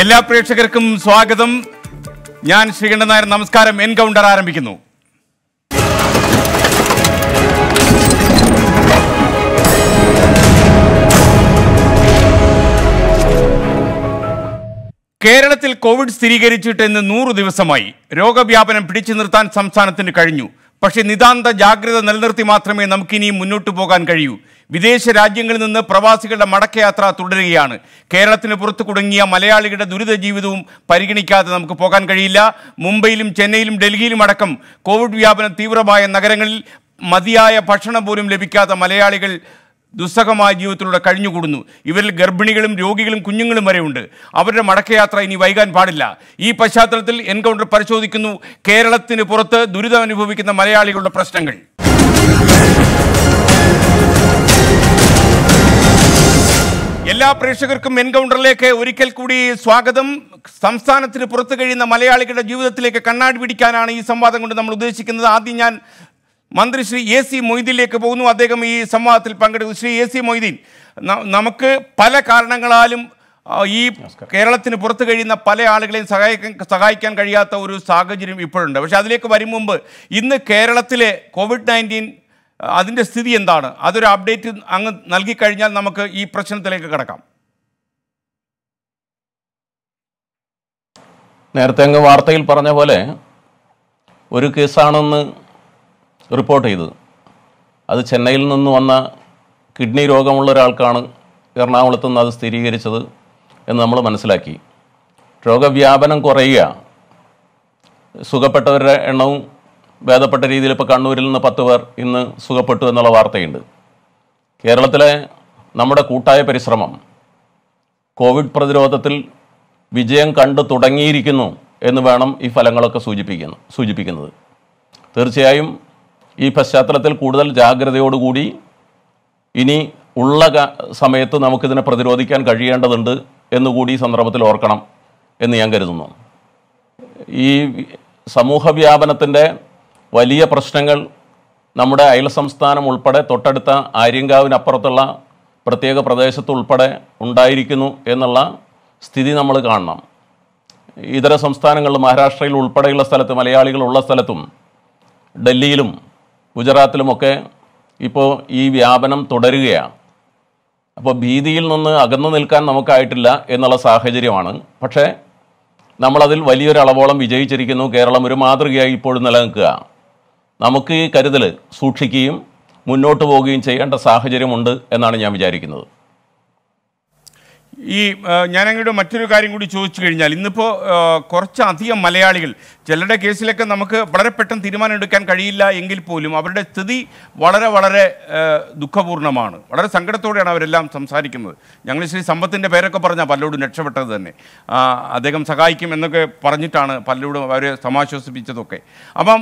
എല്ലാ പ്രേക്ഷകർക്കും സ്വാഗതം. ഞാൻ ശ്രീകണ്ഠൻ നായർ. നമസ്കാരം. എൻകൗണ്ടർ ആരംഭിക്കുന്നു. കേരളത്തിൽ കോവിഡ് സ്ഥിരീകരിച്ചിട്ട് ഇന്ന് നൂറു ദിവസമായി. രോഗവ്യാപനം പിടിച്ചു നിർത്താൻ സംസ്ഥാനത്തിന് കഴിഞ്ഞു. പക്ഷേ നിതാന്ത ജാഗ്രത നിലനിർത്തി മാത്രമേ നമുക്കിനിയും മുന്നോട്ട് പോകാൻ കഴിയൂ. വിദേശ രാജ്യങ്ങളിൽ നിന്ന് പ്രവാസികളുടെ മടക്കയാത്ര തുടരുകയാണ്. കേരളത്തിന് പുറത്ത് കുടുങ്ങിയ മലയാളികളുടെ ദുരിത ജീവിതവും പരിഗണിക്കാതെ നമുക്ക് പോകാൻ കഴിയില്ല. മുംബൈയിലും ചെന്നൈയിലും ഡൽഹിയിലും അടക്കം കോവിഡ് വ്യാപനം തീവ്രമായ നഗരങ്ങളിൽ മതിയായ ഭക്ഷണം പോലും ലഭിക്കാത്ത മലയാളികൾ ദുസ്സഹമായ ജീവിതത്തിലൂടെ കഴിഞ്ഞുകൂടുന്നു. ഇവരിൽ ഗർഭിണികളും രോഗികളും കുഞ്ഞുങ്ങളും വരെയുണ്ട്. അവരുടെ മടക്കയാത്ര ഇനി വൈകാൻ പാടില്ല. ഈ പശ്ചാത്തലത്തിൽ എൻകൗണ്ടർ പരിശോധിക്കുന്നു. കേരളത്തിന് പുറത്ത് ദുരിതം അനുഭവിക്കുന്ന മലയാളികളുടെ പ്രശ്നങ്ങൾ. എല്ലാ പ്രേക്ഷകർക്കും എൻകൗണ്ടറിലേക്ക് ഒരിക്കൽ കൂടി സ്വാഗതം. സംസ്ഥാനത്തിന് പുറത്തു കഴിയുന്ന മലയാളികളുടെ ജീവിതത്തിലേക്ക് കണ്ണാടി പിടിക്കാനാണ് ഈ സംവാദം കൊണ്ട് നമ്മൾ ഉദ്ദേശിക്കുന്നത്. ആദ്യം ഞാൻ മന്ത്രി ശ്രീ എ സി മൊയ്തീനിലേക്ക് പോകുന്നു. അദ്ദേഹം ഈ സംവാദത്തിൽ പങ്കെടുത്തു ശ്രീ എ സി മൊയ്തീൻ നമുക്ക് പല കാരണങ്ങളാലും ഈ കേരളത്തിന് പുറത്തു കഴിയുന്ന പല ആളുകളെയും സഹായിക്കാൻ സഹായിക്കാൻ കഴിയാത്ത ഒരു സാഹചര്യം ഇപ്പോഴുണ്ട്. പക്ഷെ അതിലേക്ക് വരും മുമ്പ് ഇന്ന് കേരളത്തിലെ കോവിഡ് നയന്റീൻ അതിന്റെ സ്ഥിതി എന്താണ്? അതൊരു അപ്ഡേറ്റ് അങ്ങ് നൽകിക്കഴിഞ്ഞാൽ നമുക്ക് ഈ പ്രശ്നത്തിലേക്ക് കിടക്കാം. നേരത്തെ അങ്ങ് വാർത്തയിൽ പറഞ്ഞ പോലെ ഒരു കേസാണെന്ന് റിപ്പോർട്ട് ചെയ്തത് അത് ചെന്നൈയിൽ നിന്ന് വന്ന കിഡ്നി രോഗമുള്ള ഒരാൾക്കാണ് എറണാകുളത്ത് നിന്ന് അത് സ്ഥിരീകരിച്ചത് എന്ന് നമ്മൾ മനസ്സിലാക്കി. രോഗവ്യാപനം കുറയുക സുഖപ്പെട്ടവരുടെ എണ്ണവും ഭേദപ്പെട്ട രീതിയിൽ ഇപ്പോൾ കണ്ണൂരിൽ നിന്ന് പത്ത് പേർ ഇന്ന് സുഖപ്പെട്ടു എന്നുള്ള വാർത്തയുണ്ട്. കേരളത്തിലെ നമ്മുടെ കൂട്ടായ പരിശ്രമം കോവിഡ് പ്രതിരോധത്തിൽ വിജയം കണ്ടു തുടങ്ങിയിരിക്കുന്നു എന്ന് വേണം ഈ ഫലങ്ങളൊക്കെ സൂചിപ്പിക്കുന്നു സൂചിപ്പിക്കുന്നത്. തീർച്ചയായും ഈ പശ്ചാത്തലത്തിൽ കൂടുതൽ ജാഗ്രതയോടുകൂടി ഇനി ഉള്ള സമയത്ത് നമുക്കിതിനെ പ്രതിരോധിക്കാൻ കഴിയേണ്ടതുണ്ട് എന്നുകൂടി ഈ സന്ദർഭത്തിൽ ഓർക്കണം എന്ന് ഞാൻ കരുതുന്നു. ഈ സമൂഹ വ്യാപനത്തിന്റെ വലിയ പ്രശ്നങ്ങൾ നമ്മുടെ അയൽ സംസ്ഥാനം ഉൾപ്പെടെ തൊട്ടടുത്ത ആര്യങ്കാവിനപ്പുറത്തുള്ള പ്രത്യേക പ്രദേശത്ത് ഉൾപ്പെടെ ഉണ്ടായിരിക്കുന്നു എന്നുള്ള സ്ഥിതി നമ്മൾ കാണണം. ഇതര സംസ്ഥാനങ്ങളിൽ മഹാരാഷ്ട്രയിൽ ഉൾപ്പെടെയുള്ള സ്ഥലത്ത് മലയാളികളുള്ള സ്ഥലത്തും ഡൽഹിയിലും ഗുജറാത്തിലുമൊക്കെ ഇപ്പോൾ ഈ വ്യാപനം തുടരുകയാണ് അപ്പോൾ ഭീതിയിൽ നിന്ന് അകന്നു നിൽക്കാൻ നമുക്കായിട്ടില്ല എന്നുള്ള സാഹചര്യമാണ്. പക്ഷേ നമ്മളതിൽ വലിയൊരളവോളം വിജയിച്ചിരിക്കുന്നു. കേരളം ഒരു മാതൃകയായി ഇപ്പോഴും നിലനിൽക്കുക. നമുക്ക് ഈ കരുതൽ സൂക്ഷിക്കുകയും മുന്നോട്ട് പോവുകയും ചെയ്യേണ്ട സാഹചര്യമുണ്ട് എന്നാണ് ഞാൻ വിചാരിക്കുന്നത്. ഈ ഞാനങ്ങയുടെ മറ്റൊരു കാര്യം കൂടി ചോദിച്ചു കഴിഞ്ഞാൽ ഇന്നിപ്പോൾ കുറച്ചധികം മലയാളികൾ ചിലരുടെ കേസിലൊക്കെ നമുക്ക് വളരെ പെട്ടെന്ന് തീരുമാനം എടുക്കാൻ കഴിയില്ല എങ്കിൽ പോലും അവരുടെ സ്ഥിതി വളരെ വളരെ ദുഃഖപൂർണമാണ് വളരെ സങ്കടത്തോടെയാണ് അവരെല്ലാം സംസാരിക്കുന്നത്. ഞങ്ങൾ ശ്രീ സമ്പത്തിന്റെ പേരൊക്കെ പറഞ്ഞാൽ പലരോടും രക്ഷപ്പെട്ടത് തന്നെ. അദ്ദേഹം സഹായിക്കും എന്നൊക്കെ പറഞ്ഞിട്ടാണ് പലരോടും അവരെ സമാശ്വസിപ്പിച്ചതൊക്കെ. അപ്പം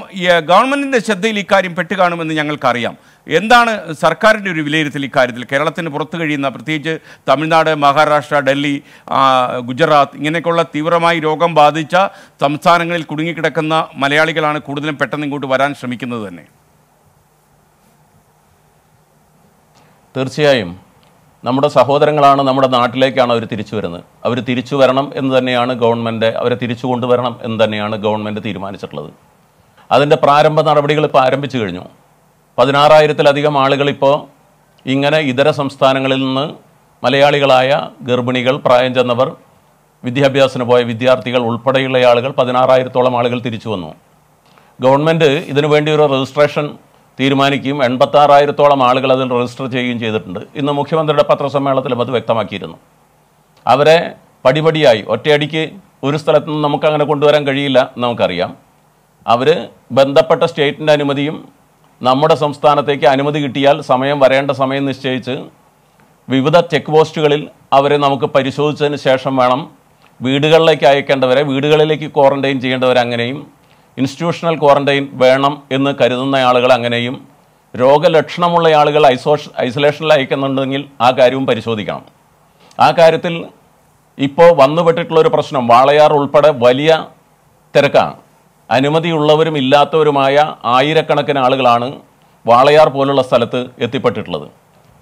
ഗവൺമെന്റിന്റെ ശ്രദ്ധയിൽ ഇക്കാര്യം പെട്ട് കാണുമെന്ന് ഞങ്ങൾക്കറിയാം. എന്താണ് സർക്കാരിന്റെ ഒരു വിലയിരുത്തൽ ഇക്കാര്യത്തിൽ? കേരളത്തിന് പുറത്ത് കഴിയുന്ന പ്രത്യേകിച്ച് തമിഴ്നാട് മഹാരാഷ്ട്ര ഡൽഹി ഗുജറാത്ത് ഇങ്ങനെയൊക്കെയുള്ള തീവ്രമായി രോഗം ബാധിച്ച സംസ്ഥാനങ്ങളിൽ കുടുങ്ങിക്കിടക്കുന്ന മലയാളികളാണ് കൂടുതലും പെട്ടെന്ന് ഇങ്ങോട്ട് വരാൻ ശ്രമിക്കുന്നത് തന്നെ. തീർച്ചയായും. നമ്മുടെ സഹോദരങ്ങളാണ് നമ്മുടെ നാട്ടിലേക്കാണ് അവർ തിരിച്ചു വരുന്നത്. അവർ തിരിച്ചു വരണം എന്ന് തന്നെയാണ് ഗവൺമെന്റ് അവരെ തിരിച്ചു കൊണ്ടുവരണം എന്ന് തന്നെയാണ് ഗവൺമെന്റ് തീരുമാനിച്ചിട്ടുള്ളത്. അതിന്റെ പ്രാരംഭ നടപടികൾ ഇപ്പോൾ ആരംഭിച്ചു കഴിഞ്ഞു. പതിനാറായിരത്തിലധികം ആളുകൾ ഇപ്പോൾ ഇങ്ങനെ ഇതര സംസ്ഥാനങ്ങളിൽ നിന്ന് മലയാളികളായ ഗർഭിണികൾ പ്രായം ചെന്നവർ വിദ്യാഭ്യാസത്തിന് പോയ വിദ്യാർത്ഥികൾ ഉൾപ്പെടെയുള്ള ആളുകൾ പതിനാറായിരത്തോളം ആളുകൾ തിരിച്ചു വന്നു. ഗവൺമെന്റ് ഇതിനു വേണ്ടി ഒരു രജിസ്ട്രേഷൻ തീരുമാനിക്കുകയും എൺപത്താറായിരത്തോളം ആളുകൾ അതിൽ രജിസ്റ്റർ ചെയ്യുകയും ചെയ്തിട്ടുണ്ട്. ഇന്ന് മുഖ്യമന്ത്രിയുടെ പത്രസമ്മേളനത്തിലും അത് വ്യക്തമാക്കിയിരുന്നു. അവരെ പടിപടിയായി ഒറ്റയടിക്ക് ഒരു സ്ഥലത്ത് നിന്ന് നമുക്കങ്ങനെ കൊണ്ടുവരാൻ കഴിയില്ല നമുക്കറിയാം. അവർ ബന്ധപ്പെട്ട സ്റ്റേറ്റിന്റെ അനുമതിയും നമ്മുടെ സംസ്ഥാനത്തേക്ക് അനുമതി കിട്ടിയാൽ സമയം വരേണ്ട സമയം നിശ്ചയിച്ച് വിവിധ ചെക്ക് പോസ്റ്റുകളിൽ അവരെ നമുക്ക് പരിശോധിച്ചതിന് ശേഷം വേണം വീടുകളിലേക്ക് അയക്കേണ്ടവരെ വീടുകളിലേക്ക് ക്വാറന്റൈൻ ചെയ്യേണ്ടവരെ അങ്ങനെയും ഇൻസ്റ്റിറ്റ്യൂഷണൽ ക്വാറന്റൈൻ വേണം എന്ന് കരുതുന്ന ആളുകൾ അങ്ങനെയും രോഗലക്ഷണമുള്ള ആളുകൾ ഐസോഷ ഐസൊലേഷനിൽ അയക്കുന്നുണ്ടെങ്കിൽ ആ കാര്യവും പരിശോധിക്കണം. ആ കാര്യത്തിൽ ഇപ്പോൾ വന്നുപെട്ടിട്ടുള്ളൊരു പ്രശ്നം വാളയാർ ഉൾപ്പെടെ വലിയ തിരക്കാണ്. അനുമതിയുള്ളവരും ഇല്ലാത്തവരുമായ ആയിരക്കണക്കിന് ആളുകളാണ് വാളയാർ പോലുള്ള സ്ഥലത്ത് എത്തിപ്പെട്ടിട്ടുള്ളത്.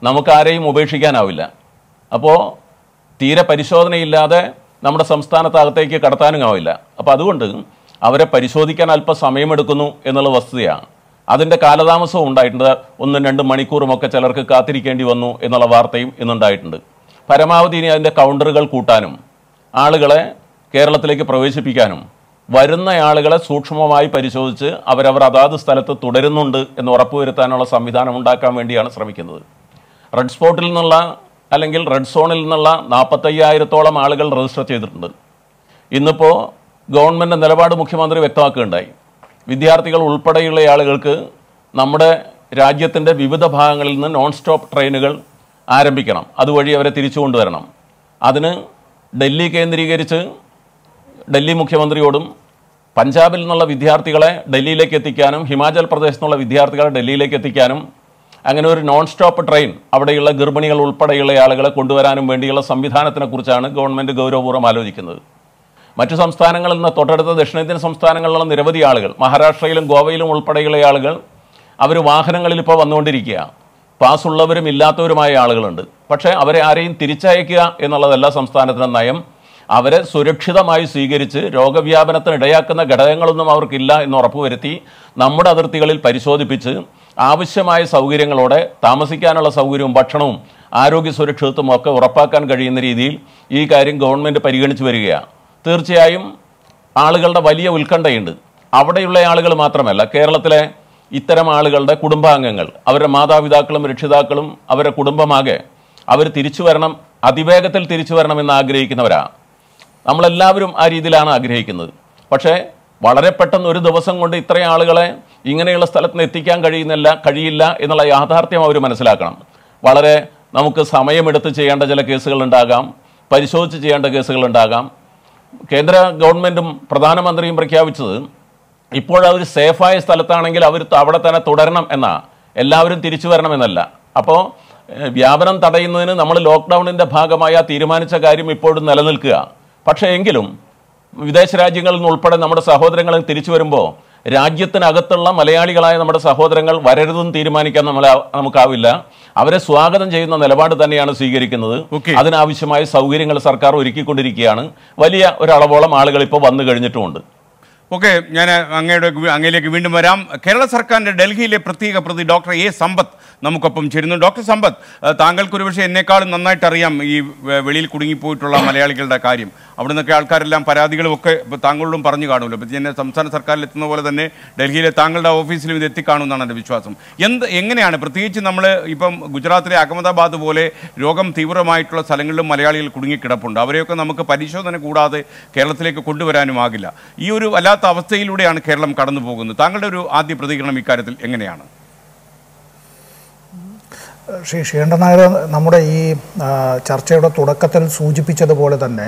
നമുക്കാരെയും ഉപേക്ഷിക്കാനാവില്ല. അപ്പോൾ തീരെ പരിശോധനയില്ലാതെ നമ്മുടെ സംസ്ഥാനത്തകത്തേക്ക് കടത്താനും ആവില്ല. അപ്പോൾ അതുകൊണ്ട് അവരെ പരിശോധിക്കാൻ അല്പം സമയമെടുക്കുന്നു എന്നുള്ള വസ്തുതയാണ്. അതിന്റെ കാലതാമസവും ഉണ്ടായിട്ടുണ്ട്. ഒന്നും രണ്ടും മണിക്കൂറുമൊക്കെ ചിലർക്ക് കാത്തിരിക്കേണ്ടി വന്നു എന്നുള്ള വാർത്തയും ഇന്നുണ്ടായിട്ടുണ്ട്. പരമാവധി ഇനി അതിന്റെ കൗണ്ടറുകൾ കൂട്ടാനും ആളുകളെ കേരളത്തിലേക്ക് പ്രവേശിപ്പിക്കാനും വരുന്ന ആളുകളെ സൂക്ഷ്മമായി പരിശോധിച്ച് അവരവർ അതാത് സ്ഥലത്ത് തുടരുന്നുണ്ട് എന്ന് ഉറപ്പുവരുത്താനുള്ള സംവിധാനം ഉണ്ടാക്കാൻ വേണ്ടിയാണ് ശ്രമിക്കുന്നത്. റെഡ് സ്പോട്ടിൽ നിന്നുള്ള അല്ലെങ്കിൽ റെഡ് സോണിൽ നിന്നുള്ള നാൽപ്പത്തയ്യായിരത്തോളം ആളുകൾ രജിസ്റ്റർ ചെയ്തിട്ടുണ്ട്. ഇന്നിപ്പോൾ ഗവൺമെന്റ് നിലപാട് മുഖ്യമന്ത്രി വ്യക്തമാക്കുകയുണ്ടായി. വിദ്യാർത്ഥികൾ ഉൾപ്പെടെയുള്ള ആളുകൾക്ക് നമ്മുടെ രാജ്യത്തിന്റെ വിവിധ ഭാഗങ്ങളിൽ നിന്ന് നോൺ സ്റ്റോപ്പ് ട്രെയിനുകൾ ആരംഭിക്കണം. അതുവഴി അവരെ തിരിച്ചു കൊണ്ടുവരണം. അതിന് ഡൽഹി കേന്ദ്രീകരിച്ച് ഡൽഹി മുഖ്യമന്ത്രിയോടും പഞ്ചാബിൽ നിന്നുള്ള വിദ്യാർത്ഥികളെ ഡൽഹിയിലേക്ക് എത്തിക്കാനും ഹിമാചൽ പ്രദേശിൽ നിന്നുള്ള വിദ്യാർത്ഥികളെ ഡൽഹിയിലേക്ക് എത്തിക്കാനും അങ്ങനെ ഒരു നോൺ സ്റ്റോപ്പ് ട്രെയിൻ അവിടെയുള്ള ഗർഭിണികൾ ഉൾപ്പെടെയുള്ള ആളുകളെ കൊണ്ടുവരാനും വേണ്ടിയുള്ള സംവിധാനത്തിനെ കുറിച്ചാണ് ഗവൺമെന്റ് ഗൗരവപൂർവം ആലോചിക്കുന്നത്. മറ്റു സംസ്ഥാനങ്ങളിൽ നിന്ന് തൊട്ടടുത്ത ദക്ഷിണേന്ത്യൻ സംസ്ഥാനങ്ങളിലുള്ള നിരവധി ആളുകൾ മഹാരാഷ്ട്രയിലും ഗോവയിലും ഉൾപ്പെടെയുള്ള ആളുകൾ അവർ വാഹനങ്ങളിൽ ഇപ്പോൾ വന്നുകൊണ്ടിരിക്കുക. പാസ് ഉള്ളവരും ഇല്ലാത്തവരുമായ ആളുകളുണ്ട്. പക്ഷേ അവരെ ആരെയും തിരിച്ചയക്കുക എന്നുള്ളതല്ല സംസ്ഥാനത്തിന്റെ നയം. അവരെ സുരക്ഷിതമായി സ്വീകരിച്ച് രോഗവ്യാപനത്തിന് ഇടയാക്കുന്ന ഘടകങ്ങളൊന്നും അവർക്കില്ല എന്ന് ഉറപ്പുവരുത്തി നമ്മുടെ അതിർത്തികളിൽ പരിശോധിപ്പിച്ച് ആവശ്യമായ സൗകര്യങ്ങളോടെ താമസിക്കാനുള്ള സൗകര്യവും ഭക്ഷണവും ആരോഗ്യ സുരക്ഷിതത്വം ഒക്കെ ഉറപ്പാക്കാൻ കഴിയുന്ന രീതിയിൽ ഈ കാര്യം ഗവൺമെന്റ് പരിഗണിച്ച് വരികയാണ്. തീർച്ചയായും ആളുകളുടെ വലിയ ഉത്കണ്ഠയുണ്ട്. അവിടെയുള്ള ആളുകൾ മാത്രമല്ല കേരളത്തിലെ ഇത്തരം ആളുകളുടെ കുടുംബാംഗങ്ങൾ അവരുടെ മാതാപിതാക്കളും രക്ഷിതാക്കളും അവരുടെ കുടുംബമാകെ അവർ തിരിച്ചു വരണം അതിവേഗത്തിൽ തിരിച്ചു വരണമെന്ന് ആഗ്രഹിക്കുന്നവരാണ് നമ്മളെല്ലാവരും ആ രീതിയിലാണ് ആഗ്രഹിക്കുന്നത്. പക്ഷേ വളരെ പെട്ടെന്ന് ഒരു ദിവസം കൊണ്ട് ഇത്രയും ആളുകളെ ഇങ്ങനെയുള്ള സ്ഥലത്ത് നിന്ന് എത്തിക്കാൻ കഴിയുന്നില്ല കഴിയില്ല എന്നുള്ള യാഥാർത്ഥ്യം അവർ മനസ്സിലാക്കണം. വളരെ നമുക്ക് സമയമെടുത്ത് ചെയ്യേണ്ട ചില കേസുകൾ ഉണ്ടാകാം പരിശോധിച്ച് ചെയ്യേണ്ട കേസുകൾ ഉണ്ടാകാം. കേന്ദ്ര ഗവൺമെന്റും പ്രധാനമന്ത്രിയും പ്രഖ്യാപിച്ചത് ഇപ്പോഴവർ സേഫായ സ്ഥലത്താണെങ്കിൽ അവർ അവിടെ തന്നെ തുടരണം എന്നാ. എല്ലാവരും തിരിച്ചു വരണമെന്നല്ല അപ്പോൾ വ്യാപനം തടയുന്നതിന് നമ്മൾ ലോക്ക്ഡൗണിന്റെ ഭാഗമായി ആ തീരുമാനിച്ച കാര്യം ഇപ്പോഴും നിലനിൽക്കുക. പക്ഷേ എങ്കിലും വിദേശ രാജ്യങ്ങളിൽ നിന്ന് ഉൾപ്പെടെ നമ്മുടെ സഹോദരങ്ങൾ തിരിച്ചു വരുമ്പോൾ രാജ്യത്തിനകത്തുള്ള മലയാളികളായ നമ്മുടെ സഹോദരങ്ങൾ വരരുതെന്ന് തീരുമാനിക്കാൻ നമ്മൾ നമുക്കാവില്ല. അവരെ സ്വാഗതം ചെയ്യുന്ന നിലപാട് തന്നെയാണ് സ്വീകരിക്കുന്നത്. അതിനാവശ്യമായ സൗകര്യങ്ങൾ സർക്കാർ ഒരുക്കിക്കൊണ്ടിരിക്കുകയാണ്. വലിയ ഒരളവോളം ആളുകൾ ഇപ്പോൾ വന്നു കഴിഞ്ഞിട്ടുമുണ്ട്. ഓക്കെ ഞാൻ അങ്ങയുടെ അങ്ങയിലേക്ക് വീണ്ടും വരാം. കേരള സർക്കാരിന്റെ ഡൽഹിയിലെ പ്രത്യേക പ്രതി ഡോക്ടർ എ. സമ്പത്ത് നമുക്കൊപ്പം ചേരുന്നു. ഡോക്ടർ സമ്പത്ത് താങ്കൾക്ക് ഒരുപക്ഷെ എന്നെക്കാളും നന്നായിട്ട് അറിയാം ഈ വെളിയിൽ കുടുങ്ങിപ്പോയിട്ടുള്ള മലയാളികളുടെ കാര്യം. അവിടെ നിന്നൊക്കെ ആൾക്കാരെല്ലാം പരാതികളും ഒക്കെ താങ്കളോടും പറഞ്ഞു കാണുമല്ലോ. ഇപ്പം തന്നെ സംസ്ഥാന സർക്കാരിൽ എത്തുന്ന പോലെ തന്നെ ഡൽഹിയിലെ താങ്കളുടെ ഓഫീസിലും ഇത് എത്തിക്കാണുമെന്നാണ് എന്റെ വിശ്വാസം. എന്ത് എങ്ങനെയാണ്? പ്രത്യേകിച്ച് നമ്മൾ ഇപ്പം ഗുജറാത്തിലെ അഹമ്മദാബാദ് പോലെ രോഗം തീവ്രമായിട്ടുള്ള സ്ഥലങ്ങളിലും മലയാളികൾ കുടുങ്ങിക്കിടപ്പുണ്ട്. അവരെയൊക്കെ നമുക്ക് പരിശോധന കൂടാതെ കേരളത്തിലേക്ക് കൊണ്ടുവരാനും ആകില്ല. ഈ ഒരു വല്ലാത്ത അവസ്ഥയിലൂടെയാണ് കേരളം കടന്നു പോകുന്നത് താങ്കളുടെ ഒരു ആദ്യ പ്രതികരണം ഇക്കാര്യത്തിൽ എങ്ങനെയാണ്? ശ്രീ ശ്രീകണ്ഠൻ നായർ നമ്മുടെ ഈ ചർച്ചയുടെ തുടക്കത്തിൽ സൂചിപ്പിച്ചതുപോലെ തന്നെ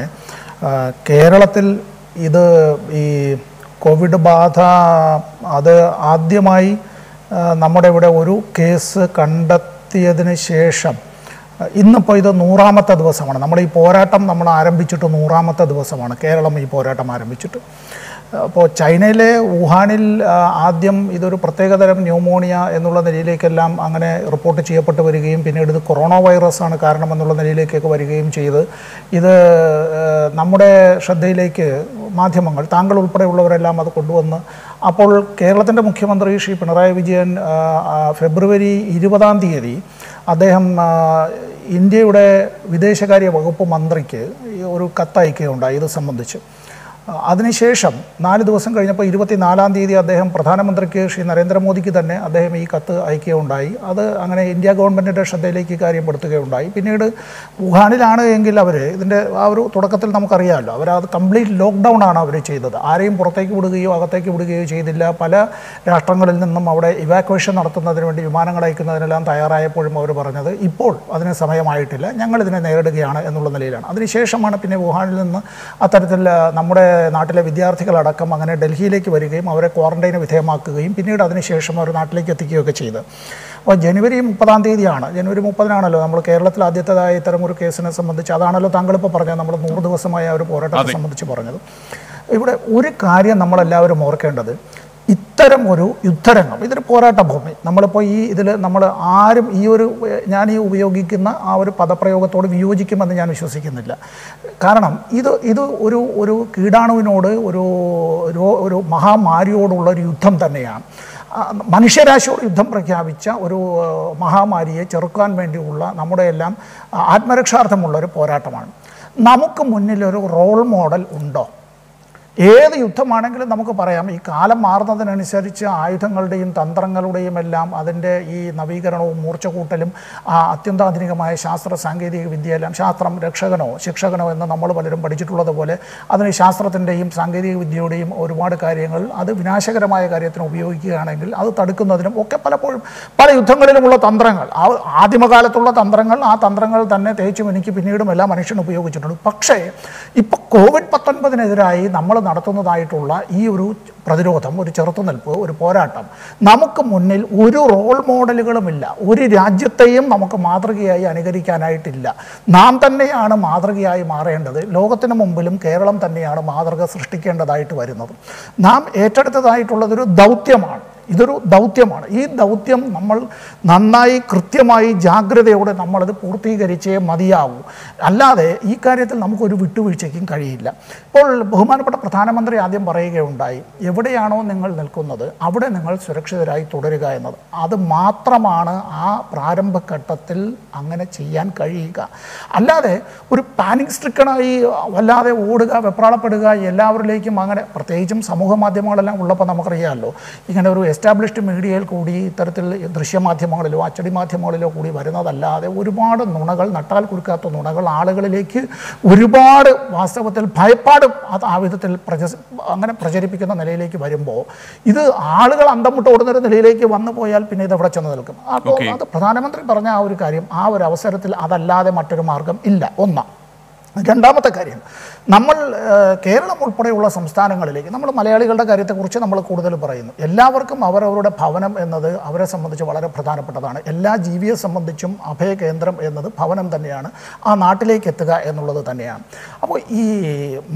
കേരളത്തിൽ ഇത് ഈ കോവിഡ് ബാധ അത് ആദ്യമായി നമ്മുടെ ഇവിടെ ഒരു കേസ് കണ്ടെത്തിയതിന് ശേഷം ഇന്നിപ്പോൾ ഇത് നൂറാമത്തെ ദിവസമാണ്. നമ്മൾ ഈ പോരാട്ടം നമ്മൾ ആരംഭിച്ചിട്ട് നൂറാമത്തെ ദിവസമാണ്. കേരളം ഈ പോരാട്ടം ആരംഭിച്ചിട്ട്. അപ്പോൾ ചൈനയിലെ വുഹാനിൽ ആദ്യം ഇതൊരു പ്രത്യേകതരം ന്യൂമോണിയ എന്നുള്ള നിലയിലേക്കെല്ലാം അങ്ങനെ റിപ്പോർട്ട് ചെയ്യപ്പെട്ട് വരികയും പിന്നീട് ഇത് കൊറോണ വൈറസ് ആണ് കാരണമെന്നുള്ള നിലയിലേക്കൊക്കെ വരികയും ചെയ്ത്. ഇത് നമ്മുടെ ശ്രദ്ധയിലേക്ക് മാധ്യമങ്ങൾ താങ്കൾ ഉൾപ്പെടെയുള്ളവരെല്ലാം അത് കൊണ്ടുവന്ന്. അപ്പോൾ കേരളത്തിന്റെ മുഖ്യമന്ത്രി ശ്രീ പിണറായി വിജയൻ ഫെബ്രുവരി ഇരുപതാം തീയതി അദ്ദേഹം ഇന്ത്യയുടെ വിദേശകാര്യ വകുപ്പ് മന്ത്രിക്ക് ഒരു കത്തയക്കുകയുണ്ടായി ഇത് സംബന്ധിച്ച്. അതിനുശേഷം നാല് ദിവസം കഴിഞ്ഞപ്പോൾ ഇരുപത്തിനാലാം തീയതി അദ്ദേഹം പ്രധാനമന്ത്രിക്ക് ശ്രീ നരേന്ദ്രമോദിക്ക് തന്നെ അദ്ദേഹം ഈ കത്ത് അയക്കുകയുണ്ടായി. അത് അങ്ങനെ ഇന്ത്യ ഗവൺമെന്റിന്റെ ശ്രദ്ധയിലേക്ക് കാര്യം പെടുത്തുകയുണ്ടായി. പിന്നീട് വുഹാനിലാണ് എങ്കിൽ അവർ ഇതിന്റെ ആ ഒരു തുടക്കത്തിൽ നമുക്കറിയാമല്ലോ അവർ അത് കംപ്ലീറ്റ് ലോക്ക്ഡൗൺ ആണ് അവർ ചെയ്തത്. ആരെയും പുറത്തേക്ക് വിടുകയോ അകത്തേക്ക് വിടുകയോ ചെയ്തില്ല. പല രാഷ്ട്രങ്ങളിൽ നിന്നും അവിടെ ഇവാക്വേഷൻ നടത്തുന്നതിന് വേണ്ടി വിമാനങ്ങൾ അയക്കുന്നതിനെല്ലാം തയ്യാറായപ്പോഴും അവർ പറഞ്ഞത് ഇപ്പോൾ അതിന് സമയമായിട്ടില്ല ഞങ്ങൾ ഇതിനെ നേരിടുകയാണ് എന്നുള്ള നിലയിലാണ്. അതിനുശേഷമാണ് പിന്നെ വുഹാനിൽ നിന്ന് അത്തരത്തിൽ നമ്മുടെ നാട്ടിലെ വിദ്യാർത്ഥികളടക്കം അങ്ങനെ ഡൽഹിയിലേക്ക് വരികയും അവരെ ക്വാറന്റൈന് വിധേയമാക്കുകയും പിന്നീട് അതിനുശേഷം അവർ നാട്ടിലേക്ക് എത്തിക്കുകയൊക്കെ ചെയ്ത്. അപ്പോൾ ജനുവരി മുപ്പതാം തീയതിയാണ്. ജനുവരി മുപ്പതിനാണല്ലോ നമ്മൾ കേരളത്തിൽ ആദ്യത്തേതായ ഇത്തരം ഒരു കേസിനെ സംബന്ധിച്ച് അതാണല്ലോ താങ്കളിപ്പോൾ പറഞ്ഞത് നമ്മൾ നൂറ് ദിവസമായ ഒരു പോരാട്ടത്തെ സംബന്ധിച്ച് പറഞ്ഞത്. ഇവിടെ ഒരു കാര്യം നമ്മളെല്ലാവരും ഓർക്കേണ്ടത്. ഇത്തരം ഒരു യുദ്ധരംഗം ഇതൊരു പോരാട്ട ഭൂമി. നമ്മളിപ്പോൾ ഈ ഇതിൽ നമ്മൾ ആരും ഈ ഒരു ഞാൻ ഈ ഉപയോഗിക്കുന്ന ആ ഒരു പദപ്രയോഗത്തോട് വിയോജിക്കുമെന്ന് ഞാൻ വിശ്വസിക്കുന്നില്ല. കാരണം ഇത് ഇത് ഒരു ഒരു കീടാണുവിനോട് ഒരു ഒരു മഹാമാരിയോടുള്ള ഒരു യുദ്ധം തന്നെയാണ്. മനുഷ്യരാശിയോട് യുദ്ധം പ്രഖ്യാപിച്ച ഒരു മഹാമാരിയെ ചെറുക്കാൻ വേണ്ടിയുള്ള നമ്മുടെ എല്ലാം ആത്മരക്ഷാർത്ഥമുള്ള ഒരു പോരാട്ടമാണ്. നമുക്ക് മുന്നിൽ ഒരു റോൾ മോഡൽ ഉണ്ടോ? ഏത് യുദ്ധമാണെങ്കിലും നമുക്ക് പറയാം. ഈ കാലം മാറുന്നതിനനുസരിച്ച് ആയുധങ്ങളുടെയും തന്ത്രങ്ങളുടെയും എല്ലാം അതിന്റെ ഈ നവീകരണവും മൂർച്ചകൂട്ടലും അത്യന്താധുനികമായ ശാസ്ത്ര സാങ്കേതിക വിദ്യയെല്ലാം ശാസ്ത്രം രക്ഷകനോ ശിക്ഷകനോ എന്ന് നമ്മൾ പലരും പഠിച്ചിട്ടുള്ളത് പോലെ അതിന് ശാസ്ത്രത്തിന്റെയും സാങ്കേതിക വിദ്യയുടെയും ഒരുപാട് കാര്യങ്ങൾ അത് വിനാശകരമായ കാര്യത്തിന് ഉപയോഗിക്കുകയാണെങ്കിൽ അത് തടുക്കുന്നതിനും ഒക്കെ പലപ്പോഴും പല യുദ്ധങ്ങളിലുമുള്ള തന്ത്രങ്ങൾ ആ ആദിമകാലത്തുള്ള തന്ത്രങ്ങൾ ആ തന്ത്രങ്ങൾ തന്നെ തേച്ചും എനിക്ക് പിന്നീടും എല്ലാ മനുഷ്യനും ഉപയോഗിച്ചിട്ടുണ്ട്. പക്ഷേ ഇപ്പോൾ കോവിഡ് പത്തൊൻപതിനെതിരായി നമ്മൾ നടത്തുന്നതായിട്ടുള്ള ഈ ഒരു പ്രതിരോധം ഒരു ചെറുത്തുനിൽപ്പ് ഒരു പോരാട്ടം നമുക്ക് മുന്നിൽ ഒരു റോൾ മോഡലുകളുമില്ല ഒരു രാജ്യത്തെയും നമുക്ക് മാതൃകയായി അനുകരിക്കാനായിട്ടില്ല. നാം തന്നെയാണ് മാതൃകയായി മാറേണ്ടത്. ലോകത്തിന് മുമ്പിലും കേരളം തന്നെയാണ് മാതൃക സൃഷ്ടിക്കേണ്ടതായിട്ട് വരുന്നത്. നാം ഏറ്റെടുത്തതായിട്ടുള്ളതൊരു ദൗത്യമാണ്. ഇതൊരു ദൗത്യമാണ്. ഈ ദൗത്യം നമ്മൾ നന്നായി കൃത്യമായി ജാഗ്രതയോടെ നമ്മളത് പൂർത്തീകരിച്ചേ മതിയാവൂ. അല്ലാതെ ഈ കാര്യത്തിൽ നമുക്കൊരു വിട്ടുവീഴ്ചയ്ക്കും കഴിയില്ല. ഇപ്പോൾ ബഹുമാനപ്പെട്ട പ്രധാനമന്ത്രി ആദ്യം പറയുകയുണ്ടായി എവിടെയാണോ നിങ്ങൾ നിൽക്കുന്നത് അവിടെ നിങ്ങൾ സുരക്ഷിതരായി തുടരുക എന്നത്. അത് മാത്രമാണ് ആ പ്രാരംഭഘട്ടത്തിൽ അങ്ങനെ ചെയ്യാൻ കഴിയുക. അല്ലാതെ ഒരു പാനിക് സ്ട്രിക്കണായി വല്ലാതെ ഓടുക വെപ്രാളപ്പെടുക എല്ലാവരിലേക്കും അങ്ങനെ പ്രത്യേകിച്ചും സമൂഹ മാധ്യമങ്ങളെല്ലാം ഉള്ളപ്പോൾ നമുക്കറിയാമല്ലോ ഇങ്ങനെ ഒരു എസ്റ്റാബ്ലിഷ്ഡ് മീഡിയയിൽ കൂടി ഇത്തരത്തിൽ ദൃശ്യമാധ്യമങ്ങളിലോ അച്ചടി മാധ്യമങ്ങളിലോ കൂടി വരുന്നതല്ലാതെ ഒരുപാട് നുണകൾ നട്ടാൽ കുറുക്കാത്ത നുണകൾ ആളുകളിലേക്ക് ഒരുപാട് വാസ്തവത്തിൽ ഭയപ്പാട് അത് ആ വിധത്തിൽ പ്രച അങ്ങനെ പ്രചരിപ്പിക്കുന്ന നിലയിലേക്ക് വരുമ്പോൾ ഇത് ആളുകൾ അന്തമുട്ട് ഓടുന്നൊരു നിലയിലേക്ക് വന്നു പോയാൽ പിന്നെ ഇത് എവിടെ ചെന്ന് നിൽക്കും? അപ്പോൾ. അത് പ്രധാനമന്ത്രി പറഞ്ഞ ആ ഒരു കാര്യം ആ ഒരു അവസരത്തിൽ അതല്ലാതെ മറ്റൊരു മാർഗം ഇല്ല. ഒന്നാം. രണ്ടാമത്തെ കാര്യം നമ്മൾ കേരളം ഉൾപ്പെടെയുള്ള സംസ്ഥാനങ്ങളിലേക്ക് നമ്മൾ മലയാളികളുടെ കാര്യത്തെക്കുറിച്ച് നമ്മൾ കൂടുതൽ പറയുന്നു. എല്ലാവർക്കും അവരവരുടെ ഭവനം എന്നത് അവരെ സംബന്ധിച്ച് വളരെ പ്രധാനപ്പെട്ടതാണ്. എല്ലാ ജീവിയെ സംബന്ധിച്ചും അഭയകേന്ദ്രം എന്നത് ഭവനം തന്നെയാണ്. ആ നാട്ടിലേക്ക് എത്തുക എന്നുള്ളത് തന്നെയാണ്. അപ്പോൾ ഈ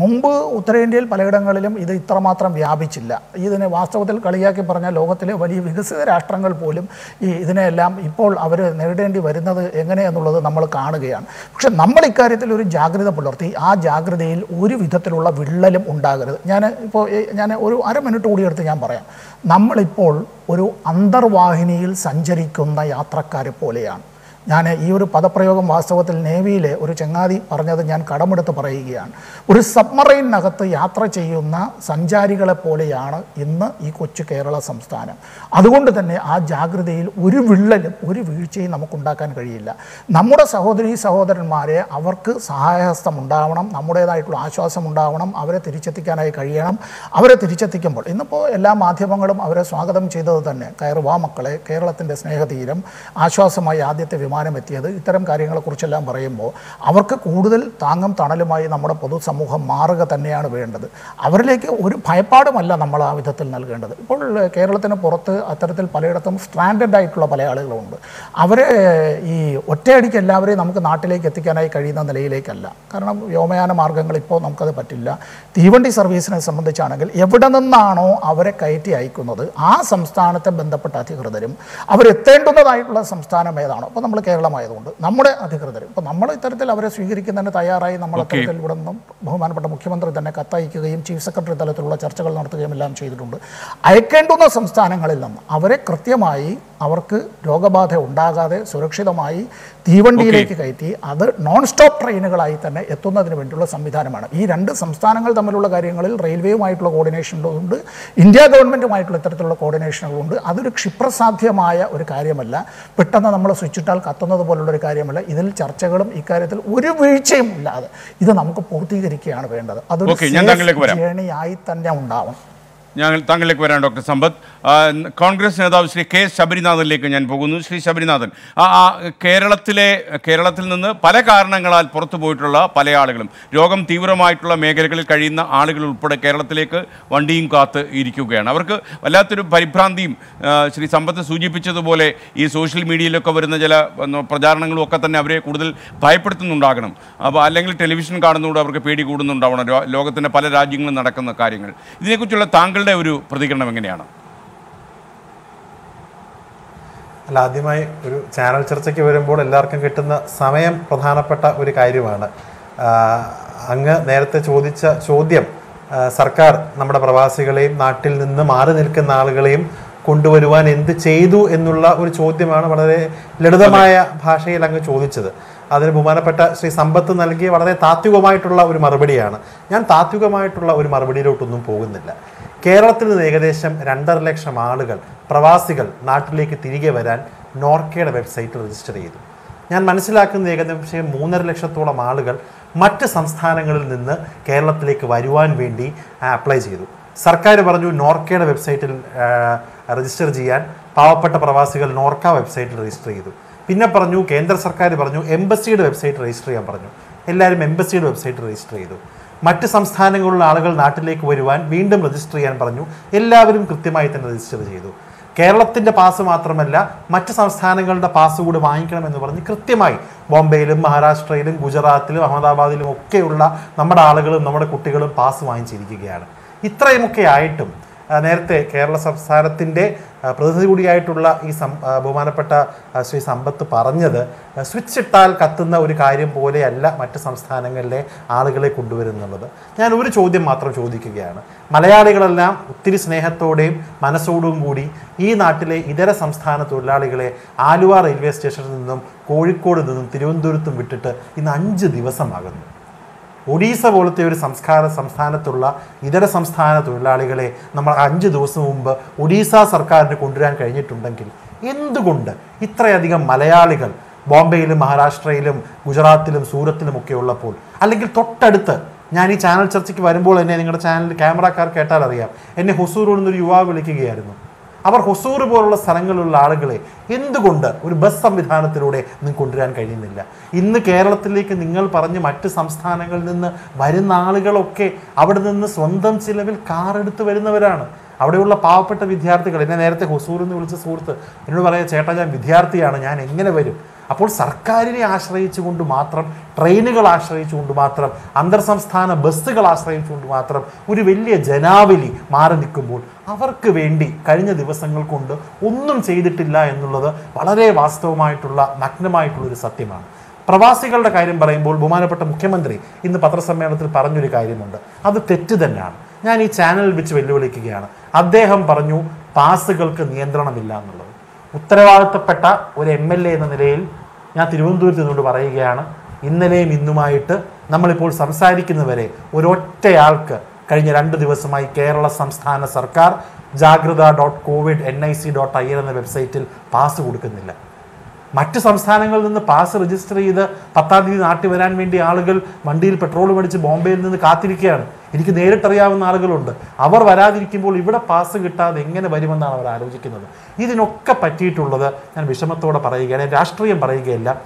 മുമ്പ് ഉത്തരേന്ത്യയിൽ പലയിടങ്ങളിലും ഇത് ഇത്രമാത്രം വ്യാപിച്ചില്ല. ഇതിനെ വാസ്തവത്തിൽ കളിയാക്കി പറഞ്ഞാൽ ലോകത്തിലെ വലിയ വികസിത രാഷ്ട്രങ്ങൾ പോലും ഈ ഇതിനെയെല്ലാം ഇപ്പോൾ അവർ നേരിടേണ്ടി വരുന്നത് എങ്ങനെയെന്നുള്ളത് നമ്മൾ കാണുകയാണ്. പക്ഷെ നമ്മൾ ഇക്കാര്യത്തിൽ ഒരു ജാഗ്രത പുലർത്തി. ആ ജാഗ്രതയിൽ ഒരു വിധത്തിലുള്ള വിള്ളലും ഉണ്ടാകരുത്. ഞാൻ ഇപ്പോൾ ഞാൻ ഒരു അര മിനിറ്റ് കൂടി എടുത്ത് ഞാൻ പറയാം. നമ്മളിപ്പോൾ ഒരു അന്തർവാഹിനിയിൽ സഞ്ചരിക്കുന്ന യാത്രക്കാരെ പോലെയാണ്. ഞാൻ ഈ ഒരു പദപ്രയോഗം വാസ്തവത്തിൽ നേവിയിലെ ഒരു ചങ്ങാതി പറഞ്ഞത് ഞാൻ കടമെടുത്ത് പറയുകയാണ്. ഒരു സബ്മറൈനകത്ത് യാത്ര ചെയ്യുന്ന സഞ്ചാരികളെ പോലെയാണ് ഇന്ന് ഈ കൊച്ചു കേരള സംസ്ഥാനം. അതുകൊണ്ട് തന്നെ ആ ജാഗ്രതയിൽ ഒരു വിള്ളലും ഒരു വീഴ്ചയും നമുക്കുണ്ടാക്കാൻ കഴിയില്ല. നമ്മുടെ സഹോദരി സഹോദരന്മാരെ അവർക്ക് സഹായഹസ്തം ഉണ്ടാവണം നമ്മുടേതായിട്ടുള്ള ആശ്വാസം ഉണ്ടാവണം അവരെ തിരിച്ചെത്തിക്കാനായി കഴിയണം. അവരെ തിരിച്ചെത്തിക്കുമ്പോൾ ഇന്നിപ്പോൾ എല്ലാ മാധ്യമങ്ങളും അവരെ സ്വാഗതം ചെയ്തത് തന്നെ. കയറുവാ മക്കളെ കേരളത്തിന്റെ സ്നേഹതീരം ആശ്വാസമായി ആദ്യത്തെ വിമാനം എത്തിയത് ഇത്തരം കാര്യങ്ങളെക്കുറിച്ചെല്ലാം പറയുമ്പോൾ അവർക്ക് കൂടുതൽ താങ്ങും തണലുമായി നമ്മുടെ പൊതുസമൂഹം മാറുക തന്നെയാണ് വേണ്ടത്. അവരിലേക്ക് ഒരു ഭയപ്പാടുമല്ല നമ്മൾ ആ വിധത്തിൽ നൽകേണ്ടത്. ഇപ്പോൾ കേരളത്തിന് പുറത്ത് അത്തരത്തിൽ പലയിടത്തും സ്ട്രാൻഡഡ് ആയിട്ടുള്ള പല ആളുകളുണ്ട്. അവരെ ഈ ഒറ്റയടിക്ക് എല്ലാവരെയും നമുക്ക് നാട്ടിലേക്ക് എത്തിക്കാനായി കഴിയുന്ന നിലയിലേക്കല്ല. കാരണം വ്യോമയാന മാർഗങ്ങൾ ഇപ്പോൾ നമുക്കത് പറ്റില്ല. തീവണ്ടി സർവീസിനെ സംബന്ധിച്ചാണെങ്കിൽ എവിടെ നിന്നാണോ അവരെ കയറ്റി അയക്കുന്നത് ആ സംസ്ഥാനത്തെ ബന്ധപ്പെട്ട അധികൃതരും അവരെത്തേണ്ടുന്നതായിട്ടുള്ള സംസ്ഥാനം ഏതാണോ. അപ്പോൾ നമ്മൾ കേരളമായതുകൊണ്ട് നമ്മുടെ അധികൃതർ ഇപ്പോൾ നമ്മൾ ഇത്തരത്തിൽ അവരെ സ്വീകരിക്കുന്നതിന് തയ്യാറായി നമ്മളെ അത്തരത്തിൽ ഇവിടെ നിന്നും ബഹുമാനപ്പെട്ട മുഖ്യമന്ത്രി തന്നെ കത്തയക്കുകയും ചീഫ് സെക്രട്ടറി തലത്തിലുള്ള ചർച്ചകൾ നടത്തുകയും എല്ലാം ചെയ്തിട്ടുണ്ട്. അയക്കേണ്ടുന്ന സംസ്ഥാനങ്ങളിൽ നിന്ന് അവരെ കൃത്യമായി അവർക്ക് രോഗബാധ ഉണ്ടാകാതെ സുരക്ഷിതമായി തീവണ്ടിയിലേക്ക് കയറ്റി അത് നോൺ സ്റ്റോപ്പ് ട്രെയിനുകളായി തന്നെ എത്തുന്നതിന് വേണ്ടിയുള്ള സംവിധാനമാണ്. ഈ രണ്ട് സംസ്ഥാനങ്ങൾ തമ്മിലുള്ള കാര്യങ്ങളിൽ റെയിൽവേയുമായിട്ടുള്ള കോർഡിനേഷനുകളുണ്ട് ഇന്ത്യ ഗവൺമെന്റുമായിട്ടുള്ള ഇത്തരത്തിലുള്ള കോർഡിനേഷനുകളുണ്ട് അതൊരു ക്ഷിപ്രസാധ്യമായ ഒരു കാര്യമല്ല. പെട്ടെന്ന് നമ്മൾ സ്വിച്ചിട്ടാൽ കത്തുന്നത് പോലുള്ള ഒരു കാര്യമല്ല. ഇതിൽ ചർച്ചകളും ഇക്കാര്യത്തിൽ ഒരു വീഴ്ചയും ഇല്ലാതെ ഇത് നമുക്ക് പൂർത്തീകരിക്കുകയാണ് വേണ്ടത്. അതൊരു ശ്രേണിയായി. ജേണിയായി തന്നെ ഉണ്ടാവണം. ഞാൻ താങ്കളിലേക്ക് വരാം ഡോക്ടർ സമ്പത്ത്. കോൺഗ്രസ് നേതാവ് ശ്രീ കെ ശബരിനാഥനിലേക്ക് ഞാൻ പോകുന്നു. ശ്രീ ശബരിനാഥൻ ആ കേരളത്തിലെ കേരളത്തിൽ നിന്ന് പല കാരണങ്ങളാൽ പുറത്തു പോയിട്ടുള്ള പല ആളുകളും രോഗം തീവ്രമായിട്ടുള്ള മേഖലകളിൽ കഴിയുന്ന ആളുകൾ ഉൾപ്പെടെ കേരളത്തിലേക്ക് വണ്ടിയും കാത്ത് ഇരിക്കുകയാണ്. അവർക്ക് വല്ലാത്തൊരു പരിഭ്രാന്തിയും ശ്രീ സമ്പത്ത് സൂചിപ്പിച്ചതുപോലെ ഈ സോഷ്യൽ മീഡിയയിലൊക്കെ വരുന്ന ചില പ്രചാരണങ്ങളും ഒക്കെ തന്നെ അവരെ കൂടുതൽ ഭയപ്പെടുത്തുന്നുണ്ടാകണം. അപ്പോൾ അല്ലെങ്കിൽ ടെലിവിഷൻ കാണുന്നതോടെ അവർക്ക് പേടി കൂടുന്നുണ്ടാവണം. ലോകത്തിന്റെ പല രാജ്യങ്ങളിൽ നടക്കുന്ന കാര്യങ്ങൾ. ഇതിനെക്കുറിച്ചുള്ള താങ്കളുടെ ഒരു പ്രതികരണം എങ്ങനെയാണ്? അല്ല ആദ്യമായി ഒരു ചാനൽ ചർച്ചയ്ക്ക് വരുമ്പോൾ എല്ലാവർക്കും കിട്ടുന്ന സമയം പ്രധാനപ്പെട്ട ഒരു കാര്യമാണ്. അങ്ങ് നേരത്തെ ചോദിച്ച ചോദ്യം സർക്കാർ നമ്മുടെ പ്രവാസികളെയും നാട്ടിൽ നിന്ന് മാറി നിൽക്കുന്ന ആളുകളെയും കൊണ്ടുവരുവാൻ എന്ത് ചെയ്തു എന്നുള്ള ഒരു ചോദ്യമാണ് വളരെ ലളിതമായ ഭാഷയിൽ അങ്ങ് ചോദിച്ചത്. അതിന് ബഹുമാനപ്പെട്ട ശ്രീ സമ്പത്ത് നൽകിയ വളരെ താത്വികമായിട്ടുള്ള ഒരു മറുപടിയാണ്. ഞാൻ താത്വികമായിട്ടുള്ള ഒരു മറുപടിയിലോട്ടൊന്നും പോകുന്നില്ല. കേരളത്തിൽ നിന്ന് ഏകദേശം രണ്ടര ലക്ഷം ആളുകൾ പ്രവാസികൾ നാട്ടിലേക്ക് തിരികെ വരാൻ നോർക്കയുടെ വെബ്സൈറ്റ് രജിസ്റ്റർ ചെയ്തു. ഞാൻ മനസ്സിലാക്കുന്ന ഏകദേശം മൂന്നര ലക്ഷത്തോളം ആളുകൾ മറ്റ് സംസ്ഥാനങ്ങളിൽ നിന്ന് കേരളത്തിലേക്ക് വരുവാൻ വേണ്ടി അപ്ലൈ ചെയ്തു. സർക്കാർ പറഞ്ഞു നോർക്കയുടെ വെബ്സൈറ്റിൽ രജിസ്റ്റർ ചെയ്യാൻ പാവപ്പെട്ട പ്രവാസികൾ നോർക്ക വെബ്സൈറ്റിൽ രജിസ്റ്റർ ചെയ്തു. പിന്നെ പറഞ്ഞു കേന്ദ്ര സർക്കാർ പറഞ്ഞു എംബസിയുടെ വെബ്സൈറ്റ് രജിസ്റ്റർ ചെയ്യാൻ പറഞ്ഞു. എല്ലാവരും എംബസിയുടെ വെബ്സൈറ്റ് രജിസ്റ്റർ ചെയ്തു. മറ്റ് സംസ്ഥാനങ്ങളിലുള്ള ആളുകൾ നാട്ടിലേക്ക് വരുവാൻ വീണ്ടും രജിസ്റ്റർ ചെയ്യാൻ പറഞ്ഞു. എല്ലാവരും കൃത്യമായി തന്നെ രജിസ്റ്റർ ചെയ്തു. കേരളത്തിന്റെ പാസ് മാത്രമല്ല മറ്റ് സംസ്ഥാനങ്ങളുടെ പാസ് കൂടി വാങ്ങിക്കണമെന്ന് പറഞ്ഞ് കൃത്യമായി ബോംബെയിലും മഹാരാഷ്ട്രയിലും ഗുജറാത്തിലും അഹമ്മദാബാദിലും ഒക്കെയുള്ള നമ്മുടെ ആളുകളും നമ്മുടെ കുട്ടികളും പാസ് വാങ്ങിച്ചിരിക്കുകയാണ്. ഇത്രയുമൊക്കെ ആയിട്ടും നേരത്തെ കേരള സംസ്ഥാനത്തിന്റെ പ്രതിനിധി കൂടിയായിട്ടുള്ള ഈ സം ബഹുമാനപ്പെട്ട ശ്രീ സമ്പത്ത് പറഞ്ഞത് സ്വിച്ച് ഇട്ടാൽ കത്തുന്ന ഒരു കാര്യം പോലെയല്ല മറ്റ് സംസ്ഥാനങ്ങളിലെ ആളുകളെ കൊണ്ടുവരുന്നുള്ളത്. ഞാൻ ഒരു ചോദ്യം മാത്രം ചോദിക്കുകയാണ്. മലയാളികളെല്ലാം ഒത്തിരി സ്നേഹത്തോടെയും മനസ്സോടും കൂടി ഈ നാട്ടിലെ ഇതര സംസ്ഥാന തൊഴിലാളികളെ ആലുവ റെയിൽവേ സ്റ്റേഷനിൽ നിന്നും കോഴിക്കോട് നിന്നും തിരുവനന്തപുരത്തും വിട്ടിട്ട് ഇന്ന് അഞ്ച് ദിവസമാകുന്നു. ഒഡീസ പോലത്തെ ഒരു സംസ്കാര സംസ്ഥാനത്തുള്ള ഇതര സംസ്ഥാന തൊഴിലാളികളെ നമ്മൾ അഞ്ച് ദിവസം മുമ്പ് ഒഡീസ സർക്കാരിന് കൊണ്ടുവരാൻ കഴിഞ്ഞിട്ടുണ്ടെങ്കിൽ എന്തുകൊണ്ട് ഇത്രയധികം മലയാളികൾ ബോംബെയിലും മഹാരാഷ്ട്രയിലും ഗുജറാത്തിലും സൂറത്തിലും ഒക്കെ ഉള്ളപ്പോൾ? അല്ലെങ്കിൽ തൊട്ടടുത്ത് ഞാൻ ഈ ചാനൽ ചർച്ചയ്ക്ക് വരുമ്പോൾ എന്നെ നിങ്ങളുടെ ചാനൽ ക്യാമറക്കാർ കേട്ടാൽ അറിയാം. എന്നെ ഹൊസൂറിൽ നിന്നൊരു യുവാവ് വിളിക്കുകയായിരുന്നു. അവർ ഹൊസൂർ പോലുള്ള സ്ഥലങ്ങളിലുള്ള ആളുകളെ എന്തുകൊണ്ട് ഒരു ബസ് സംവിധാനത്തിലൂടെ നിങ്ങൾക്ക് കൊണ്ടുവരാൻ കഴിയുന്നില്ല? ഇന്ന് കേരളത്തിലേക്ക് നിങ്ങൾ പറഞ്ഞ് മറ്റ് സംസ്ഥാനങ്ങളിൽ നിന്ന് വരുന്ന ആളുകളൊക്കെ അവിടെ നിന്ന് സ്വന്തം ചിലവിൽ കാർ എടുത്ത് വരുന്നവരാണ്. അവിടെയുള്ള പാവപ്പെട്ട വിദ്യാർത്ഥികൾ എന്നെ നേരത്തെ ഹൊസൂർ എന്ന് വിളിച്ച സുഹൃത്ത് എന്നോട് പറയാം ചേട്ടാ ഞാൻ വിദ്യാർത്ഥിയാണ് ഞാൻ എങ്ങനെ വരും? അപ്പോൾ സർക്കാരിനെ ആശ്രയിച്ചുകൊണ്ട് മാത്രം ട്രെയിനുകൾ ആശ്രയിച്ചുകൊണ്ട് മാത്രം അന്തർ സംസ്ഥാന ബസ്സുകൾ ആശ്രയിച്ചുകൊണ്ട് മാത്രം ഒരു വലിയ ജനാവലി മാറി നിൽക്കുമ്പോൾ അവർക്ക് വേണ്ടി കഴിഞ്ഞ ദിവസങ്ങൾ കൊണ്ട് ഒന്നും ചെയ്തിട്ടില്ല എന്നുള്ളത് വളരെ വാസ്തവമായിട്ടുള്ള നഗ്നമായിട്ടുള്ളൊരു സത്യമാണ്. പ്രവാസികളുടെ കാര്യം പറയുമ്പോൾ ബഹുമാനപ്പെട്ട മുഖ്യമന്ത്രി ഇന്ന് പത്രസമ്മേളനത്തിൽ പറഞ്ഞൊരു കാര്യമുണ്ട്. അത് തെറ്റ് തന്നെയാണ്. ഞാൻ ഈ ചാനലിൽ വെച്ച് വെല്ലുവിളിക്കുകയാണ്. അദ്ദേഹം പറഞ്ഞു പാസുകൾക്ക് നിയന്ത്രണമില്ല എന്നുള്ളത്. ഉത്തരവാദിത്തപ്പെട്ട ഒരു എം എൽ എ എന്ന നിലയിൽ ഞാൻ തിരുവനന്തപുരത്ത് നിന്നുകൊണ്ട് പറയുകയാണ് ഇന്നലെയും ഇന്നുമായിട്ട് നമ്മളിപ്പോൾ സംസാരിക്കുന്നവരെ ഒരൊറ്റയാൾക്ക് കഴിഞ്ഞ രണ്ട് ദിവസമായി കേരള സംസ്ഥാന സർക്കാർ Jagratha dot covid N I C dot I L എന്ന വെബ്സൈറ്റിൽ പാസ് കൊടുക്കുന്നില്ല. മറ്റ് സംസ്ഥാനങ്ങളിൽ നിന്ന് പാസ് രജിസ്റ്റർ ചെയ്ത് പത്താം തീയതി നാട്ടിൽ വരാൻ വേണ്ടി ആളുകൾ വണ്ടിയിൽ പെട്രോൾ മേടിച്ച് ബോംബെയിൽ നിന്ന് കാത്തിരിക്കുകയാണ്. എനിക്ക് നേരിട്ടറിയാവുന്ന ആളുകളുണ്ട്. അവർ വരാതിരിക്കുമ്പോൾ ഇവിടെ പാസ് കിട്ടാതെ എങ്ങനെ വരുമെന്നാണ് അവർ ആലോചിക്കുന്നത്. ഇതിനൊക്കെ പറ്റിയിട്ടുള്ളത് ഞാൻ വിഷമത്തോടെ പറയുകയാണ് രാഷ്ട്രീയം പറയുകയല്ല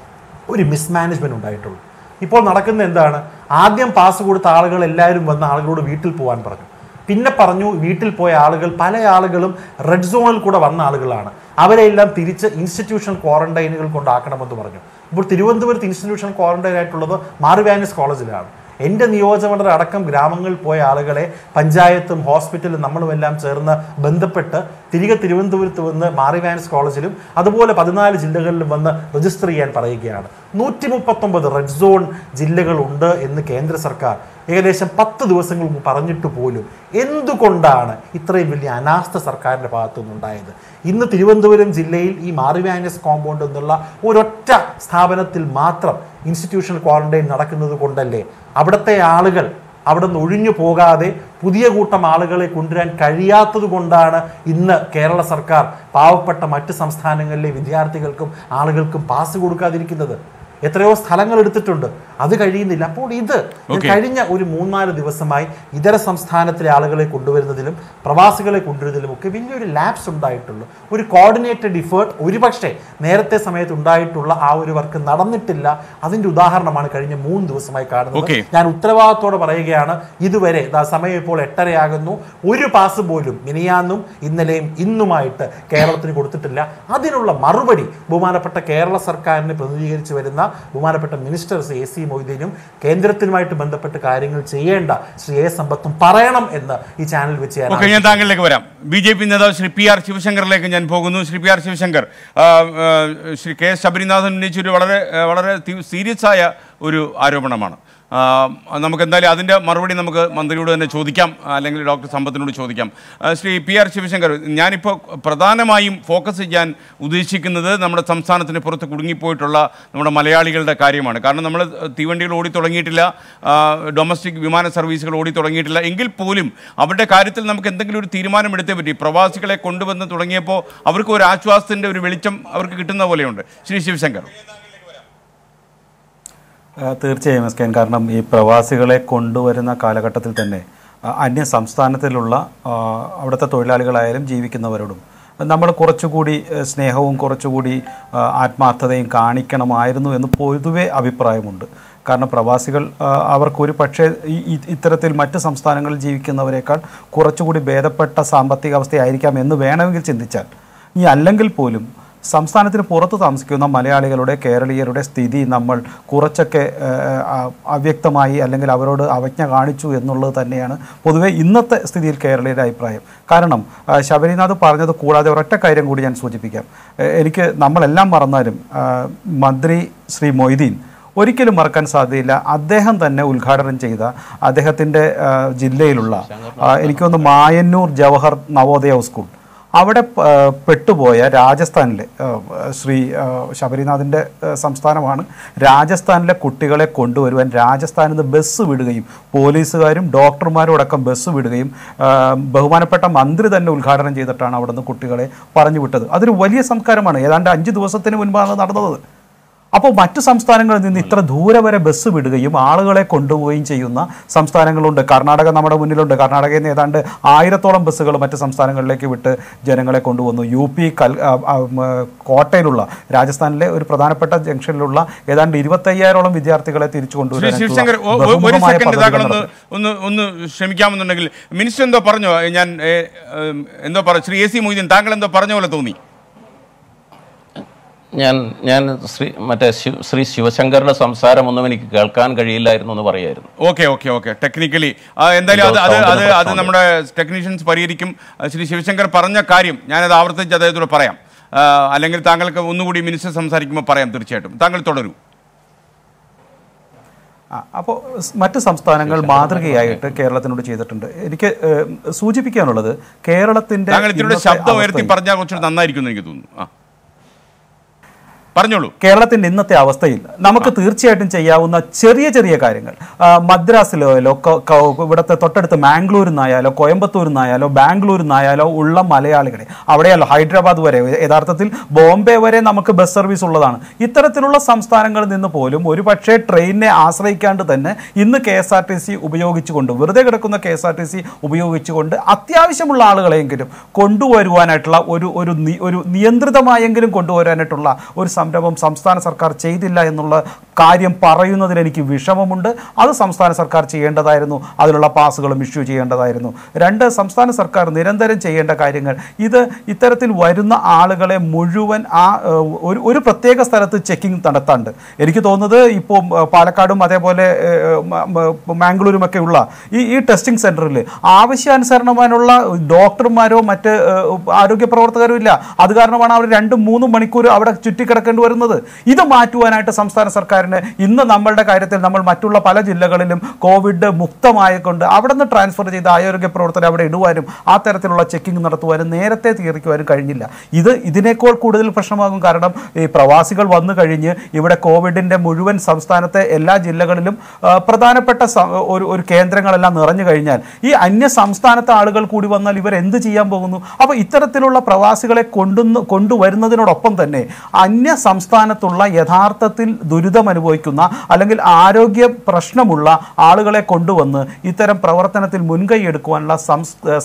ഒരു മിസ്മാനേജ്മെന്റ് ഉണ്ടായിട്ടുള്ളൂ. ഇപ്പോൾ നടക്കുന്ന എന്താണ്? ആദ്യം പാസ് കൊടുത്ത ആളുകൾ എല്ലാവരും വന്ന ആളുകളോട് വീട്ടിൽ പോകാൻ പറഞ്ഞു. പിന്നെ പറഞ്ഞു വീട്ടിൽ പോയ ആളുകൾ പല ആളുകളും റെഡ് സോണിൽ കൂടെ വന്ന ആളുകളാണ്. അവരെല്ലാം തിരിച്ച് ഇൻസ്റ്റിറ്റ്യൂഷണൽ ക്വാറന്റൈനുകൾ കൊണ്ടാക്കണമെന്ന് പറഞ്ഞു. ഇപ്പോൾ തിരുവനന്തപുരത്ത് ഇൻസ്റ്റിറ്റ്യൂഷണൽ ക്വാറന്റൈൻ ആയിട്ടുള്ളത് മാറിവാനിസ് കോളേജിലാണ് എന്റെ നിയോജകമണ്ഡലം അടക്കം ഗ്രാമങ്ങളിൽ പോയ ആളുകളെ പഞ്ചായത്തും ഹോസ്പിറ്റലും നമ്മളുമെല്ലാം ചേർന്ന് ബന്ധപ്പെട്ട് തിരികെ തിരുവനന്തപുരത്ത് വന്ന് മാറിവാനിസ് കോളേജിലും അതുപോലെ പതിനാല് ജില്ലകളിലും വന്ന് രജിസ്റ്റർ ചെയ്യാൻ പറയുകയാണ്. നൂറ്റി മുപ്പത്തൊമ്പത് റെഡ് സോൺ ജില്ലകളുണ്ട് എന്ന് കേന്ദ്ര സർക്കാർ ഏകദേശം പത്ത് ദിവസങ്ങൾ മുമ്പ് പറഞ്ഞിട്ട് പോലും എന്തുകൊണ്ടാണ് ഇത്രയും വലിയ അനാസ്ഥ സർക്കാരിന്റെ ഭാഗത്തു നിന്നുണ്ടായത് ഇന്ന് തിരുവനന്തപുരം ജില്ലയിൽ ഈ മാറിവാനസ് കോമ്പൗണ്ട് എന്നുള്ള ഒരൊറ്റ സ്ഥാപനത്തിൽ മാത്രം ഇൻസ്റ്റിറ്റ്യൂഷണൽ ക്വാറന്റൈൻ നടക്കുന്നത് കൊണ്ടല്ലേ അവിടുത്തെ ആളുകൾ അവിടെ നിന്ന് ഒഴിഞ്ഞു പോകാതെ പുതിയ കൂട്ടം ആളുകളെ കൊണ്ടുവരാൻ കഴിയാത്തത് കൊണ്ടാണ് ഇന്ന് കേരള സർക്കാർ പാവപ്പെട്ട മറ്റ് സംസ്ഥാനങ്ങളിലെ വിദ്യാർത്ഥികൾക്കും ആളുകൾക്കും പാസ് കൊടുക്കാതിരിക്കുന്നത്? എത്രയോ സ്ഥലങ്ങൾ എടുത്തിട്ടുണ്ട്. അത് കഴിയുന്നില്ല. അപ്പോൾ ഇത് കഴിഞ്ഞ ഒരു മൂന്നാൽ ദിവസമായി ഇതര സംസ്ഥാനത്തിലെ ആളുകളെ കൊണ്ടുവരുന്നതിലും പ്രവാസികളെ കൊണ്ടുവരുന്നതിലും ഒക്കെ വലിയൊരു ലാപ്സ് ഉണ്ടായിട്ടുള്ളൂ. ഒരു കോർഡിനേറ്റഡ് ഇഫേർട്ട് ഒരുപക്ഷെ നേരത്തെ സമയത്ത് ഉണ്ടായിട്ടുള്ള ആ ഒരു വർക്ക് നടന്നിട്ടില്ല. അതിന്റെ ഉദാഹരണമാണ് കഴിഞ്ഞ മൂന്ന് ദിവസമായി കാണുന്നത്. ഞാൻ ഉത്തരവാദിത്തോടെ പറയുകയാണ് ഇതുവരെ സമയം ഇപ്പോൾ എട്ടരയാകുന്നു. ഒരു പാസ് പോലും മിനിയാന്നും ഇന്നലെയും ഇന്നുമായിട്ട് കേരളത്തിന് കൊടുത്തിട്ടില്ല. അതിനുള്ള മറുപടി ബഹുമാനപ്പെട്ട കേരള സർക്കാരിനെ പ്രതിനിധീകരിച്ച് വരുന്ന ബഹുമാനപ്പെട്ട മിനിസ്റ്റർ ശ്രീ എ സി മൊയ്തീനും കേന്ദ്രത്തിനുമായിട്ട് ബന്ധപ്പെട്ട് കാര്യങ്ങൾ ചെയ്യേണ്ട ശ്രീ എ സമ്പത്തും പറയണം എന്ന് ഈ ചാനൽ വെച്ച് ഞാൻ താങ്കളിലേക്ക് വരാം. ബി ജെ പി നേതാവ് ശ്രീ പി ആർ ശിവശങ്കറിലേക്ക് ഞാൻ പോകുന്നു. Shri P R Sivasankar Shri K S Sabarinathan ഉന്നയിച്ചൊരു വളരെ വളരെ സീരിയസ് ആയ ഒരു ആരോപണമാണ്. നമുക്ക് എന്തായാലും അതിന്റെ മറുപടി നമുക്ക് മന്ത്രിയോട് തന്നെ ചോദിക്കാം അല്ലെങ്കിൽ ഡോക്ടർ സമ്പത്തിനോട് ചോദിക്കാം. ശ്രീ പി ആർ ശിവശങ്കർ ഞാനിപ്പോൾ പ്രധാനമായും ഫോക്കസ് ചെയ്യാൻ ഉദ്ദേശിക്കുന്നത് നമ്മുടെ സംസ്ഥാനത്തിന് പുറത്ത് കുടുങ്ങിപ്പോയിട്ടുള്ള നമ്മുടെ മലയാളികളുടെ കാര്യമാണ്. കാരണം നമ്മൾ തീവണ്ടികൾ ഓടി തുടങ്ങിയിട്ടില്ല ഡൊമസ്റ്റിക് വിമാന സർവീസുകൾ ഓടി തുടങ്ങിയിട്ടില്ല. എങ്കിൽ പോലും അവരുടെ കാര്യത്തിൽ നമുക്ക് എന്തെങ്കിലും ഒരു തീരുമാനം എടുത്തേ പറ്റി. പ്രവാസികളെ കൊണ്ടുവന്ന് തുടങ്ങിയപ്പോൾ അവർക്ക് ഒരു ആശ്വാസത്തിന്റെ ഒരു വെളിച്ചം അവർക്ക് കിട്ടുന്ന പോലെയുണ്ട്. ശ്രീ ശിവശങ്കർ. തീർച്ചയായും എസ് കെ. കാരണം ഈ പ്രവാസികളെ കൊണ്ടുവരുന്ന കാലഘട്ടത്തിൽ തന്നെ അന്യ സംസ്ഥാനത്തിലുള്ള അവിടുത്തെ തൊഴിലാളികളായാലും ജീവിക്കുന്നവരോടും നമ്മൾ കുറച്ചുകൂടി സ്നേഹവും കുറച്ചുകൂടി ആത്മാർത്ഥതയും കാണിക്കണമായിരുന്നു എന്ന് പൊതുവെ അഭിപ്രായമുണ്ട് കാരണം പ്രവാസികൾ അവർക്കൊരു പക്ഷേ ഇത്തരത്തിൽ മറ്റ് സംസ്ഥാനങ്ങളിൽ ജീവിക്കുന്നവരെക്കാൾ കുറച്ചുകൂടി ഭേദപ്പെട്ട സാമ്പത്തിക അവസ്ഥയായിരിക്കാം എന്ന് വേണമെങ്കിൽ ചിന്തിച്ചാൽ ഇനി അല്ലെങ്കിൽ പോലും സംസ്ഥാനത്തിന് പുറത്ത് താമസിക്കുന്ന മലയാളികളുടെ കേരളീയരുടെ സ്ഥിതി നമ്മൾ കുറച്ചൊക്കെ അവ്യക്തമായി അല്ലെങ്കിൽ അവരോട് അവജ്ഞ കാണിച്ചു എന്നുള്ളത് തന്നെയാണ് പൊതുവേ ഇന്നത്തെ സ്ഥിതിയിൽ കേരളീയരുടെ അഭിപ്രായം. കാരണം ശബരിനാഥ് പറഞ്ഞത് കൂടാതെ ഒരൊറ്റ കാര്യം കൂടി ഞാൻ സൂചിപ്പിക്കാം. എനിക്ക് നമ്മളെല്ലാം മറന്നാലും മന്ത്രി ശ്രീ മൊയ്തീൻ ഒരിക്കലും മറക്കാൻ സാധ്യതയില്ല. അദ്ദേഹം തന്നെ ഉദ്ഘാടനം ചെയ്ത അദ്ദേഹത്തിന്റെ ജില്ലയിലുള്ള എനിക്കൊന്ന് മായന്നൂർ ജവഹർ നവോദയ സ്കൂൾ അവിടെ പെട്ടുപോയ രാജസ്ഥാനിലെ ശ്രീ ശബരിനാഥിന്റെ സംസ്ഥാനമാണ്. രാജസ്ഥാനിലെ കുട്ടികളെ കൊണ്ടുവരുവാൻ രാജസ്ഥാനിൽ നിന്ന് ബസ് വിടുകയും പോലീസുകാരും ഡോക്ടർമാരും അടക്കം ബസ് വിടുകയും ബഹുമാനപ്പെട്ട മന്ത്രി തന്നെ ഉദ്ഘാടനം ചെയ്തിട്ടാണ് അവിടെ നിന്ന് കുട്ടികളെ പറഞ്ഞു വിട്ടത്. അതൊരു വലിയ സംസ്കാരമാണ്. ഏതാണ്ട് അഞ്ച് ദിവസത്തിന് മുൻപാണ് നടന്നത്. അപ്പോൾ മറ്റു സംസ്ഥാനങ്ങളിൽ നിന്ന് ഇത്ര ദൂരെ വരെ ബസ് വിടുകയും ആളുകളെ കൊണ്ടുപോവുകയും ചെയ്യുന്ന സംസ്ഥാനങ്ങളുണ്ട്. കർണാടക നമ്മുടെ മുന്നിലുണ്ട്. കർണാടകയിൽ നിന്ന് ഏതാണ്ട് ആയിരത്തോളം ബസ്സുകൾ മറ്റ് സംസ്ഥാനങ്ങളിലേക്ക് വിട്ട് ജനങ്ങളെ കൊണ്ടുവന്നു. യു പി കൽ കോട്ടയിലുള്ള രാജസ്ഥാനിലെ ഒരു പ്രധാനപ്പെട്ട ജംഗ്ഷനിലുള്ള ഏതാണ്ട് ഇരുപത്തയ്യായിരോളം വിദ്യാർത്ഥികളെ തിരിച്ചു ഒന്ന് ഒന്ന് ക്ഷമിക്കാമെന്നുണ്ടെങ്കിൽ മിനിസ്റ്റർ എന്തോ പറഞ്ഞോ? ഞാൻ എന്തോ പറഞ്ഞു ശ്രീ എ സി മൊയ്തീൻ താങ്കൾ എന്തോ പറഞ്ഞ പോലെ തോന്നി. ഞാൻ ഞാൻ ശ്രീ മറ്റേ ശ്രീ ശിവശങ്കറിന്റെ സംസാരമൊന്നും എനിക്ക് കേൾക്കാൻ കഴിയില്ലായിരുന്നു എന്ന് പറയായിരുന്നു. Okay okay okay. ടെക്നിക്കലി എന്തായാലും അത് അത് അത് അത് നമ്മുടെ ടെക്നീഷ്യൻസ് പരിഹരിക്കും. ശ്രീ ശിവശങ്കർ പറഞ്ഞ കാര്യം ഞാനത് ആവർത്തിച്ച് അദ്ദേഹത്തോട് പറയാം. അല്ലെങ്കിൽ താങ്കൾക്ക് ഒന്നുകൂടി മിനിസ്റ്റർ സംസാരിക്കുമ്പോൾ പറയാം തീർച്ചയായിട്ടും. താങ്കൾ തുടരൂ. അപ്പോൾ മറ്റ് സംസ്ഥാനങ്ങൾ മാതൃകയായിട്ട് കേരളത്തിനോട് ചെയ്തിട്ടുണ്ട്. എനിക്ക് സൂചിപ്പിക്കാനുള്ളത് കേരളത്തിന്റെ ശബ്ദം ഉയർത്തി പറഞ്ഞാൽ കുറച്ചുകൂടി നന്നായിരിക്കും എന്ന് എനിക്ക് തോന്നുന്നു. ആ. പറഞ്ഞോളൂ. കേരളത്തിന്റെ ഇന്നത്തെ അവസ്ഥയിൽ നമുക്ക് തീർച്ചയായിട്ടും ചെയ്യാവുന്ന ചെറിയ ചെറിയ കാര്യങ്ങൾ. മദ്രാസിലോ ഇവിടുത്തെ തൊട്ടടുത്ത് മാംഗ്ലൂരിൽ നിന്നായാലോ കോയമ്പത്തൂരിൽ നിന്നായാലോ ബാംഗ്ലൂരിൽ നിന്നായാലോ ഉള്ള മലയാളികളെ അവിടെയല്ലോ ഹൈദരാബാദ് വരെ യഥാർത്ഥത്തിൽ ബോംബെ വരെ നമുക്ക് ബസ് സർവീസ് ഉള്ളതാണ്. ഇത്തരത്തിലുള്ള സംസ്ഥാനങ്ങളിൽ നിന്ന് പോലും ഒരു പക്ഷേ ട്രെയിനിനെ ആശ്രയിക്കാണ്ട് തന്നെ ഇന്ന് K S R T C ഉപയോഗിച്ചുകൊണ്ട് വെറുതെ കിടക്കുന്ന K S R T C ഉപയോഗിച്ചുകൊണ്ട് അത്യാവശ്യമുള്ള ആളുകളെങ്കിലും കൊണ്ടുവരുവാനായിട്ടുള്ള ഒരു ഒരു ഒരു നിയന്ത്രിതമായെങ്കിലും കൊണ്ടുവരാനായിട്ടുള്ള ഒരു സംരംഭം സംസ്ഥാന സർക്കാർ ചെയ്തില്ല എന്നുള്ള കാര്യം പറയുന്നതിൽ എനിക്ക് വിഷമമുണ്ട്. അത് സംസ്ഥാന സർക്കാർ ചെയ്യേണ്ടതായിരുന്നു. അതിനുള്ള പാസുകളും ഇഷ്യൂ ചെയ്യേണ്ടതായിരുന്നു. രണ്ട് സംസ്ഥാന സർക്കാർ നിരന്തരം ചെയ്യേണ്ട കാര്യങ്ങൾ. ഇത് ഇത്തരത്തിൽ വരുന്ന ആളുകളെ മുഴുവൻ ആ ഒരു ഒരു പ്രത്യേക സ്ഥലത്ത് ചെക്കിംഗ് നടത്താണ്ട്. എനിക്ക് തോന്നുന്നത് ഇപ്പോൾ പാലക്കാടും അതേപോലെ മാംഗ്ലൂരുമൊക്കെ ഉള്ള ഈ ഈ ടെസ്റ്റിംഗ് സെന്ററിൽ ആവശ്യാനുസരണമായുള്ള ഡോക്ടർമാരോ മറ്റ് ആരോഗ്യ പ്രവർത്തകരോ ഇല്ല. അത് കാരണമാണ് അവർ രണ്ടും മൂന്നും മണിക്കൂർ അവിടെ ചുറ്റിക്കിടക്കേണ്ടി വരുന്നത്. ഇത് മാറ്റുവാനായിട്ട് സംസ്ഥാന സർക്കാരിന് ഇന്ന് നമ്മളുടെ കാര്യത്തിൽ നമ്മൾ മറ്റുള്ള പല ജില്ലകളിലും കോവിഡ് മുക്തമായിക്കൊണ്ട് അവിടെ നിന്ന് ട്രാൻസ്ഫർ ചെയ്ത ആരോഗ്യ പ്രവർത്തനം അവിടെ ഇടുവാനും ആ തരത്തിലുള്ള ചെക്കിംഗ് നടത്തുവാനും നേരത്തെ തീർക്കുവാനും കഴിഞ്ഞില്ല. ഇത് ഇതിനേക്കാൾ കൂടുതൽ പ്രശ്നമാകും കാരണം ഈ പ്രവാസികൾ വന്നു കഴിഞ്ഞ് ഇവിടെ കോവിഡിന്റെ മുഴുവൻ സംസ്ഥാനത്തെ എല്ലാ ജില്ലകളിലും പ്രധാനപ്പെട്ട ഒരു ഒരു കേന്ദ്രങ്ങളെല്ലാം നിറഞ്ഞു കഴിഞ്ഞാൽ ഈ അന്യ സംസ്ഥാനത്തെ ആളുകൾ കൂടി വന്നാൽ ഇവർ എന്ത് ചെയ്യാൻ പോകുന്നു? അപ്പോൾ ഇത്തരത്തിലുള്ള പ്രവാസികളെ കൊണ്ടുവന്ന് കൊണ്ടുവരുന്നതിനോടൊപ്പം തന്നെ അന്യ സംസ്ഥാനത്തുള്ള യഥാർത്ഥത്തിൽ ദുരിതം അനുഭവിക്കുന്ന അല്ലെങ്കിൽ ആരോഗ്യ പ്രശ്നമുള്ള ആളുകളെ കൊണ്ടുവന്ന് ഇത്തരം പ്രവർത്തനത്തിൽ മുൻകൈ എടുക്കുവാനുള്ള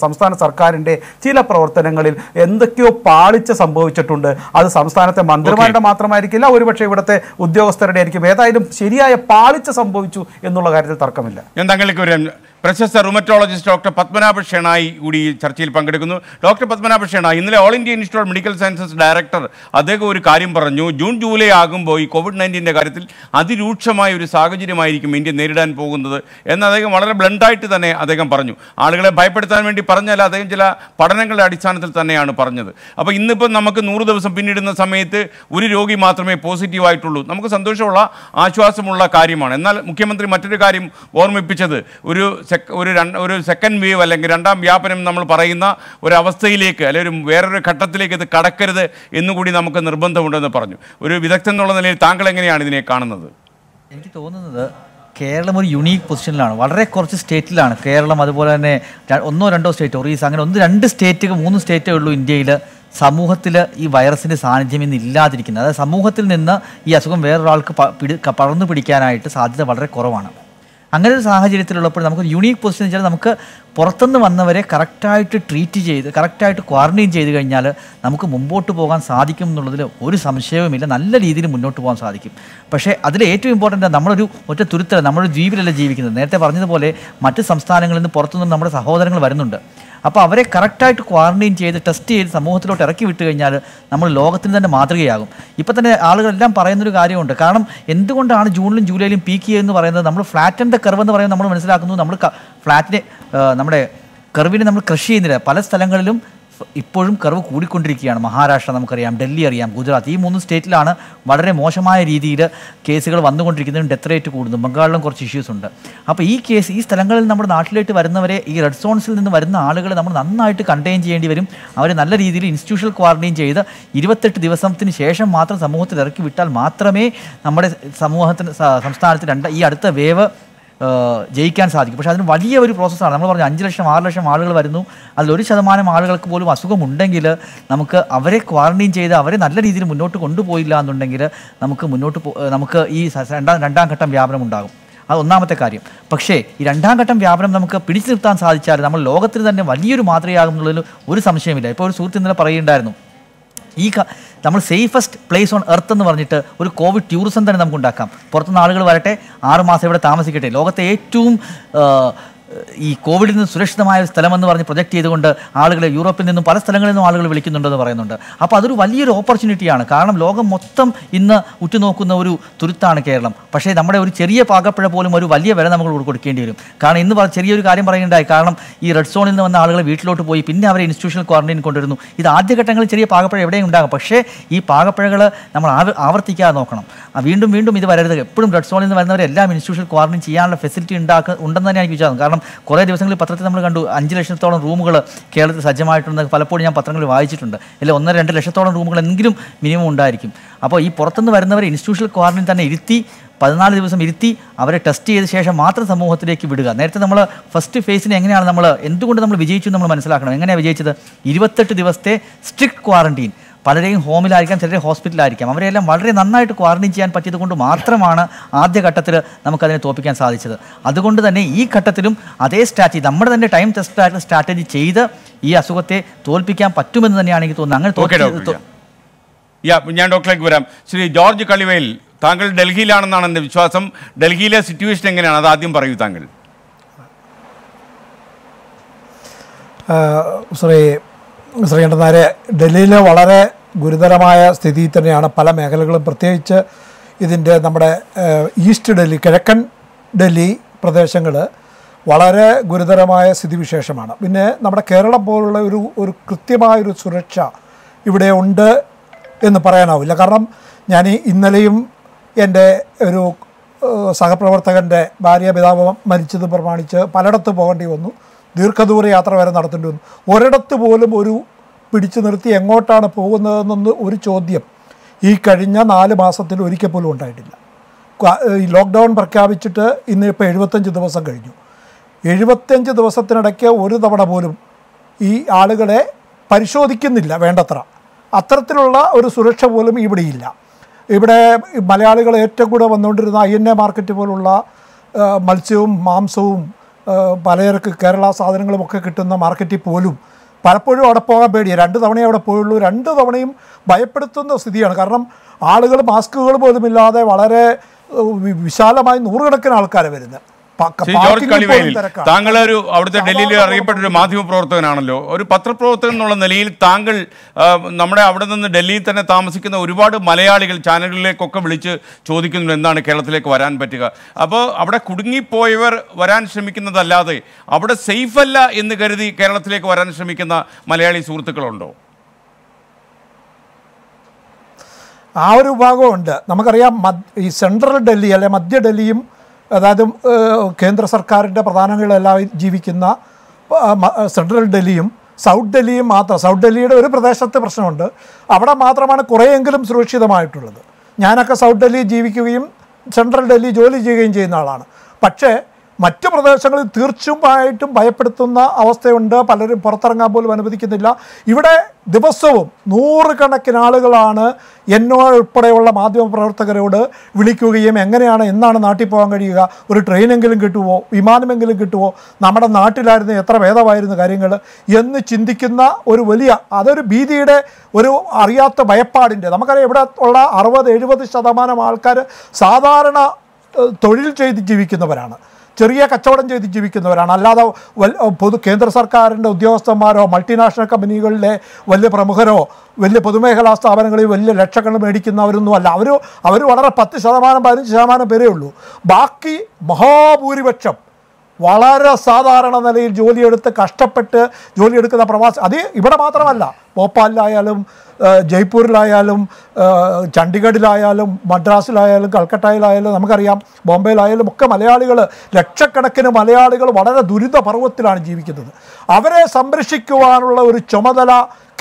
സംസ്ഥാന സർക്കാരിന്റെ ചില പ്രവർത്തനങ്ങളിൽ എന്തൊക്കെയോ പാളിച്ച സംഭവിച്ചിട്ടുണ്ട്. അത് സംസ്ഥാനത്തെ മന്ത്രിമാരുടെ മാത്രമായിരിക്കില്ല ഒരുപക്ഷെ ഇവിടുത്തെ ഉദ്യോഗസ്ഥരുടെ ആയിരിക്കും ഏതായാലും ശരിയായ പാളിച്ച സംഭവിച്ചു എന്നുള്ള കാര്യത്തിൽ തർക്കമില്ല. ഞാൻ താങ്കളിലേക്ക് വരാം പ്രശസ്ത റുമറ്റോളജിസ്റ്റ് ഡോക്ടർ പത്മനാഭ ഷെണായി കൂടി ഈ ചർച്ചയിൽ പങ്കെടുക്കുന്നു. ഡോക്ടർ പത്മനാഭ ഷെണായി ഇന്നലെ all India institute of medical sciences director അദ്ദേഹം ഒരു കാര്യം പറഞ്ഞു. ജൂൺ ജൂലൈ ആകുമ്പോൾ ഈ കോവിഡ് നയന്റീന്റെ കാര്യത്തിൽ അതിരൂക്ഷമായ ഒരു സാഹചര്യമായിരിക്കും ഇന്ത്യ നേരിടാൻ പോകുന്നത് എന്ന് അദ്ദേഹം വളരെ ബ്ലണ്ടായിട്ട് തന്നെ അദ്ദേഹം പറഞ്ഞു. ആളുകളെ ഭയപ്പെടുത്താൻ വേണ്ടി പറഞ്ഞല്ല അദ്ദേഹം ചില പഠനങ്ങളുടെ അടിസ്ഥാനത്തിൽ തന്നെയാണ് പറഞ്ഞത്. അപ്പോൾ ഇന്നിപ്പോൾ നമുക്ക് നൂറ് ദിവസം പിന്നിടുന്ന സമയത്ത് ഒരു രോഗി മാത്രമേ പോസിറ്റീവ് ആയിട്ടുള്ളൂ. നമുക്ക് സന്തോഷമുള്ള ആശ്വാസമുള്ള കാര്യമാണ്. എന്നാൽ മുഖ്യമന്ത്രി മറ്റൊരു കാര്യം ഓർമ്മിപ്പിച്ചത്. ഒരു സെക് ഒരു രണ്ട് ഒരു സെക്കൻഡ് വേവ് അല്ലെങ്കിൽ രണ്ടാം വ്യാപനം നമ്മൾ പറയുന്ന ഒരവസ്ഥയിലേക്ക് അല്ലെങ്കിൽ ഒരു വേറൊരു ഘട്ടത്തിലേക്ക് ഇത് കടക്കരുത് എന്നുകൂടി നമുക്ക് നിർബന്ധമുണ്ടെന്ന് പറഞ്ഞു. ഒരു വിദഗ്ധൻ എന്നുള്ള നിലയിൽ താങ്കൾ എങ്ങനെയാണ് ഇതിനെ കാണുന്നത്? എനിക്ക് തോന്നുന്നത് കേരളം ഒരു യുണീക്ക് പൊസിഷനിലാണ് വളരെ കുറച്ച് സ്റ്റേറ്റിലാണ് കേരളം അതുപോലെ തന്നെ ഒന്നോ രണ്ടോ സ്റ്റേറ്റ് ഒറീസ അങ്ങനെ ഒന്ന് രണ്ട് സ്റ്റേറ്റ് മൂന്ന് സ്റ്റേറ്റേ ഉള്ളൂ ഇന്ത്യയിൽ സമൂഹത്തിൽ ഈ വൈറസിന്റെ സാന്നിധ്യം ഇന്ന് ഇല്ലാതിരിക്കുന്നത്. അതായത് സമൂഹത്തിൽ നിന്ന് ഈ അസുഖം വേറൊരാൾക്ക് പിടി പടർന്നു പിടിക്കാനായിട്ട് സാധ്യത വളരെ കുറവാണ്. അങ്ങനെ ഒരു സാഹചര്യത്തിലുള്ളപ്പോൾ നമുക്ക് യുണീക്ക് പൊസിഷൻ വെച്ചാൽ നമുക്ക് പുറത്തുനിന്ന് വന്നവരെ കറക്റ്റായിട്ട് ട്രീറ്റ് ചെയ്ത് കറക്റ്റായിട്ട് ക്വാറന്റൈൻ ചെയ്ത് കഴിഞ്ഞാൽ നമുക്ക് മുമ്പോട്ട് പോകാൻ സാധിക്കും എന്നുള്ളതിൽ ഒരു സംശയവുമില്ല. നല്ല രീതിയിൽ മുന്നോട്ട് പോകാൻ സാധിക്കും. പക്ഷേ അതിൽ ഏറ്റവും ഇമ്പോർട്ടന്റ് നമ്മളൊരു ഒറ്റ തുരുത്തല നമ്മളൊരു ജീവിലല്ല ജീവിക്കുന്നത്. നേരത്തെ പറഞ്ഞതുപോലെ മറ്റ് സംസ്ഥാനങ്ങളിൽ നിന്ന് പുറത്തുനിന്ന് നമ്മുടെ സഹോദരങ്ങൾ വരുന്നുണ്ട്. അപ്പോൾ അവരെ കറക്റ്റായിട്ട് ക്വാറന്റൈൻ ചെയ്ത് ടെസ്റ്റ് ചെയ്ത് സമൂഹത്തിലോട്ട് ഇറക്കി വിട്ട് കഴിഞ്ഞാൽ നമ്മൾ ലോകത്തിന് തന്നെ മാതൃകയാകും. ഇപ്പം തന്നെ ആളുകളെല്ലാം പറയുന്നൊരു കാര്യമുണ്ട്. കാരണം എന്തുകൊണ്ടാണ് ജൂണിലും ജൂലൈയിലും പീക്ക് എന്ന് പറയുന്നത്? നമ്മൾ ഫ്ലാറ്റ് ആൻഡ് ദ കർവ് എന്ന് പറയുന്നത് നമ്മൾ മനസ്സിലാക്കുന്നു. നമ്മൾ ഫ്ലാറ്റിനെ നമ്മുടെ കർവിനെ നമ്മൾ കൃഷി ചെയ്യുന്നില്ല. പല സ്ഥലങ്ങളിലും ഇപ്പോഴും കർവ് കൂടിക്കൊണ്ടിരിക്കുകയാണ്. മഹാരാഷ്ട്ര നമുക്കറിയാം ഡൽഹി അറിയാം ഗുജറാത്ത്. ഈ മൂന്ന് സ്റ്റേറ്റിലാണ് വളരെ മോശമായ രീതിയിൽ കേസുകൾ വന്നുകൊണ്ടിരിക്കുന്നതും ഡെത്ത് റേറ്റ് കൂടുന്നു ബംഗാളിലും കുറച്ച് ഇഷ്യൂസ് ഉണ്ട്. അപ്പോൾ ഈ കേസ് ഈ സ്ഥലങ്ങളിൽ നമ്മുടെ നാട്ടിലേക്ക് വരുന്നവരെ ഈ റെഡ് സോൺസിൽ നിന്ന് വരുന്ന ആളുകളെ നമ്മൾ നന്നായിട്ട് കണ്ടെയ്ൻ ചെയ്യേണ്ടി വരും. അവരെ നല്ല രീതിയിൽ ഇൻസ്റ്റിറ്റ്യൂഷണൽ ക്വാറന്റൈൻ ചെയ്ത് ഇരുപത്തെട്ട് ദിവസത്തിന് ശേഷം മാത്രം സമൂഹത്തിൽ ഇറക്കി വിട്ടാൽ മാത്രമേ നമ്മുടെ സമൂഹത്തിന് സംസ്ഥാനത്ത് രണ്ട് ഈ അടുത്ത വേവ് ജയിക്കാൻ സാധിക്കും. പക്ഷേ അതിന് വലിയ ഒരു പ്രോസസ്സാണ് നമ്മൾ പറഞ്ഞു അഞ്ച് ലക്ഷം ആറ് ലക്ഷം ആളുകൾ വരുന്നു. അതിലൊരു ശതമാനം ആളുകൾക്ക് പോലും അസുഖമുണ്ടെങ്കിൽ നമുക്ക് അവരെ ക്വാറന്റൈൻ ചെയ്ത് അവരെ നല്ല രീതിയിൽ മുന്നോട്ട് കൊണ്ടുപോയില്ല എന്നുണ്ടെങ്കിൽ നമുക്ക് മുന്നോട്ട് നമുക്ക് ഈ രണ്ടാം രണ്ടാം ഘട്ടം വ്യാപനം ഉണ്ടാകും. അത് ഒന്നാമത്തെ കാര്യം. പക്ഷേ ഈ രണ്ടാം ഘട്ടം വ്യാപനം നമുക്ക് പിടിച്ചു നിർത്താൻ സാധിച്ചാൽ നമ്മൾ ലോകത്തിന് തന്നെ വലിയൊരു മാതൃകയാകും എന്നുള്ളതിൽ ഒരു സംശയമില്ല. ഇപ്പോൾ ഒരു സുഹൃത്ത് ഇന്നലെ പറയുണ്ടായിരുന്നു ഈ നമ്മൾ സേഫസ്റ്റ് പ്ലേസ് ഓൺ എർത്ത് എന്ന് പറഞ്ഞിട്ട് ഒരു കോവിഡ് ടൂറിസം തന്നെ നമുക്ക് ഉണ്ടാക്കാം പുറത്തുനിന്ന് ആളുകൾ വരട്ടെ ആറുമാസം ഇവിടെ താമസിക്കട്ടെ. ലോകത്തെ ഏറ്റവും ഈ കോവിഡിൽ നിന്ന് സുരക്ഷിതമായ സ്ഥലമെന്ന് പറഞ്ഞ് പ്രൊജക്റ്റ് ചെയ്തുകൊണ്ട് ആളുകളെ യൂറോപ്പിൽ നിന്നും പല സ്ഥലങ്ങളിൽ നിന്നും ആളുകൾ വിളിക്കുന്നുണ്ടെന്ന് പറയുന്നുണ്ട്. അപ്പോൾ അതൊരു വലിയൊരു ഓപ്പർച്യൂണിറ്റിയാണ്. കാരണം ലോകം മൊത്തം ഇന്ന് ഉറ്റുനോക്കുന്ന ഒരു തുരുത്താണ് കേരളം. പക്ഷേ നമ്മുടെ ഒരു ചെറിയ പാകപ്പിഴ പോലും ഒരു വലിയ വില നമ്മൾ കൊടുക്കേണ്ടി വരും. കാരണം ഇന്ന് ചെറിയൊരു കാര്യം പറയുന്നുണ്ടായി കാരണം ഈ റെഡ് സോണിൽ നിന്ന് വന്ന ആളുകൾ വീട്ടിലോട്ട് പോയി പിന്നെ അവരെ ഇൻസ്റ്റിറ്റ്യൂഷണൽ ക്വാറന്റൈൻ കൊണ്ടുവരുന്നു. ഇത് ആദ്യഘട്ടങ്ങളിൽ ചെറിയ പാകപ്പിഴ എവിടെയും ഉണ്ടാകും. പക്ഷേ ഈ പാകപ്പിഴകൾ നമ്മൾ ആവർത്തിക്കാതെ നോക്കണം. വീണ്ടും വീണ്ടും ഇത് വരരുത്. എപ്പോഴും റെഡ് സോണിൽ നിന്ന് വരുന്നവരെല്ലാം ഇൻസ്റ്റിറ്റ്യൂഷണൽ ക്വാറന്റൈൻ ചെയ്യാനുള്ള ഫെസിലിറ്റി ഉണ്ടാക്കുക ഉണ്ടെന്ന് തന്നെ എനിക്ക് വിശ്വാസം. കാരണം കുറേ ദിവസങ്ങളിൽ പത്രത്തിൽ നമ്മൾ കണ്ടു അഞ്ച് ലക്ഷത്തോളം റൂമുകൾ കേരളത്തിൽ സജ്ജമായിട്ടുണ്ട്. പലപ്പോഴും ഞാൻ പത്രങ്ങളിൽ വായിച്ചിട്ടുണ്ട്. അല്ലെങ്കിൽ ഒന്നര രണ്ട് ലക്ഷത്തോളം റൂമുകൾ എങ്കിലും മിനിമം ഉണ്ടായിരിക്കും. അപ്പോൾ ഈ പുറത്തുനിന്ന് വരുന്നവരെ ഇൻസ്റ്റിറ്റ്യൂഷണൽ ക്വാറന്റൈൻ തന്നെ ഇരുത്തി പതിനാല് ദിവസം ഇരുത്തി അവരെ ടെസ്റ്റ് ചെയ്ത ശേഷം മാത്രം സമൂഹത്തിലേക്ക് വിടുക. നേരത്തെ നമ്മൾ ഫസ്റ്റ് ഫേസിന് എങ്ങനെയാണ് നമ്മൾ എന്തുകൊണ്ട് നമ്മൾ വിജയിച്ചു നമ്മൾ മനസ്സിലാക്കണം. എങ്ങനെയാണ് വിജയിച്ചത്? ഇരുപത്തെട്ട് ദിവസത്തെ സ്ട്രിക്ട് ക്വാറന്റീൻ പലരെയും ഹോമിലായിരിക്കാം ചിലരെ ഹോസ്പിറ്റലായിരിക്കാം അവരെല്ലാം വളരെ നന്നായിട്ട് ക്വാറന്റൈൻ ചെയ്യാൻ പറ്റിയത് കൊണ്ട് മാത്രമാണ് ആദ്യഘട്ടത്തിൽ നമുക്കതിനെ തോപ്പിക്കാൻ സാധിച്ചത്. അതുകൊണ്ട് തന്നെ ഈ ഘട്ടത്തിലും അതേ സ്ട്രാറ്റജി നമ്മുടെ തന്നെ ടൈം ടെസ്റ്റ് ആയിട്ടുള്ള സ്ട്രാറ്റജി ചെയ്ത് ഈ അസുഖത്തെ തോൽപ്പിക്കാൻ പറ്റുമെന്ന് തന്നെയാണ് എനിക്ക് തോന്നുന്നത്. അങ്ങനെ ഞാൻ ഡോക്ടറിലേക്ക് വരാം. ശ്രീ ജോർജ് കളിവേൽ താങ്കൾ ഡൽഹിയിലാണെന്നാണ് എന്റെ വിശ്വാസം. ഡൽഹിയിലെ സിറ്റുവേഷൻ എങ്ങനെയാണ്? അത് ആദ്യം പറയൂ താങ്കൾ. ആ, ശ്രീ ശ്രീകണ്ഠനാരെ ഡൽഹിയിലെ വളരെ ഗുരുതരമായ സ്ഥിതിയിൽ തന്നെയാണ് പല മേഖലകളും. പ്രത്യേകിച്ച് ഇതിന്റെ നമ്മുടെ ഈസ്റ്റ് ഡൽഹി കിഴക്കൻ ഡൽഹി പ്രദേശങ്ങൾ വളരെ ഗുരുതരമായ സ്ഥിതിവിശേഷമാണ്. പിന്നെ നമ്മുടെ കേരളം പോലുള്ള ഒരു ഒരു കൃത്യമായൊരു സുരക്ഷ ഇവിടെ ഉണ്ട് എന്ന് പറയാനാവില്ല. കാരണം ഞാൻ ഇന്നലെയും എന്റെ ഒരു സഹപ്രവർത്തകന്റെ ഭാര്യ പിതാവ് മരിച്ചത് പ്രമാണിച്ച് പലയിടത്ത് പോകേണ്ടി വന്നു. ദീർഘദൂര യാത്ര വരെ നടത്തേണ്ടി വന്നു. ഒരിടത്ത് പോലും ഒരു പിടിച്ചു നിർത്തി എങ്ങോട്ടാണ് പോകുന്നതെന്നൊന്ന് ഒരു ചോദ്യം ഈ കഴിഞ്ഞ നാല് മാസത്തിൽ ഒരിക്കൽ പോലും ഉണ്ടായിട്ടില്ല. ഈ ലോക്ക്ഡൗൺ പ്രഖ്യാപിച്ചിട്ട് ഇന്ന് ഇപ്പോൾ എഴുപത്തഞ്ച് ദിവസം കഴിഞ്ഞു. എഴുപത്തഞ്ച് ദിവസത്തിനിടയ്ക്ക് ഒരു തവണ പോലും ഈ ആളുകളെ പരിശോധിക്കുന്നില്ല വേണ്ടത്ര. അത്തരത്തിലുള്ള ഒരു സുരക്ഷ പോലും ഇവിടെയില്ല. ഇവിടെ മലയാളികൾ ഏറ്റവും കൂടെ വന്നുകൊണ്ടിരുന്ന ഐ എൻ എ മാർക്കറ്റ് പോലുള്ള മത്സ്യവും മാംസവും പലചരക്ക് കേരള സാധനങ്ങളുമൊക്കെ കിട്ടുന്ന മാർക്കറ്റിൽ പോലും പലപ്പോഴും അവിടെ പോകാൻ പേടിയാണ് രണ്ട് തവണയേ അവിടെ പോയുള്ളൂ. രണ്ട് തവണയും ഭയപ്പെടുത്തുന്ന സ്ഥിതിയാണ്. കാരണം ആളുകൾ മാസ്കുകൾ പോലുമില്ലാതെ വളരെ വിശാലമായി നൂറുകണക്കിന് ആൾക്കാരെ വരുന്നത് താങ്കൾ ഒരു അവിടുത്തെ ഡൽഹിയിൽ അറിയപ്പെട്ട ഒരു മാധ്യമ പ്രവർത്തകനാണല്ലോ ഒരു പത്രപ്രവർത്തകൻ എന്നുള്ള നിലയിൽ താങ്കൾ നമ്മുടെ അവിടെ നിന്ന് ഡൽഹിയിൽ തന്നെ താമസിക്കുന്ന ഒരുപാട് മലയാളികൾ ചാനലുകളിലേക്കൊക്കെ വിളിച്ച് ചോദിക്കുന്നു എന്താണ് കേരളത്തിലേക്ക് വരാൻ പറ്റുക. അപ്പോൾ അവിടെ കുടുങ്ങിപ്പോയവർ വരാൻ ശ്രമിക്കുന്നതല്ലാതെ അവിടെ സേഫ് അല്ല എന്ന് കരുതി കേരളത്തിലേക്ക് വരാൻ ശ്രമിക്കുന്ന മലയാളി സുഹൃത്തുക്കളുണ്ടോ? ആ ഒരു വിഭാഗമുണ്ട് നമുക്കറിയാം ഈ സെൻട്രൽ ഡൽഹി അല്ലെ മധ്യ ഡൽഹിയും അതായത് കേന്ദ്ര സർക്കാരിന്റെ പ്രധാനങ്ങളെല്ലാം ജീവിക്കുന്ന സെൻട്രൽ ഡൽഹിയും സൗത്ത് ഡൽഹിയും മാത്രം സൗത്ത് ഡൽഹിയുടെ ഒരു പ്രദേശത്ത് പ്രശ്നമുണ്ട്. അവിടെ മാത്രമാണ് കുറേയെങ്കിലും സുരക്ഷിതമായിട്ടുള്ളത്. ഞാനൊക്കെ സൗത്ത് ഡൽഹി ജീവിക്കുകയും സെൻട്രൽ ഡൽഹി ജോലി ചെയ്യുകയും ചെയ്യുന്ന ആളാണ്. പക്ഷേ മറ്റ് പ്രദേശങ്ങളിൽ തീർച്ചയായിട്ടും ഭയപ്പെടുത്തുന്ന അവസ്ഥയുണ്ട്. പലരും പുറത്തിറങ്ങാൻ പോലും അനുവദിക്കുന്നില്ല. ഇവിടെ ദിവസവും നൂറുകണക്കിന് ആളുകളാണ് എന്നോ ഉൾപ്പെടെയുള്ള മാധ്യമപ്രവർത്തകരോട് വിളിക്കുകയും എങ്ങനെയാണ് എന്നാണ് നാട്ടിൽ പോകാൻ കഴിയുക. ഒരു ട്രെയിനെങ്കിലും കിട്ടുമോ വിമാനമെങ്കിലും കിട്ടുമോ നമ്മുടെ നാട്ടിലായിരുന്നു എത്ര ഭേദമായിരുന്നു കാര്യങ്ങൾ എന്ന് ചിന്തിക്കുന്ന ഒരു വലിയ അതൊരു ഭീതിയുടെ ഒരു അറിയാത്ത ഭയപ്പാടിന്റെ. നമുക്കറിയാം ഇവിടെ ഉള്ള അറുപത് എഴുപത് ശതമാനം ആൾക്കാർ സാധാരണ തൊഴിൽ ചെയ്ത് ജീവിക്കുന്നവരാണ്. ചെറിയ കച്ചവടം ചെയ്ത് ജീവിക്കുന്നവരാണ്. അല്ലാതെ പൊതു കേന്ദ്ര സർക്കാരിന്റെ ഉദ്യോഗസ്ഥന്മാരോ മൾട്ടിനാഷണൽ കമ്പനികളിലെ വലിയ പ്രമുഖരോ വലിയ പൊതുമേഖലാ സ്ഥാപനങ്ങളിൽ വലിയ ലക്ഷങ്ങൾ മേടിക്കുന്നവരൊന്നും അല്ല. അവർ അവർ വളരെ പത്ത് ശതമാനം പതിനഞ്ച് ശതമാനം പേരേ ഉള്ളൂ. ബാക്കി മഹാഭൂരിപക്ഷം വളരെ സാധാരണ നിലയിൽ ജോലിയെടുത്ത് കഷ്ടപ്പെട്ട് ജോലിയെടുക്കുന്ന പ്രവാസി അത് ഇവിടെ മാത്രമല്ല ഭോപ്പാലിലായാലും ജയ്പൂരിലായാലും ചണ്ഡീഗഡിലായാലും മദ്രാസിലായാലും കൽക്കട്ടയിലായാലും നമുക്കറിയാം ബോംബെയിലായാലും ഒക്കെ മലയാളികൾ ലക്ഷക്കണക്കിന് മലയാളികൾ വളരെ ദുരിത പർവത്തിലാണ് ജീവിക്കുന്നത്. അവരെ സംരക്ഷിക്കുവാനുള്ള ഒരു ചുമതല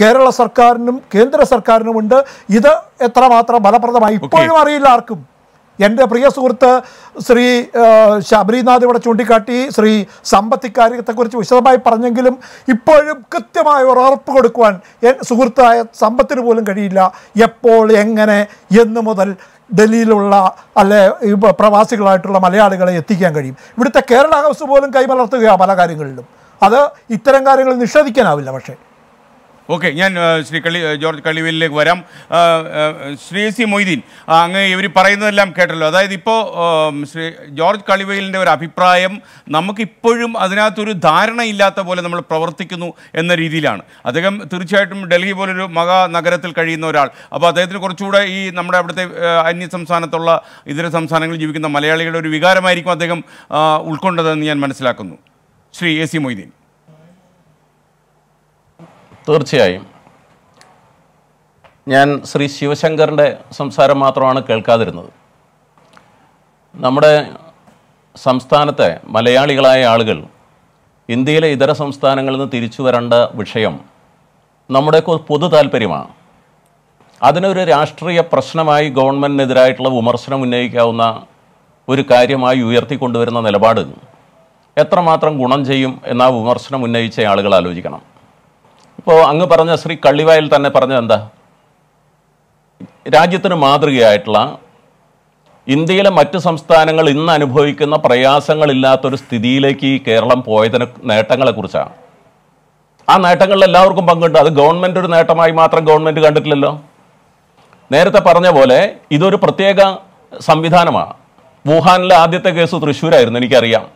കേരള സർക്കാരിനും കേന്ദ്ര സർക്കാരിനുമുണ്ട്. ഇത് എത്രമാത്രം ഫലപ്രദമായി ഇപ്പോഴും അറിയില്ല ആർക്കും. എന്റെ പ്രിയ സുഹൃത്ത് ശ്രീ ശബരിനാഥ് ഇവിടെ ചൂണ്ടിക്കാട്ടി ശ്രീ സമ്പത്ത് കാര്യത്തെക്കുറിച്ച് വിശദമായി പറഞ്ഞെങ്കിലും ഇപ്പോഴും കൃത്യമായ ഒരു ഉറപ്പ് കൊടുക്കുവാൻ സുഹൃത്തായ സമ്പത്തിന് പോലും കഴിയില്ല. എപ്പോൾ എങ്ങനെ എന്ന് മുതൽ ഡൽഹിയിലുള്ള അല്ലെ പ്രവാസികളായിട്ടുള്ള മലയാളികളെ എത്തിക്കാൻ കഴിയും. ഇവിടുത്തെ കേരള ഹൗസ് പോലും കൈമലർത്തുകയാണ് പല കാര്യങ്ങളിലും. അത് ഇത്തരം കാര്യങ്ങൾ നിഷേധിക്കാനാവില്ല പക്ഷേ. ഓക്കെ ഞാൻ ശ്രീ കളി ജോർജ് കളിവേലിലേക്ക് വരാം. ശ്രീ സി മൊയ്തീൻ അങ്ങ് ഇവർ പറയുന്നതെല്ലാം കേട്ടല്ലോ. അതായത് ഇപ്പോൾ ശ്രീ ജോർജ് കളിവേലിന്റെ ഒരു അഭിപ്രായം നമുക്കിപ്പോഴും അതിനകത്തൊരു ധാരണയില്ലാത്ത പോലെ നമ്മൾ പ്രവർത്തിക്കുന്നു എന്ന രീതിയിലാണ്. അദ്ദേഹം തീർച്ചയായിട്ടും ഡൽഹി പോലൊരു മഹാനഗരത്തിൽ കഴിയുന്ന ഒരാൾ. അപ്പോൾ അദ്ദേഹത്തിന് കുറച്ചുകൂടെ ഈ നമ്മുടെ അവിടുത്തെ അന്യ സംസ്ഥാനത്തുള്ള ഇതര സംസ്ഥാനങ്ങളിൽ ജീവിക്കുന്ന മലയാളികളുടെ ഒരു വികാരമായിരിക്കും അദ്ദേഹം ഉൾക്കൊണ്ടതെന്ന് ഞാൻ മനസ്സിലാക്കുന്നു. Shri A C Moideen. തീർച്ചയായും. ഞാൻ ശ്രീ ശിവശങ്കറിന്റെ സംസാരം മാത്രമാണ് കേൾക്കാതിരുന്നത്. നമ്മുടെ സംസ്ഥാനത്തെ മലയാളികളായ ആളുകൾ ഇന്ത്യയിലെ ഇതര സംസ്ഥാനങ്ങളിൽ നിന്ന് തിരിച്ചു വരേണ്ട വിഷയം നമ്മുടെ പൊതു താല്പര്യമാണ്. അതിനൊരു രാഷ്ട്രീയ പ്രശ്നമായി ഗവൺമെന്റിനെതിരായിട്ടുള്ള വിമർശനം ഉന്നയിക്കാവുന്ന ഒരു കാര്യമായി ഉയർത്തിക്കൊണ്ടുവരുന്ന നിലപാട് എത്രമാത്രം ഗുണം ചെയ്യും എന്ന വിമർശനം ഉന്നയിച്ച ആളുകൾ ആലോചിക്കണം. ഇപ്പോൾ അങ്ങ് പറഞ്ഞ ശ്രീ കള്ളിവായിൽ തന്നെ പറഞ്ഞത് എന്താ? രാജ്യത്തിന് മാതൃകയായിട്ടുള്ള ഇന്ത്യയിലെ മറ്റ് സംസ്ഥാനങ്ങൾ ഇന്ന് അനുഭവിക്കുന്ന പ്രയാസങ്ങളില്ലാത്തൊരു സ്ഥിതിയിലേക്ക് ഈ കേരളം പോയതിന് നേട്ടങ്ങളെക്കുറിച്ചാണ് ആ നേട്ടങ്ങളിൽ എല്ലാവർക്കും പങ്കുണ്ട്. അത് ഗവൺമെന്റ് ഒരു നേട്ടമായി മാത്രം ഗവൺമെന്റ് കണ്ടിട്ടില്ലല്ലോ. നേരത്തെ പറഞ്ഞ പോലെ ഇതൊരു പ്രത്യേക സംവിധാനമാണ്. വുഹാനിലെ ആദ്യത്തെ കേസ് തൃശ്ശൂരായിരുന്നു എനിക്കറിയാം.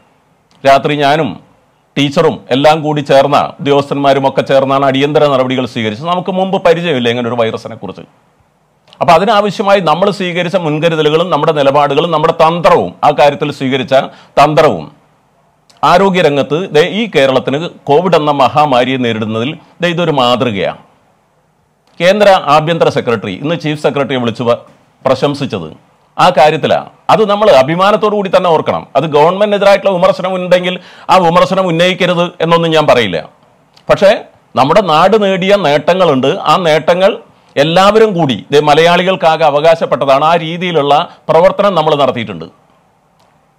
രാത്രി ഞാനും ടീച്ചറും എല്ലാം കൂടി ചേർന്ന ഉദ്യോഗസ്ഥന്മാരും ഒക്കെ ചേർന്നാണ് അടിയന്തര നടപടികൾ സ്വീകരിച്ചത്. നമുക്ക് മുമ്പ് പരിചയമില്ല ഇങ്ങനെ ഒരു വൈറസിനെ കുറിച്ച്. അപ്പൊ അതിനാവശ്യമായി നമ്മൾ സ്വീകരിച്ച മുൻകരുതലുകളും നമ്മുടെ നിലപാടുകളും നമ്മുടെ തന്ത്രവും ആ കാര്യത്തിൽ സ്വീകരിച്ച തന്ത്രവും ആരോഗ്യരംഗത്ത് ഈ കേരളത്തിന് കോവിഡ് എന്ന മഹാമാരിയെ നേരിടുന്നതിൽ ഇതൊരു മാതൃകയാണ്. കേന്ദ്ര ആഭ്യന്തര സെക്രട്ടറി ഇന്ന് ചീഫ് സെക്രട്ടറിയെ വിളിച്ചു പ്രശംസിച്ചത് ആ കാര്യത്തിലാണ് അത് നമ്മൾ അഭിമാനത്തോടു കൂടി തന്നെ ഓർക്കണം. അത് ഗവൺമെന്റിനെതിരായിട്ടുള്ള വിമർശനം ഉണ്ടെങ്കിൽ ആ വിമർശനം ഉന്നയിക്കരുത് എന്നൊന്നും ഞാൻ പറയില്ല. പക്ഷേ നമ്മുടെ നാട് നേടിയ നേട്ടങ്ങളുണ്ട്. ആ നേട്ടങ്ങൾ എല്ലാവരും കൂടി മലയാളികൾക്കാകെ അവകാശപ്പെട്ടതാണ് ആ രീതിയിലുള്ള പ്രവർത്തനം നമ്മൾ നടത്തിയിട്ടുണ്ട്.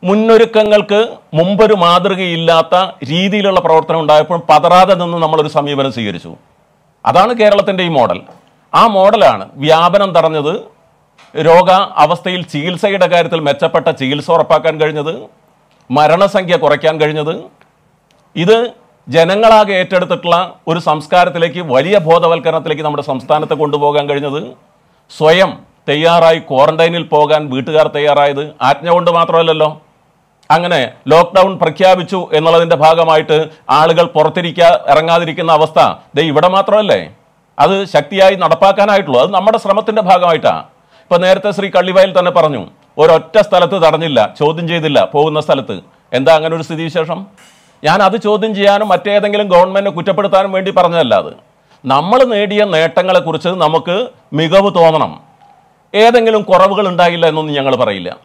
മുന്നൊരുക്കങ്ങൾക്ക് മുമ്പൊരു മാതൃകയില്ലാത്ത രീതിയിലുള്ള പ്രവർത്തനം ഉണ്ടായപ്പോൾ പതറാതെ നിന്ന് നമ്മളൊരു സമീപനം സ്വീകരിച്ചു. അതാണ് കേരളത്തിന്റെ ഈ മോഡൽ. ആ മോഡലാണ് വ്യാപനം തടഞ്ഞത് രോഗ അവസ്ഥയിൽ ചികിത്സയുടെ കാര്യത്തിൽ മെച്ചപ്പെട്ട ചികിത്സ ഉറപ്പാക്കാൻ കഴിഞ്ഞത് മരണസംഖ്യ കുറയ്ക്കാൻ കഴിഞ്ഞത്. ഇത് ജനങ്ങളാകെ ഏറ്റെടുത്തിട്ടുള്ള ഒരു സംസ്കാരത്തിലേക്ക് വലിയ ബോധവൽക്കരണത്തിലേക്ക് നമ്മുടെ സംസ്ഥാനത്തെ കൊണ്ടുപോകാൻ കഴിഞ്ഞത്. സ്വയം തയ്യാറായി ക്വാറന്റൈനിൽ പോകാൻ വീട്ടുകാർ തയ്യാറായത് ആജ്ഞ കൊണ്ട് മാത്രമല്ലല്ലോ. അങ്ങനെ ലോക്ക്ഡൗൺ പ്രഖ്യാപിച്ചു എന്നുള്ളതിന്റെ ഭാഗമായിട്ട് ആളുകൾ പുറത്തിരിക്കാ ഇറങ്ങാതിരിക്കുന്ന അവസ്ഥ ദേ ഇവിടെ മാത്രമല്ലേ? അത് ശക്തിയായി നടപ്പാക്കാനായിട്ടുള്ളൂ. അത് നമ്മുടെ ശ്രമത്തിന്റെ ഭാഗമായിട്ടാണ് ഇപ്പൊ നേരത്തെ ശ്രീ കള്ളിവയൽ തന്നെ പറഞ്ഞു ഒരൊറ്റ സ്ഥലത്ത് തടഞ്ഞില്ല ചോദ്യം ചെയ്തില്ല പോകുന്ന സ്ഥലത്ത്. എന്താ അങ്ങനെ ഒരു സ്ഥിതിവിശേഷം? ഞാൻ അത് ചോദ്യം ചെയ്യാനും മറ്റേതെങ്കിലും ഗവൺമെന്റിനെ കുറ്റപ്പെടുത്താനും വേണ്ടി പറഞ്ഞതല്ല അത്. നമ്മൾ നേടിയ നേട്ടങ്ങളെക്കുറിച്ച് നമുക്ക് മികവ് തോന്നണം. ഏതെങ്കിലും കുറവുകൾ ഉണ്ടായില്ല എന്നൊന്നും ഞങ്ങൾ പറയില്ല.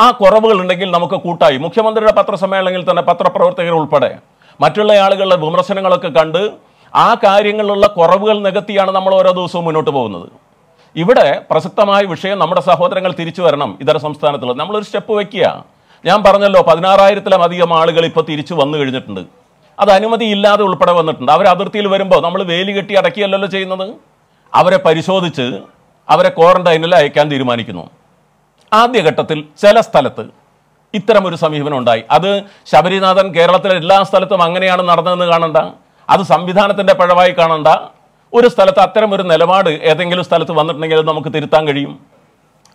ആ കുറവുകൾ ഉണ്ടെങ്കിൽ നമുക്ക് കൂട്ടായി. മുഖ്യമന്ത്രിയുടെ പത്രസമ്മേളനങ്ങളിൽ തന്നെ പത്രപ്രവർത്തകർ ഉൾപ്പെടെ മറ്റുള്ള ആളുകളുടെ വിമർശനങ്ങളൊക്കെ കണ്ട് ആ കാര്യങ്ങളിലുള്ള കുറവുകൾ നികത്തിയാണ് നമ്മൾ ഓരോ ദിവസവും മുന്നോട്ട് പോകുന്നത്. ഇവിടെ പ്രസക്തമായ വിഷയം നമ്മുടെ സഹോദരങ്ങൾ തിരിച്ചു വരണം ഇതര സംസ്ഥാനത്തുള്ള. നമ്മളൊരു സ്റ്റെപ്പ് വെക്കുക. ഞാൻ പറഞ്ഞല്ലോ പതിനാറായിരത്തിലും അധികം ആളുകൾ ഇപ്പോൾ തിരിച്ചു വന്നു കഴിഞ്ഞിട്ടുണ്ട്. അത് അനുമതി ഇല്ലാതെ ഉൾപ്പെടെ വന്നിട്ടുണ്ട്. അവർ അതിർത്തിയിൽ വരുമ്പോൾ നമ്മൾ വേലി കെട്ടി അടക്കിയല്ലല്ലോ ചെയ്യുന്നത്? അവരെ പരിശോധിച്ച് അവരെ ക്വാറന്റൈനിൽ അയക്കാൻ തീരുമാനിക്കുന്നു. ആദ്യഘട്ടത്തിൽ ചില സ്ഥലത്ത് ഇത്തരമൊരു സമീപനം ഉണ്ടായി. അത് ശബരിനാഥൻ കേരളത്തിലെ എല്ലാ സ്ഥലത്തും അങ്ങനെയാണ് നടന്നതെന്ന് കാണണ്ട. അത് സംവിധാനത്തിന്റെ പഴവായി കാണണ്ട. ഒരു സ്ഥലത്ത് അത്തരം ഒരു നിലപാട് ഏതെങ്കിലും സ്ഥലത്ത് വന്നിട്ടുണ്ടെങ്കിൽ അത് നമുക്ക് തിരുത്താൻ കഴിയും.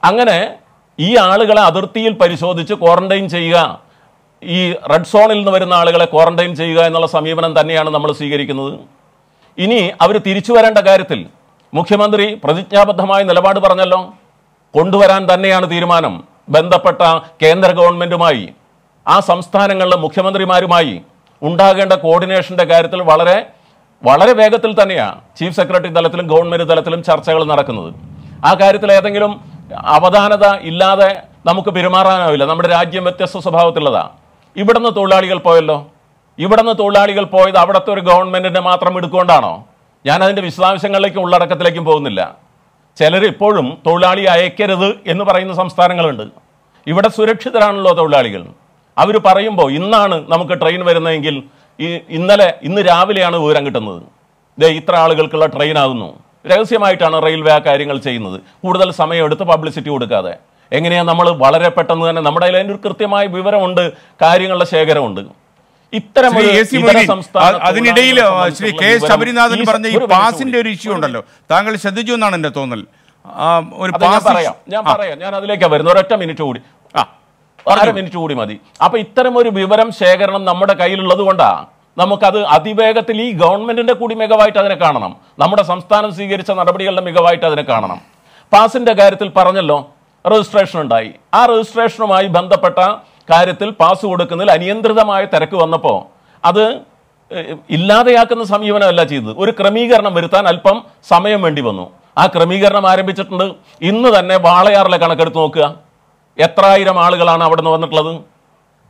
അങ്ങനെ ഈ ആളുകളെ അതിർത്തിയിൽ പരിശോധിച്ച് ക്വാറന്റൈൻ ചെയ്യുക ഈ റെഡ് സോണിൽ നിന്ന് വരുന്ന ആളുകളെ ക്വാറന്റൈൻ ചെയ്യുക എന്നുള്ള സമീപനം തന്നെയാണ് നമ്മൾ സ്വീകരിക്കുന്നത്. ഇനി അവർ തിരിച്ചു വരേണ്ട കാര്യത്തിൽ മുഖ്യമന്ത്രി പ്രതിജ്ഞാബദ്ധമായ നിലപാട് പറഞ്ഞല്ലോ. കൊണ്ടുവരാൻ തന്നെയാണ് തീരുമാനം. ബന്ധപ്പെട്ട കേന്ദ്ര ഗവൺമെന്റുമായി ആ സംസ്ഥാനങ്ങളിലെ മുഖ്യമന്ത്രിമാരുമായി ഉണ്ടാകേണ്ട കോർഡിനേഷന്റെ കാര്യത്തിൽ വളരെ വളരെ വേഗത്തിൽ തന്നെയാണ് ചീഫ് സെക്രട്ടറി തലത്തിലും ഗവൺമെന്റ് തലത്തിലും ചർച്ചകൾ നടക്കുന്നത്. ആ കാര്യത്തിൽ ഏതെങ്കിലും അവധാനത ഇല്ലാതെ നമുക്ക് പെരുമാറാനാവില്ല. നമ്മുടെ രാജ്യം വ്യത്യസ്ത സ്വഭാവത്തിലുള്ളതാണ് ഇവിടുന്ന് തൊഴിലാളികൾ പോയല്ലോ. ഇവിടുന്ന് തൊഴിലാളികൾ പോയത് അവിടുത്തെ ഒരു ഗവൺമെന്റിനെ മാത്രം എടുക്കൊണ്ടാണോ ഞാൻ അതിന്റെ വിശദാംശങ്ങളിലേക്കും ഉള്ളടക്കത്തിലേക്കും പോകുന്നില്ല. ചിലർ ഇപ്പോഴും തൊഴിലാളി അയക്കരുത് എന്ന് പറയുന്ന സംസ്ഥാനങ്ങളുണ്ട്. ഇവിടെ സുരക്ഷിതരാണല്ലോ തൊഴിലാളികൾ. അവർ പറയുമ്പോൾ ഇന്നാണ് നമുക്ക് ട്രെയിൻ വരുന്നതെങ്കിൽ ഈ ഇന്നലെ ഇന്ന് രാവിലെയാണ് വിവരം കിട്ടുന്നത്. ദേ ഇത്ര ആളുകൾക്കുള്ള ട്രെയിൻ ആകുന്നു. രഹസ്യമായിട്ടാണ് റെയിൽവേ ആ കാര്യങ്ങൾ ചെയ്യുന്നത്. കൂടുതൽ സമയമെടുത്ത് പബ്ലിസിറ്റി കൊടുക്കാതെ. എങ്ങനെയാണ് നമ്മൾ വളരെ പെട്ടെന്ന് തന്നെ നമ്മുടെ കയ്യിൽ അതിന്റെ ഒരു കൃത്യമായ വിവരമുണ്ട് കാര്യങ്ങളുടെ ശേഖരമുണ്ട്. ഇത്തരം അതിനിടയിൽ ശ്രീ കെ ശബരിനാഥൻ പറഞ്ഞ ഈ പാസിന്റെ ഒരു ഇഷ്യൂ ഉണ്ടല്ലോ. താങ്കൾ ശ്രദ്ധിച്ചു എന്നാണ് എന്റെ തോന്നൽ. ഒരു പാസ് പറയാം ഞാൻ പറയാം. ഞാൻ അതിലേക്കാ വരുന്നത്. ഒരൊറ്റ മിനിറ്റ് കൂടി. അര മിനിറ്റ് കൂടി മതി. അപ്പൊ ഇത്തരം ഒരു വിവരം ശേഖരണം നമ്മുടെ കയ്യിലുള്ളത് കൊണ്ടാ നമുക്കത് അതിവേഗത്തിൽ ഈ ഗവൺമെന്റിന്റെ കൂടി മികവായിട്ട് അതിനെ കാണണം. നമ്മുടെ സംസ്ഥാനം സ്വീകരിച്ച നടപടികളുടെ മികവായിട്ട് അതിനെ കാണണം. പാസിന്റെ കാര്യത്തിൽ പറഞ്ഞല്ലോ രജിസ്ട്രേഷൻ ഉണ്ടായി. ആ രജിസ്ട്രേഷനുമായി ബന്ധപ്പെട്ട കാര്യത്തിൽ പാസ് കൊടുക്കുന്നതിൽ അനിയന്ത്രിതമായ തിരക്ക് വന്നപ്പോൾ അത് ഇല്ലാതെയാക്കുന്ന സമീപനമല്ല ചെയ്തത്. ഒരു ക്രമീകരണം വരുത്താൻ അല്പം സമയം വേണ്ടി വന്നു. ആ ക്രമീകരണം ആരംഭിച്ചിട്ടുണ്ട്. ഇന്ന് തന്നെ വാളയാറിലെ കണക്കെടുത്ത് നോക്കുക. എത്രായിരം ആളുകളാണ് അവിടെ നിന്ന് വന്നിട്ടുള്ളത്?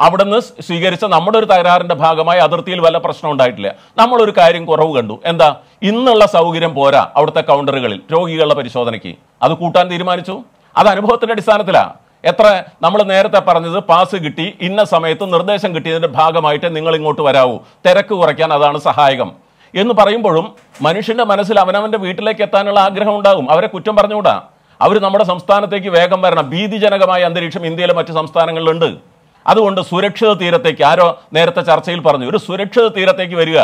അവിടുന്ന് സ്വീകരിച്ച നമ്മുടെ ഒരു തകരാറിന്റെ ഭാഗമായി അതിർത്തിയിൽ വല്ല പ്രശ്നം ഉണ്ടായിട്ടില്ല. നമ്മളൊരു കാര്യം കുറവ് കണ്ടു. എന്താ? ഇന്നുള്ള സൗകര്യം പോരാ അവിടുത്തെ കൗണ്ടറുകളിൽ രോഗികളുടെ പരിശോധനയ്ക്ക്. അത് കൂട്ടാൻ തീരുമാനിച്ചു. അത് അനുഭവത്തിന്റെ അടിസ്ഥാനത്തിലാ. എത്ര നമ്മൾ നേരത്തെ പറഞ്ഞത് പാസ് കിട്ടി ഇന്ന സമയത്ത് നിർദ്ദേശം കിട്ടിയതിന്റെ ഭാഗമായിട്ട് നിങ്ങൾ ഇങ്ങോട്ട് വരാവൂ. തിരക്ക് കുറയ്ക്കാൻ അതാണ് സഹായകം. എന്ന് പറയുമ്പോഴും മനുഷ്യന്റെ മനസ്സിൽ അവനവന്റെ വീട്ടിലേക്ക് എത്താനുള്ള ആഗ്രഹം ഉണ്ടാകും. അവരെ കുറ്റം പറഞ്ഞുകൂടാ. അവർ നമ്മുടെ സംസ്ഥാനത്തേക്ക് വേഗം വരണം. ഭീതിജനകമായ അന്തരീക്ഷം ഇന്ത്യയിലെ മറ്റ് സംസ്ഥാനങ്ങളിലുണ്ട്. അതുകൊണ്ട് സുരക്ഷിത തീരത്തേക്ക് ആരോ നേരത്തെ ചർച്ചയിൽ പറഞ്ഞു ഒരു സുരക്ഷിത തീരത്തേക്ക് വരിക.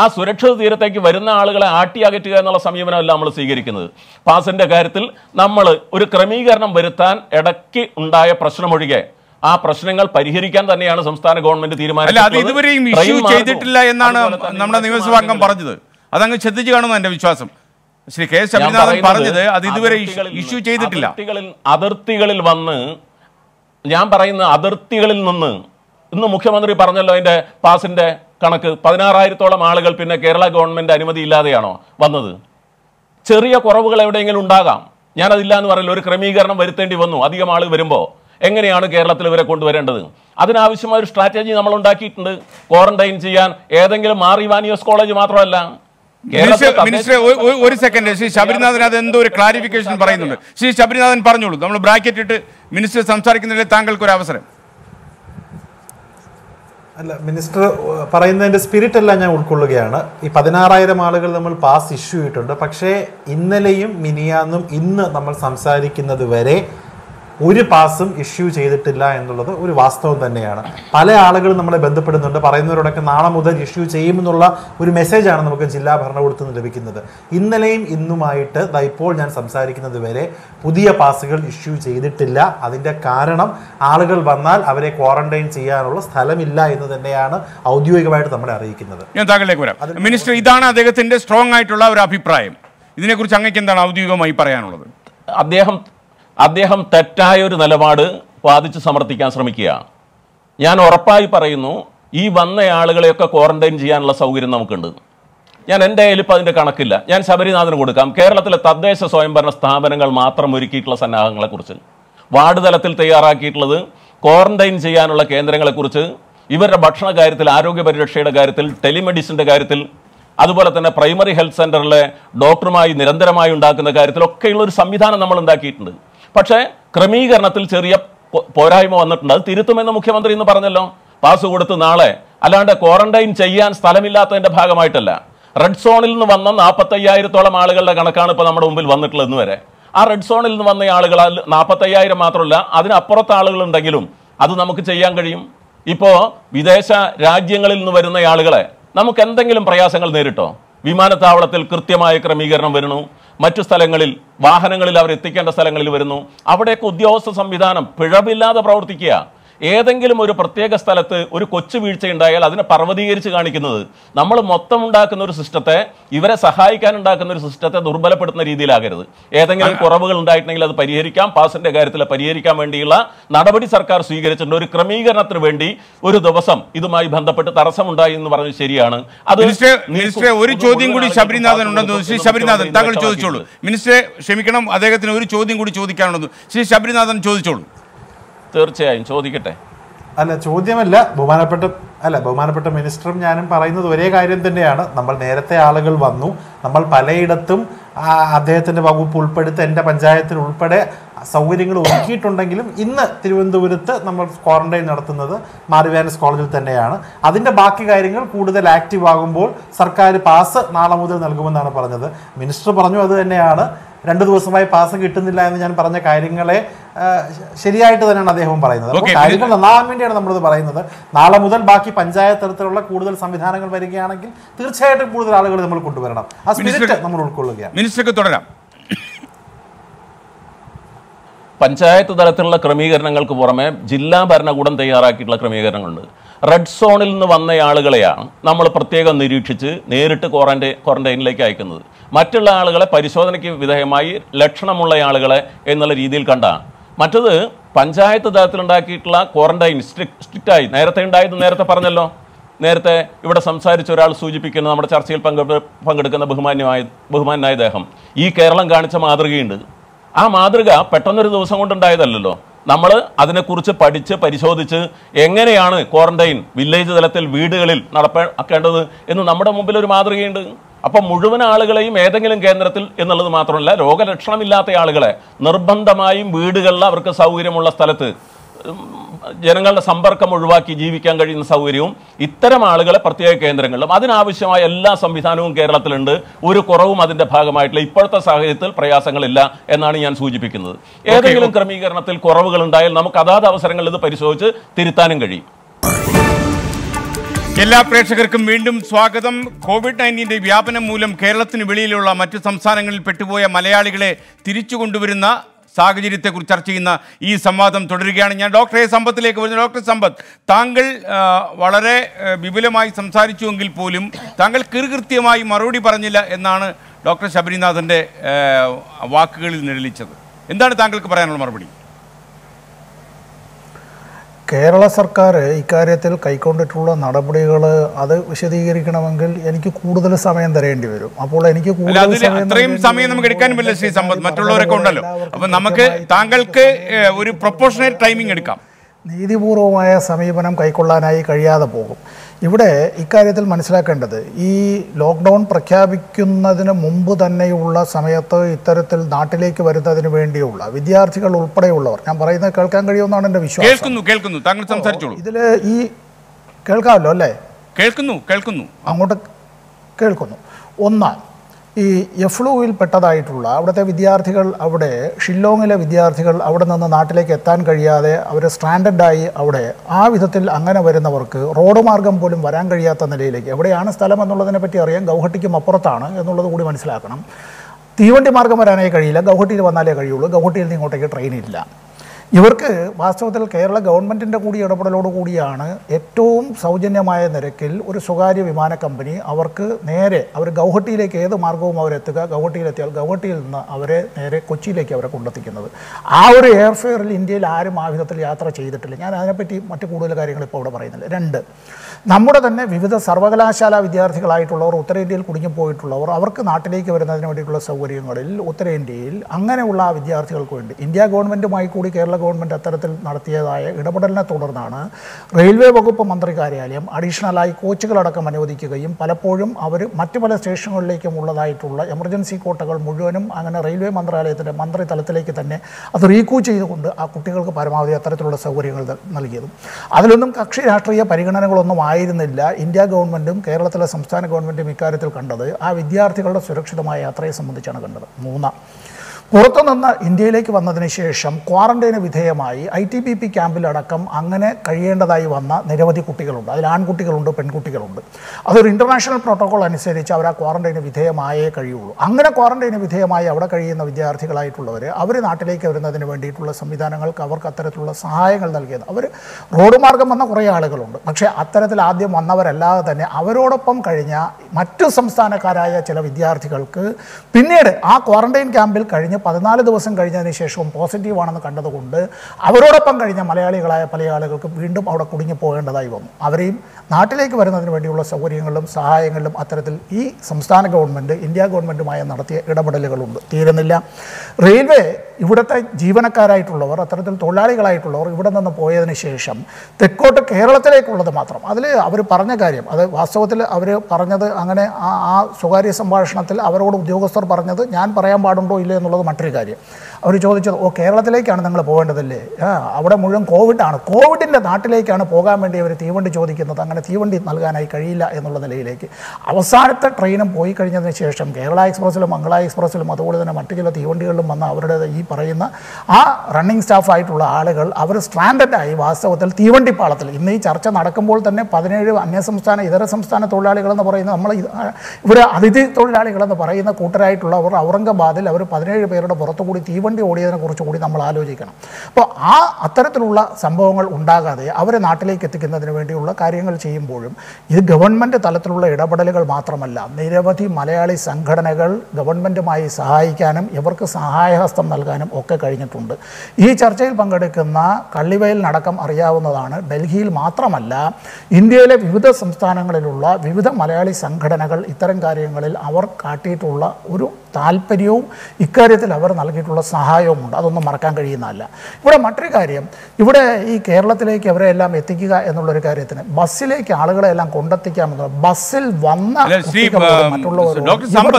ആ സുരക്ഷിത തീരത്തേക്ക് വരുന്ന ആളുകളെ ആട്ടി അകറ്റുക എന്നുള്ള സമീപനമല്ല നമ്മൾ സ്വീകരിക്കുന്നത്. പാസിന്റെ കാര്യത്തിൽ നമ്മൾ ഒരു ക്രമീകരണം വരുത്താൻ ഇടയ്ക്ക് ഉണ്ടായ പ്രശ്നമൊഴികെ ആ പ്രശ്നങ്ങൾ പരിഹരിക്കാൻ തന്നെയാണ് സംസ്ഥാന ഗവൺമെന്റ് ഇതുവരെയും ഇഷ്യൂ ചെയ്തിട്ടില്ല എന്നാണ് നമ്മുടെ നിയമസഭാംഗം നിയമസഭാ പറഞ്ഞത്. അതങ്ങ് ശ്രദ്ധിച്ചു കാണുന്നു എന്റെ വിശ്വാസം. ശ്രീ കെ എസ് ശബരിനാഥൻ പറഞ്ഞത് അത് ഇതുവരെ ഇഷ്യൂ ചെയ്തിട്ടില്ല. അതിർത്തികളിൽ അതിർത്തികളിൽ വന്ന് ഞാൻ പറയുന്ന അതിർത്തികളിൽ നിന്ന് ഇന്ന് മുഖ്യമന്ത്രി പറഞ്ഞല്ലോ അതിന്റെ പാസിന്റെ കണക്ക് പതിനാറായിരത്തോളം ആളുകൾ പിന്നെ കേരള ഗവൺമെന്റ് അനുമതി ഇല്ലാതെയാണോ വന്നത്? ചെറിയ കുറവുകൾ എവിടെയെങ്കിലും ഉണ്ടാകാം. ഞാനതില്ല എന്ന് പറയില്ല ഒരു ക്രമീകരണം വരുത്തേണ്ടി വന്നു. അധികം ആൾ വരുമ്പോൾ എങ്ങനെയാണ് കേരളത്തിൽ ഇവരെ കൊണ്ടുവരേണ്ടത്? അതിനാവശ്യമായ ഒരു സ്ട്രാറ്റജി നമ്മൾ ഉണ്ടാക്കിയിട്ടുണ്ട്. ക്വാറന്റൈൻ ചെയ്യാൻ ഏതെങ്കിലും മാറി വാനിയോസ് കോളേജ് മാത്രമല്ല. മിനിസ്റ്റർ ഒരു സെക്കൻഡ് ശ്രീ ശബരിനാഥൻ അത് എന്തോ ഒരു ക്ലാരിഫിക്കേഷൻ പറയുന്നുണ്ട്. ശ്രീ ശബരിനാഥൻ പറഞ്ഞോളൂ. നമ്മൾ ബ്രാക്കറ്റ് ഇട്ട് മിനിസ്റ്റർ സംസാരിക്കുന്നതിൽ താങ്കൾക്ക് ഒരു അവസരം അല്ല മിനിസ്റ്റർ പറയുന്നതിന്റെ പറയുന്നതിന്റെ സ്പിരിറ്റ് എല്ലാം ഞാൻ ഉൾക്കൊള്ളുകയാണ്. ഈ പതിനാറായിരം ആളുകൾ നമ്മൾ പാസ് ഇഷ്യൂ ചെയ്തിട്ടുണ്ട്. പക്ഷേ ഇന്നലെയും മിനിയാന്നും ഇന്ന് നമ്മൾ സംസാരിക്കുന്നത് വരെ ഒരു പാസും ഇഷ്യൂ ചെയ്തിട്ടില്ല എന്നുള്ളത് ഒരു വാസ്തവം തന്നെയാണ്. പല ആളുകളും നമ്മളെ ബന്ധപ്പെടുന്നുണ്ട് പറയുന്നവരോടൊക്കെ നാളെ മുതൽ ഇഷ്യൂ ചെയ്യുമെന്നുള്ള ഒരു മെസ്സേജാണ് നമുക്ക് ജില്ലാ ഭരണകൂടത്തിൽ നിന്ന് ലഭിക്കുന്നത്. ഇന്നലെയും ഇന്നുമായിട്ട് ദാ ഇപ്പോൾ ഞാൻ സംസാരിക്കുന്നത് വരെ പുതിയ പാസുകൾ ഇഷ്യൂ ചെയ്തിട്ടില്ല. അതിന്റെ കാരണം ആളുകൾ വന്നാൽ അവരെ ക്വാറന്റൈൻ ചെയ്യാനുള്ള സ്ഥലമില്ല എന്ന് തന്നെയാണ് ഔദ്യോഗികമായിട്ട് നമ്മളെ അറിയിക്കുന്നത്. ഞാൻ താങ്കളിലേക്ക് വരാം. മിനിസ്റ്റർ ഇതാണ് അദ്ദേഹത്തിന്റെ സ്ട്രോങ് ആയിട്ടുള്ള ഒരു അഭിപ്രായം. ഇതിനെക്കുറിച്ച് അങ്ങേക്ക് എന്താണ് ഔദ്യോഗികമായി പറയാനുള്ളത്? അദ്ദേഹം അദ്ദേഹം തെറ്റായ ഒരു നിലപാട് വാദിച്ച് സമർത്ഥിക്കാൻ ശ്രമിക്കുകയാണ് ഞാൻ ഉറപ്പായി പറയുന്നു ഈ വന്ന ആളുകളെയൊക്കെ ക്വാറന്റൈൻ ചെയ്യാനുള്ള സൗകര്യം നമുക്കുണ്ട്. ഞാൻ എന്റെ ഇപ്പോൾ അതിന്റെ കണക്കില്ല. ഞാൻ ശബരിനാഥന് കൊടുക്കാം. കേരളത്തിലെ തദ്ദേശ സ്വയംഭരണ സ്ഥാപനങ്ങൾ മാത്രം ഒരുക്കിയിട്ടുള്ള സന്നാഹങ്ങളെക്കുറിച്ച് വാർഡ് തലത്തിൽ തയ്യാറാക്കിയിട്ടുള്ളത് ക്വാറന്റൈൻ ചെയ്യാനുള്ള കേന്ദ്രങ്ങളെക്കുറിച്ച് ഇവരുടെ ഭക്ഷണ കാര്യത്തിൽ ആരോഗ്യ പരിരക്ഷയുടെ കാര്യത്തിൽ ടെലിമെഡിസിന്റെ കാര്യത്തിൽ അതുപോലെ തന്നെ പ്രൈമറി ഹെൽത്ത് സെന്ററിലെ ഡോക്ടറുമായി നിരന്തരമായി ഉണ്ടാക്കുന്ന കാര്യത്തിലൊക്കെയുള്ള ഒരു സംവിധാനം നമ്മൾ ഉണ്ടാക്കിയിട്ടുണ്ട്. പക്ഷേ ക്രമീകരണത്തിൽ ചെറിയ പോരായ്മ വന്നിട്ടുണ്ട്. അത് തിരുത്തുമെന്ന് മുഖ്യമന്ത്രി ഇന്ന് പറഞ്ഞല്ലോ. പാസ് കൊടുത്ത് നാളെ. അല്ലാണ്ട് ക്വാറന്റൈൻ ചെയ്യാൻ സ്ഥലമില്ലാത്തതിന്റെ ഭാഗമായിട്ടല്ല. റെഡ് സോണിൽ നിന്ന് വന്ന നാൽപ്പത്തയ്യായിരത്തോളം ആളുകളുടെ കണക്കാണ് ഇപ്പോൾ നമ്മുടെ മുമ്പിൽ വന്നിട്ടുള്ളത് ഇന്ന് വരെ. ആ റെഡ് സോണിൽ നിന്ന് വന്ന ആളുകൾ നാൽപ്പത്തയ്യായിരം മാത്രമല്ല അതിനപ്പുറത്ത് ആളുകളുണ്ടെങ്കിലും അത് നമുക്ക് ചെയ്യാൻ കഴിയും. ഇപ്പോൾ വിദേശ രാജ്യങ്ങളിൽ നിന്ന് വരുന്ന ആളുകളെ നമുക്ക് എന്തെങ്കിലും പ്രയാസങ്ങൾ നേരിട്ടോ? വിമാനത്താവളത്തിൽ കൃത്യമായ ക്രമീകരണം വരുന്നു മറ്റു സ്ഥലങ്ങളിൽ വാഹനങ്ങളിൽ അവർ എത്തിക്കേണ്ട സ്ഥലങ്ങളിൽ വരുന്നു. അവിടെയൊക്കെ ഉദ്യോഗസ്ഥ സംവിധാനം പിഴവില്ലാതെ പ്രവർത്തിക്കുക. ഏതെങ്കിലും ഒരു പ്രത്യേക സ്ഥലത്ത് ഒരു കൊച്ചു വീഴ്ച ഉണ്ടായാൽ അതിനെ പർവതീകരിച്ച് കാണിക്കുന്നത്. നമ്മൾ മൊത്തം ഉണ്ടാക്കുന്ന ഒരു സിസ്റ്റത്തെ ഇവരെ സഹായിക്കാൻ ഉണ്ടാക്കുന്ന ഒരു സിസ്റ്റത്തെ ദുർബലപ്പെടുത്തുന്ന രീതിയിലാകരുത്. ഏതെങ്കിലും കുറവുകൾ ഉണ്ടായിട്ടുണ്ടെങ്കിൽ അത് പരിഹരിക്കാം. പാസിന്റെ കാര്യത്തിൽ പരിഹരിക്കാൻ വേണ്ടിയുള്ള നടപടി സർക്കാർ സ്വീകരിച്ചിട്ടുണ്ട്. ഒരു ക്രമീകരണത്തിന് വേണ്ടി ഒരു ദിവസം ഇതുമായി ബന്ധപ്പെട്ട് തടസ്സമുണ്ടായി എന്ന് പറഞ്ഞത് ശരിയാണ്. അത് ഒരു ചോദ്യം കൂടി ശബരിനാഥൻ ഉണ്ടെന്ന് ശ്രീ ശബരിനാഥൻ താങ്കൾ ചോദിച്ചോളൂ. മിനിസ്റ്ററെ ക്ഷമിക്കണം അദ്ദേഹത്തിന് ഒരു ചോദ്യം കൂടി ചോദിക്കാനുള്ളത് ശ്രീ ശബരിനാഥൻ ചോദിച്ചോളൂ. തീർച്ചയായും ചോദിക്കട്ടെ. അല്ല ചോദ്യമല്ല. ബഹുമാനപ്പെട്ട അല്ല ബഹുമാനപ്പെട്ട മിനിസ്റ്ററും ഞാനും പറയുന്നത് ഒരേ കാര്യം തന്നെയാണ്. നമ്മൾ നേരത്തെ ആളുകൾ വന്നു. നമ്മൾ പലയിടത്തും അദ്ദേഹത്തിന്റെ വകുപ്പ് ഉൾപ്പെടുത്തി എന്റെ പഞ്ചായത്തിൽ ഉൾപ്പെടെ സൗകര്യങ്ങൾ ഒരുക്കിയിട്ടുണ്ടെങ്കിലും ഇന്ന് തിരുവനന്തപുരത്ത് നമ്മൾ ക്വാറന്റൈൻ നടത്തുന്നത് മാറിവാനസ് കോളേജിൽ തന്നെയാണ്. അതിന്റെ ബാക്കി കാര്യങ്ങൾ കൂടുതൽ ആക്റ്റീവ് ആകുമ്പോൾ സർക്കാർ പാസ് നാളെ മുതൽ നൽകുമെന്നാണ് പറഞ്ഞത്. മിനിസ്റ്റർ പറഞ്ഞു അത് തന്നെയാണ്. രണ്ടു ദിവസമായി പാസ് കിട്ടുന്നില്ല എന്ന് ഞാൻ പറഞ്ഞ കാര്യങ്ങളെ ശരിയായിട്ട് തന്നെയാണ് അദ്ദേഹം പറയുന്നത്. അപ്പോൾ കാര്യങ്ങൾ നന്നാവാൻ വേണ്ടിയാണ് നമ്മളിത് പറയുന്നത്. നാളെ മുതൽ ബാക്കി പഞ്ചായത്ത് തരത്തിലുള്ള കൂടുതൽ സംവിധാനങ്ങൾ വരികയാണെങ്കിൽ തീർച്ചയായിട്ടും കൂടുതൽ ആളുകൾ നമ്മൾ കൊണ്ടുവരണം. ആ സ്പിരിറ്റ് നമ്മൾ ഉൾക്കൊള്ളുകയാണ്. മിനിസ്റ്റർക്ക് തുടരാം. പഞ്ചായത്ത് തലത്തിലുള്ള ക്രമീകരണങ്ങൾക്ക് പുറമെ ജില്ലാ ഭരണകൂടം തയ്യാറാക്കിയിട്ടുള്ള ക്രമീകരണങ്ങളുണ്ട്. റെഡ് സോണിൽ നിന്ന് വന്ന ആളുകളെയാണ് നമ്മൾ പ്രത്യേകം നിരീക്ഷിച്ച് നേരിട്ട് ക്വാറന്റൈൻ ക്വാറന്റൈനിലേക്ക് അയക്കുന്നത്. മറ്റുള്ള ആളുകളെ പരിശോധനയ്ക്ക് വിധേയമായി ലക്ഷണമുള്ള ആളുകളെ എന്നുള്ള രീതിയിൽ കണ്ടാണ്. മറ്റത് പഞ്ചായത്ത് തലത്തിലുണ്ടാക്കിയിട്ടുള്ള ക്വാറന്റൈൻ സ്ട്രിക് സ്ട്രിക്റ്റായി നേരത്തെ ഉണ്ടായത് നേരത്തെ പറഞ്ഞല്ലോ. നേരത്തെ ഇവിടെ സംസാരിച്ച ഒരാൾ സൂചിപ്പിക്കുന്ന നമ്മുടെ ചർച്ചയിൽ പങ്കെ പങ്കെടുക്കുന്ന ബഹുമാന്യമായ ബഹുമാനായ ദേഹം ഈ കേരളം കാണിച്ച മാതൃകയുണ്ട്. ആ മാതൃക പെട്ടെന്നൊരു ദിവസം കൊണ്ടുണ്ടായതല്ലല്ലോ. നമ്മൾ അതിനെക്കുറിച്ച് പഠിച്ച് പരിശോധിച്ച് എങ്ങനെയാണ് ക്വാറന്റൈൻ വില്ലേജ് തലത്തിൽ വീടുകളിൽ നടപ്പാക്കേണ്ടത് എന്ന് നമ്മുടെ മുമ്പിൽ ഒരു മാതൃകയുണ്ട്. അപ്പം മുഴുവൻ ആളുകളെയും ഏതെങ്കിലും കേന്ദ്രത്തിൽ എന്നുള്ളത് മാത്രമല്ല രോഗലക്ഷണമില്ലാത്ത ആളുകളെ നിർബന്ധമായും വീടുകളിൽ അവർക്ക് സൗകര്യമുള്ള സ്ഥലത്ത് ജനങ്ങളുടെ സമ്പർക്കം ഒഴിവാക്കി ജീവിക്കാൻ കഴിയുന്ന സൗകര്യവും ഇത്തരം ആളുകളെ പ്രത്യേക കേന്ദ്രങ്ങളിലും. അതിനാവശ്യമായ എല്ലാ സംവിധാനവും കേരളത്തിലുണ്ട്. ഒരു കുറവും അതിന്റെ ഭാഗമായിട്ടില്ല. ഇപ്പോഴത്തെ സാഹചര്യത്തിൽ പ്രയാസങ്ങളില്ല എന്നാണ് ഞാൻ സൂചിപ്പിക്കുന്നത്. ഏതെങ്കിലും ക്രമീകരണത്തിൽ കുറവുകൾ ഉണ്ടായാൽ നമുക്ക് അതാത് അവസരങ്ങളിൽ ഇത് പരിശോധിച്ച് തിരുത്താനും കഴിയും. എല്ലാ പ്രേക്ഷകർക്കും വീണ്ടും സ്വാഗതം. കോവിഡ് നയന്റീന്റെ വ്യാപനം മൂലം കേരളത്തിന് വെളിയിലുള്ള മറ്റ് സംസ്ഥാനങ്ങളിൽ പെട്ടുപോയ മലയാളികളെ തിരിച്ചു കൊണ്ടുവരുന്ന സാഹചര്യത്തെക്കുറിച്ച് ചർച്ച ചെയ്യുന്ന ഈ സംവാദം തുടരുകയാണ്. ഞാൻ ഡോക്ടറെ സമ്പത്തിലേക്ക് വരുന്നു. ഡോക്ടർ സമ്പത്ത് താങ്കൾ വളരെ വിപുലമായി സംസാരിച്ചുവെങ്കിൽ പോലും താങ്കൾ കൃത്യമായി മറുപടി പറഞ്ഞില്ല എന്നാണ് ഡോക്ടർ ശബരിനാഥന്റെ വാക്കുകളിൽ നിഴലിച്ചത്. എന്താണ് താങ്കൾക്ക് പറയാനുള്ള മറുപടി? കേരള സർക്കാർ ഇക്കാര്യത്തിൽ കൈക്കൊണ്ടിട്ടുള്ള നടപടികൾ അത് വിശദീകരിക്കണമെങ്കിൽ എനിക്ക് കൂടുതൽ സമയം തരേണ്ടി വരും. അപ്പോൾ എനിക്ക് അത്രയും സമയം നമുക്ക് എടുക്കാൻ പറ്റില്ല ശ്രീ സമ്പത്ത്. മറ്റുള്ളവരൊക്കെ ഉണ്ടല്ലോ. അപ്പൊ നമുക്ക് താങ്കൾക്ക് ഒരു പ്രൊപ്പോഷണൽ ടൈമിംഗ് എടുക്കാം. നീതിപൂർവമായ സമീപനം കൈക്കൊള്ളാനായി കഴിയാതെ പോകും. ഇവിടെ ഇക്കാര്യത്തിൽ മനസ്സിലാക്കേണ്ടത് ഈ ലോക്ക്ഡൗൺ പ്രഖ്യാപിക്കുന്നതിന് മുമ്പ് തന്നെയുള്ള സമയത്ത് ഇത്തരത്തിൽ നാട്ടിലേക്ക് വരുന്നതിന് വേണ്ടിയുള്ള വിദ്യാർത്ഥികൾ ഉൾപ്പെടെയുള്ളവർ ഞാൻ പറയുന്നത് കേൾക്കാൻ കഴിയുമെന്നാണ് എന്റെ വിശ്വാസം. കേൾക്കുന്നു കേൾക്കുന്നു. താങ്കൾ സംസാരിച്ചോളൂ. ഇതിൽ ഈ കേൾക്കാമല്ലോ അല്ലേ? കേൾക്കുന്നു കേൾക്കുന്നു. അങ്ങോട്ട് കേൾക്കുന്നു. ഒന്ന് ഈ എഫ്ലുവിൽ പെട്ടതായിട്ടുള്ള അവിടുത്തെ വിദ്യാർത്ഥികൾ അവിടെ ഷില്ലോങ്ങിലെ വിദ്യാർത്ഥികൾ അവിടെ നിന്ന് നാട്ടിലേക്ക് എത്താൻ കഴിയാതെ അവർ സ്ട്രാൻഡഡായി അവിടെ ആ വിധത്തിൽ അങ്ങനെ വരുന്നവർക്ക് റോഡ് മാർഗം പോലും വരാൻ കഴിയാത്ത നിലയിലേക്ക് എവിടെയാണ് സ്ഥലം എന്നുള്ളതിനെ പറ്റി അറിയാം ഗൗഹട്ടിക്കും അപ്പുറത്താണ് എന്നുള്ളത് കൂടി മനസ്സിലാക്കണം. തീവണ്ടി മാർഗം വരാനേ കഴിയില്ല. ഗൗഹട്ടിയിൽ വന്നാലേ കഴിയുള്ളൂ. ഗൗഹട്ടിയിൽ നിന്ന് ഇങ്ങോട്ടേക്ക് ട്രെയിനില്ല ഇവർക്ക് വാസ്തവത്തിൽ കേരള ഗവൺമെന്റിന്റെ കൂടി ഇടപെടലോട് കൂടിയാണ് ഏറ്റവും സൗജന്യമായ നിരക്കിൽ ഒരു സ്വകാര്യ വിമാന കമ്പനി അവർക്ക് നേരെ അവർ ഗൗഹട്ടിയിലേക്ക് ഏത് മാർഗവും അവരെത്തുക ഗൗഹട്ടിയിലെത്തിയാൽ ഗൗഹട്ടിയിൽ നിന്ന് അവരെ നേരെ കൊച്ചിയിലേക്ക് അവരെ കൊണ്ടെത്തിക്കുന്നത്. ആ ഒരു എയർഫെയറിൽ ഇന്ത്യയിൽ ആരും ആ വിധത്തിൽ യാത്ര ചെയ്തിട്ടില്ല. ഞാൻ അതിനെപ്പറ്റി മറ്റു കൂടുതൽ കാര്യങ്ങൾ ഇപ്പോൾ അവിടെ പറയുന്നില്ല. രണ്ട് നമ്മുടെ തന്നെ വിവിധ സർവകലാശാല വിദ്യാർത്ഥികളായിട്ടുള്ളവർ ഉത്തരേന്ത്യയിൽ കുടുങ്ങിപ്പോയിട്ടുള്ളവർ അവർക്ക് നാട്ടിലേക്ക് വരുന്നതിന് വേണ്ടിയിട്ടുള്ള സൗകര്യങ്ങളിൽ ഉത്തരേന്ത്യയിൽ അങ്ങനെയുള്ള വിദ്യാർത്ഥികൾക്ക് വേണ്ടി ഇന്ത്യ ഗവൺമെന്റുമായി കൂടി കേരള ഗവൺമെന്റ് അത്തരത്തിൽ നടത്തിയതായ ഇടപെടലിനെ തുടർന്നാണ് റെയിൽവേ വകുപ്പ് മന്ത്രി കാര്യാലയം അഡീഷണലായി കോച്ചുകളടക്കം അനുവദിക്കുകയും പലപ്പോഴും അവർ മറ്റു പല സ്റ്റേഷനുകളിലേക്കും ഉള്ളതായിട്ടുള്ള എമർജൻസി കോട്ടകൾ മുഴുവനും അങ്ങനെ റെയിൽവേ മന്ത്രാലയത്തിന്റെ മന്ത്രി തലത്തിലേക്ക് തന്നെ അത് റീകൂ ചെയ്തുകൊണ്ട് ആ കുട്ടികൾക്ക് പരമാവധി അത്തരത്തിലുള്ള സൗകര്യങ്ങൾ നൽകിയതും. അതിലൊന്നും കക്ഷി രാഷ്ട്രീയ പരിഗണനകളൊന്നും ആയിരുന്നില്ല. ഇന്ത്യ ഗവൺമെന്റും കേരളത്തിലെ സംസ്ഥാന ഗവൺമെന്റും ഇക്കാര്യത്തിൽ കണ്ടത് ആ വിദ്യാർത്ഥികളുടെ സുരക്ഷിതമായ യാത്രയെ സംബന്ധിച്ചാണ് കണ്ടത്. മൂന്ന് പുറത്തുനിന്ന് ഇന്ത്യയിലേക്ക് വന്നതിന് ശേഷം ക്വാറന്റൈന് വിധേയമായി ഐ ടി ബി പി ക്യാമ്പിലടക്കം അങ്ങനെ കഴിയേണ്ടതായി വന്ന നിരവധി കുട്ടികളുണ്ട്. അതിൽ ആൺകുട്ടികളുണ്ട് പെൺകുട്ടികളുണ്ട്. അതൊരു ഇന്റർനാഷണൽ പ്രോട്ടോകോൾ അനുസരിച്ച് അവർ ആ ക്വാറന്റൈന് വിധേയമായേ കഴിയുള്ളൂ. അങ്ങനെ ക്വാറന്റൈന് വിധേയമായി അവിടെ കഴിയുന്ന വിദ്യാർത്ഥികളായിട്ടുള്ളവർ അവർ നാട്ടിലേക്ക് വരുന്നതിന് വേണ്ടിയിട്ടുള്ള സംവിധാനങ്ങൾക്ക് അവർക്ക് അത്തരത്തിലുള്ള സഹായങ്ങൾ നൽകിയത്. അവർ റോഡ് മാർഗം വന്ന കുറേ ആളുകളുണ്ട്. പക്ഷേ അത്തരത്തിൽ ആദ്യം വന്നവരല്ലാതെ തന്നെ അവരോടൊപ്പം കഴിഞ്ഞ മറ്റു സംസ്ഥാനക്കാരായ ചില വിദ്യാർത്ഥികൾക്ക് പിന്നീട് ആ ക്വാറന്റൈൻ ക്യാമ്പിൽ കഴിഞ്ഞ് പതിനാല് ദിവസം കഴിഞ്ഞതിന് ശേഷവും പോസിറ്റീവ് ആണെന്ന് കണ്ടതുകൊണ്ട് അവരോടൊപ്പം കഴിഞ്ഞ മലയാളികളായ പല ആളുകൾക്കും വീണ്ടും അവിടെ കുടുങ്ങി പോകേണ്ടതായി വന്നു. അവരെയും നാട്ടിലേക്ക് വരുന്നതിന് വേണ്ടിയുള്ള സൗകര്യങ്ങളിലും സഹായങ്ങളിലും അത്തരത്തിൽ ഈ സംസ്ഥാന ഗവൺമെന്റ് ഇന്ത്യ ഗവൺമെന്റുമായി നടത്തിയ ഇടപെടലുകളുണ്ട്. തീരുന്നില്ല. റെയിൽവേ ഇവിടുത്തെ ജീവനക്കാരായിട്ടുള്ളവർ അത്തരത്തിൽ തൊഴിലാളികളായിട്ടുള്ളവർ ഇവിടെ നിന്ന് പോയതിന് ശേഷം തെക്കോട്ട് കേരളത്തിലേക്കുള്ളത് മാത്രം. അതിൽ അവർ പറഞ്ഞ കാര്യം അത് വാസ്തവത്തിൽ അവർ പറഞ്ഞത് അങ്ങനെ ആ സ്വകാര്യ സംഭാഷണത്തിൽ അവരോട് ഉദ്യോഗസ്ഥർ പറഞ്ഞത് ഞാൻ പറയാൻ പാടുണ്ടോ ഇല്ലേ എന്നുള്ളത് മറ്റൊരു കാര്യം. അവർ ചോദിച്ചത് ഓ കേരളത്തിലേക്കാണ് നിങ്ങൾ പോകേണ്ടതല്ലേ? അവിടെ മുഴുവൻ കോവിഡാണ്. കോവിഡിന്റെ നാട്ടിലേക്കാണ് പോകാൻ വേണ്ടി അവർ തീവണ്ടി ചോദിക്കുന്നത്. അങ്ങനെ തീവണ്ടി നൽകാനായി കഴിയില്ല എന്നുള്ള നിലയിലേക്ക്. അവസാനത്തെ ട്രെയിനും പോയി കഴിഞ്ഞതിന് ശേഷം കേരള എക്സ്പ്രസ്സിലും മംഗള എക്സ്പ്രസ്സിലും അതുപോലെ തന്നെ മറ്റു ചില തീവണ്ടികളിലും വന്ന അവരുടെ ഈ പറയുന്ന ആ റണ്ണിങ് സ്റ്റാഫായിട്ടുള്ള ആളുകൾ അവർ സ്ട്രാൻഡഡായി വാസ്തവത്തിൽ തീവണ്ടി പാളത്തിൽ ഇന്ന് ഈ ചർച്ച നടക്കുമ്പോൾ തന്നെ പതിനേഴ് അന്യസംസ്ഥാന ഇതര സംസ്ഥാന തൊഴിലാളികളെന്ന് പറയുന്ന നമ്മൾ ഇവർ അതിഥി തൊഴിലാളികളെന്ന് പറയുന്ന കൂട്ടരായിട്ടുള്ളവർ ഔറംഗബാദിൽ അവർ പതിനേഴ് പേരുടെ പുറത്തുകൂടി തീവണ്ടി ഓടിയതിനെ കുറിച്ച് കൂടി നമ്മൾ ആലോചിക്കണം. അപ്പോൾ ആ അത്തരത്തിലുള്ള സംഭവങ്ങൾ ഉണ്ടാകാതെ അവരെ നാട്ടിലേക്ക് എത്തിക്കുന്നതിന് വേണ്ടിയുള്ള കാര്യങ്ങൾ ചെയ്യുമ്പോഴും ഇത് ഗവൺമെന്റ് തലത്തിലുള്ള ഇടപെടലുകൾ മാത്രമല്ല നിരവധി മലയാളി സംഘടനകൾ ഗവൺമെന്റുമായി സഹായിക്കാനും ഇവർക്ക് സഹായഹസ്തം നൽകാനും ഒക്കെ കഴിഞ്ഞിട്ടുണ്ട്. ഈ ചർച്ചയിൽ പങ്കെടുക്കുന്ന കള്ളിവയലിനടക്കം അറിയാവുന്നതാണ്. ഡൽഹിയിൽ മാത്രമല്ല ഇന്ത്യയിലെ വിവിധ സംസ്ഥാനങ്ങളിലുള്ള വിവിധ മലയാളി സംഘടനകൾ ഇത്തരം കാര്യങ്ങളിൽ അവർ കാട്ടിയിട്ടുള്ള ഒരു താല്പര്യവും ഇക്കാര്യത്തിൽ അവർ നൽകിയിട്ടുള്ള സഹായവുമുണ്ട്. അതൊന്നും മറക്കാൻ കഴിയുന്നതല്ല. ഇവിടെ മറ്റൊരു കാര്യം ഇവിടെ ഈ കേരളത്തിലേക്ക് അവരെ എല്ലാം എത്തിക്കുക എന്നുള്ളൊരു കാര്യത്തിന് ബസ്സിലേക്ക് ആളുകളെ എല്ലാം കൊണ്ടെത്തിക്കാമെന്ന് ബസ്സിൽ വന്ന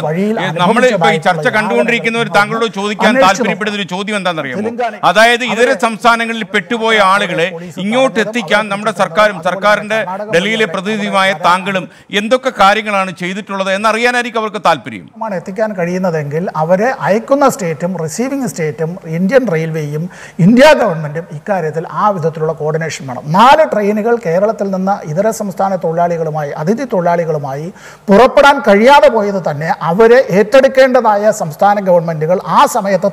വഴിയിൽ നമ്മൾ ചർച്ച കണ്ടുകൊണ്ടിരിക്കുന്നവർ താങ്കളോട് ചോദിക്കാൻ താല്പര്യപ്പെടുന്ന ഒരു ചോദ്യം എന്താണെന്നറിയാമോ? അതായത് ഇതര സംസ്ഥാനങ്ങളിൽ പെട്ടുപോയ ആളുകളെ ഇങ്ങോട്ട് എത്തിക്കാൻ നമ്മുടെ സർക്കാരും സർക്കാരിന്റെ ഡൽഹിയിലെ പ്രതിനിധിയുമായ താങ്കളും എന്തൊക്കെ കാര്യങ്ങളാണ് ചെയ്തിട്ടുള്ളത് എന്നറിയാനായിരിക്കും അവർക്ക് താല്പര്യം. എത്തിക്കാൻ കഴിയുന്നതെങ്കിൽ അവരെ അയക്കുന്ന സ്റ്റേറ്റും റിസീവിങ് സ്റ്റേറ്റും ഇന്ത്യൻ റെയിൽവേയും ഇന്ത്യ ഗവൺമെന്റും ഇക്കാര്യത്തിൽ ആ വിധത്തിലുള്ള കോർഡിനേഷൻ വേണം. നാല് ട്രെയിനുകൾ കേരളത്തിൽ നിന്ന് ഇതര സംസ്ഥാന തൊഴിലാളികളുമായി അതിഥി തൊഴിലാളികളുമായി പുറപ്പെടാൻ കഴിയാതെ പോയത് തന്നെ അവരെ ഏറ്റെടുക്കേണ്ടതായ സംസ്ഥാന ഗവൺമെന്റുകൾ ആ സമയത്ത്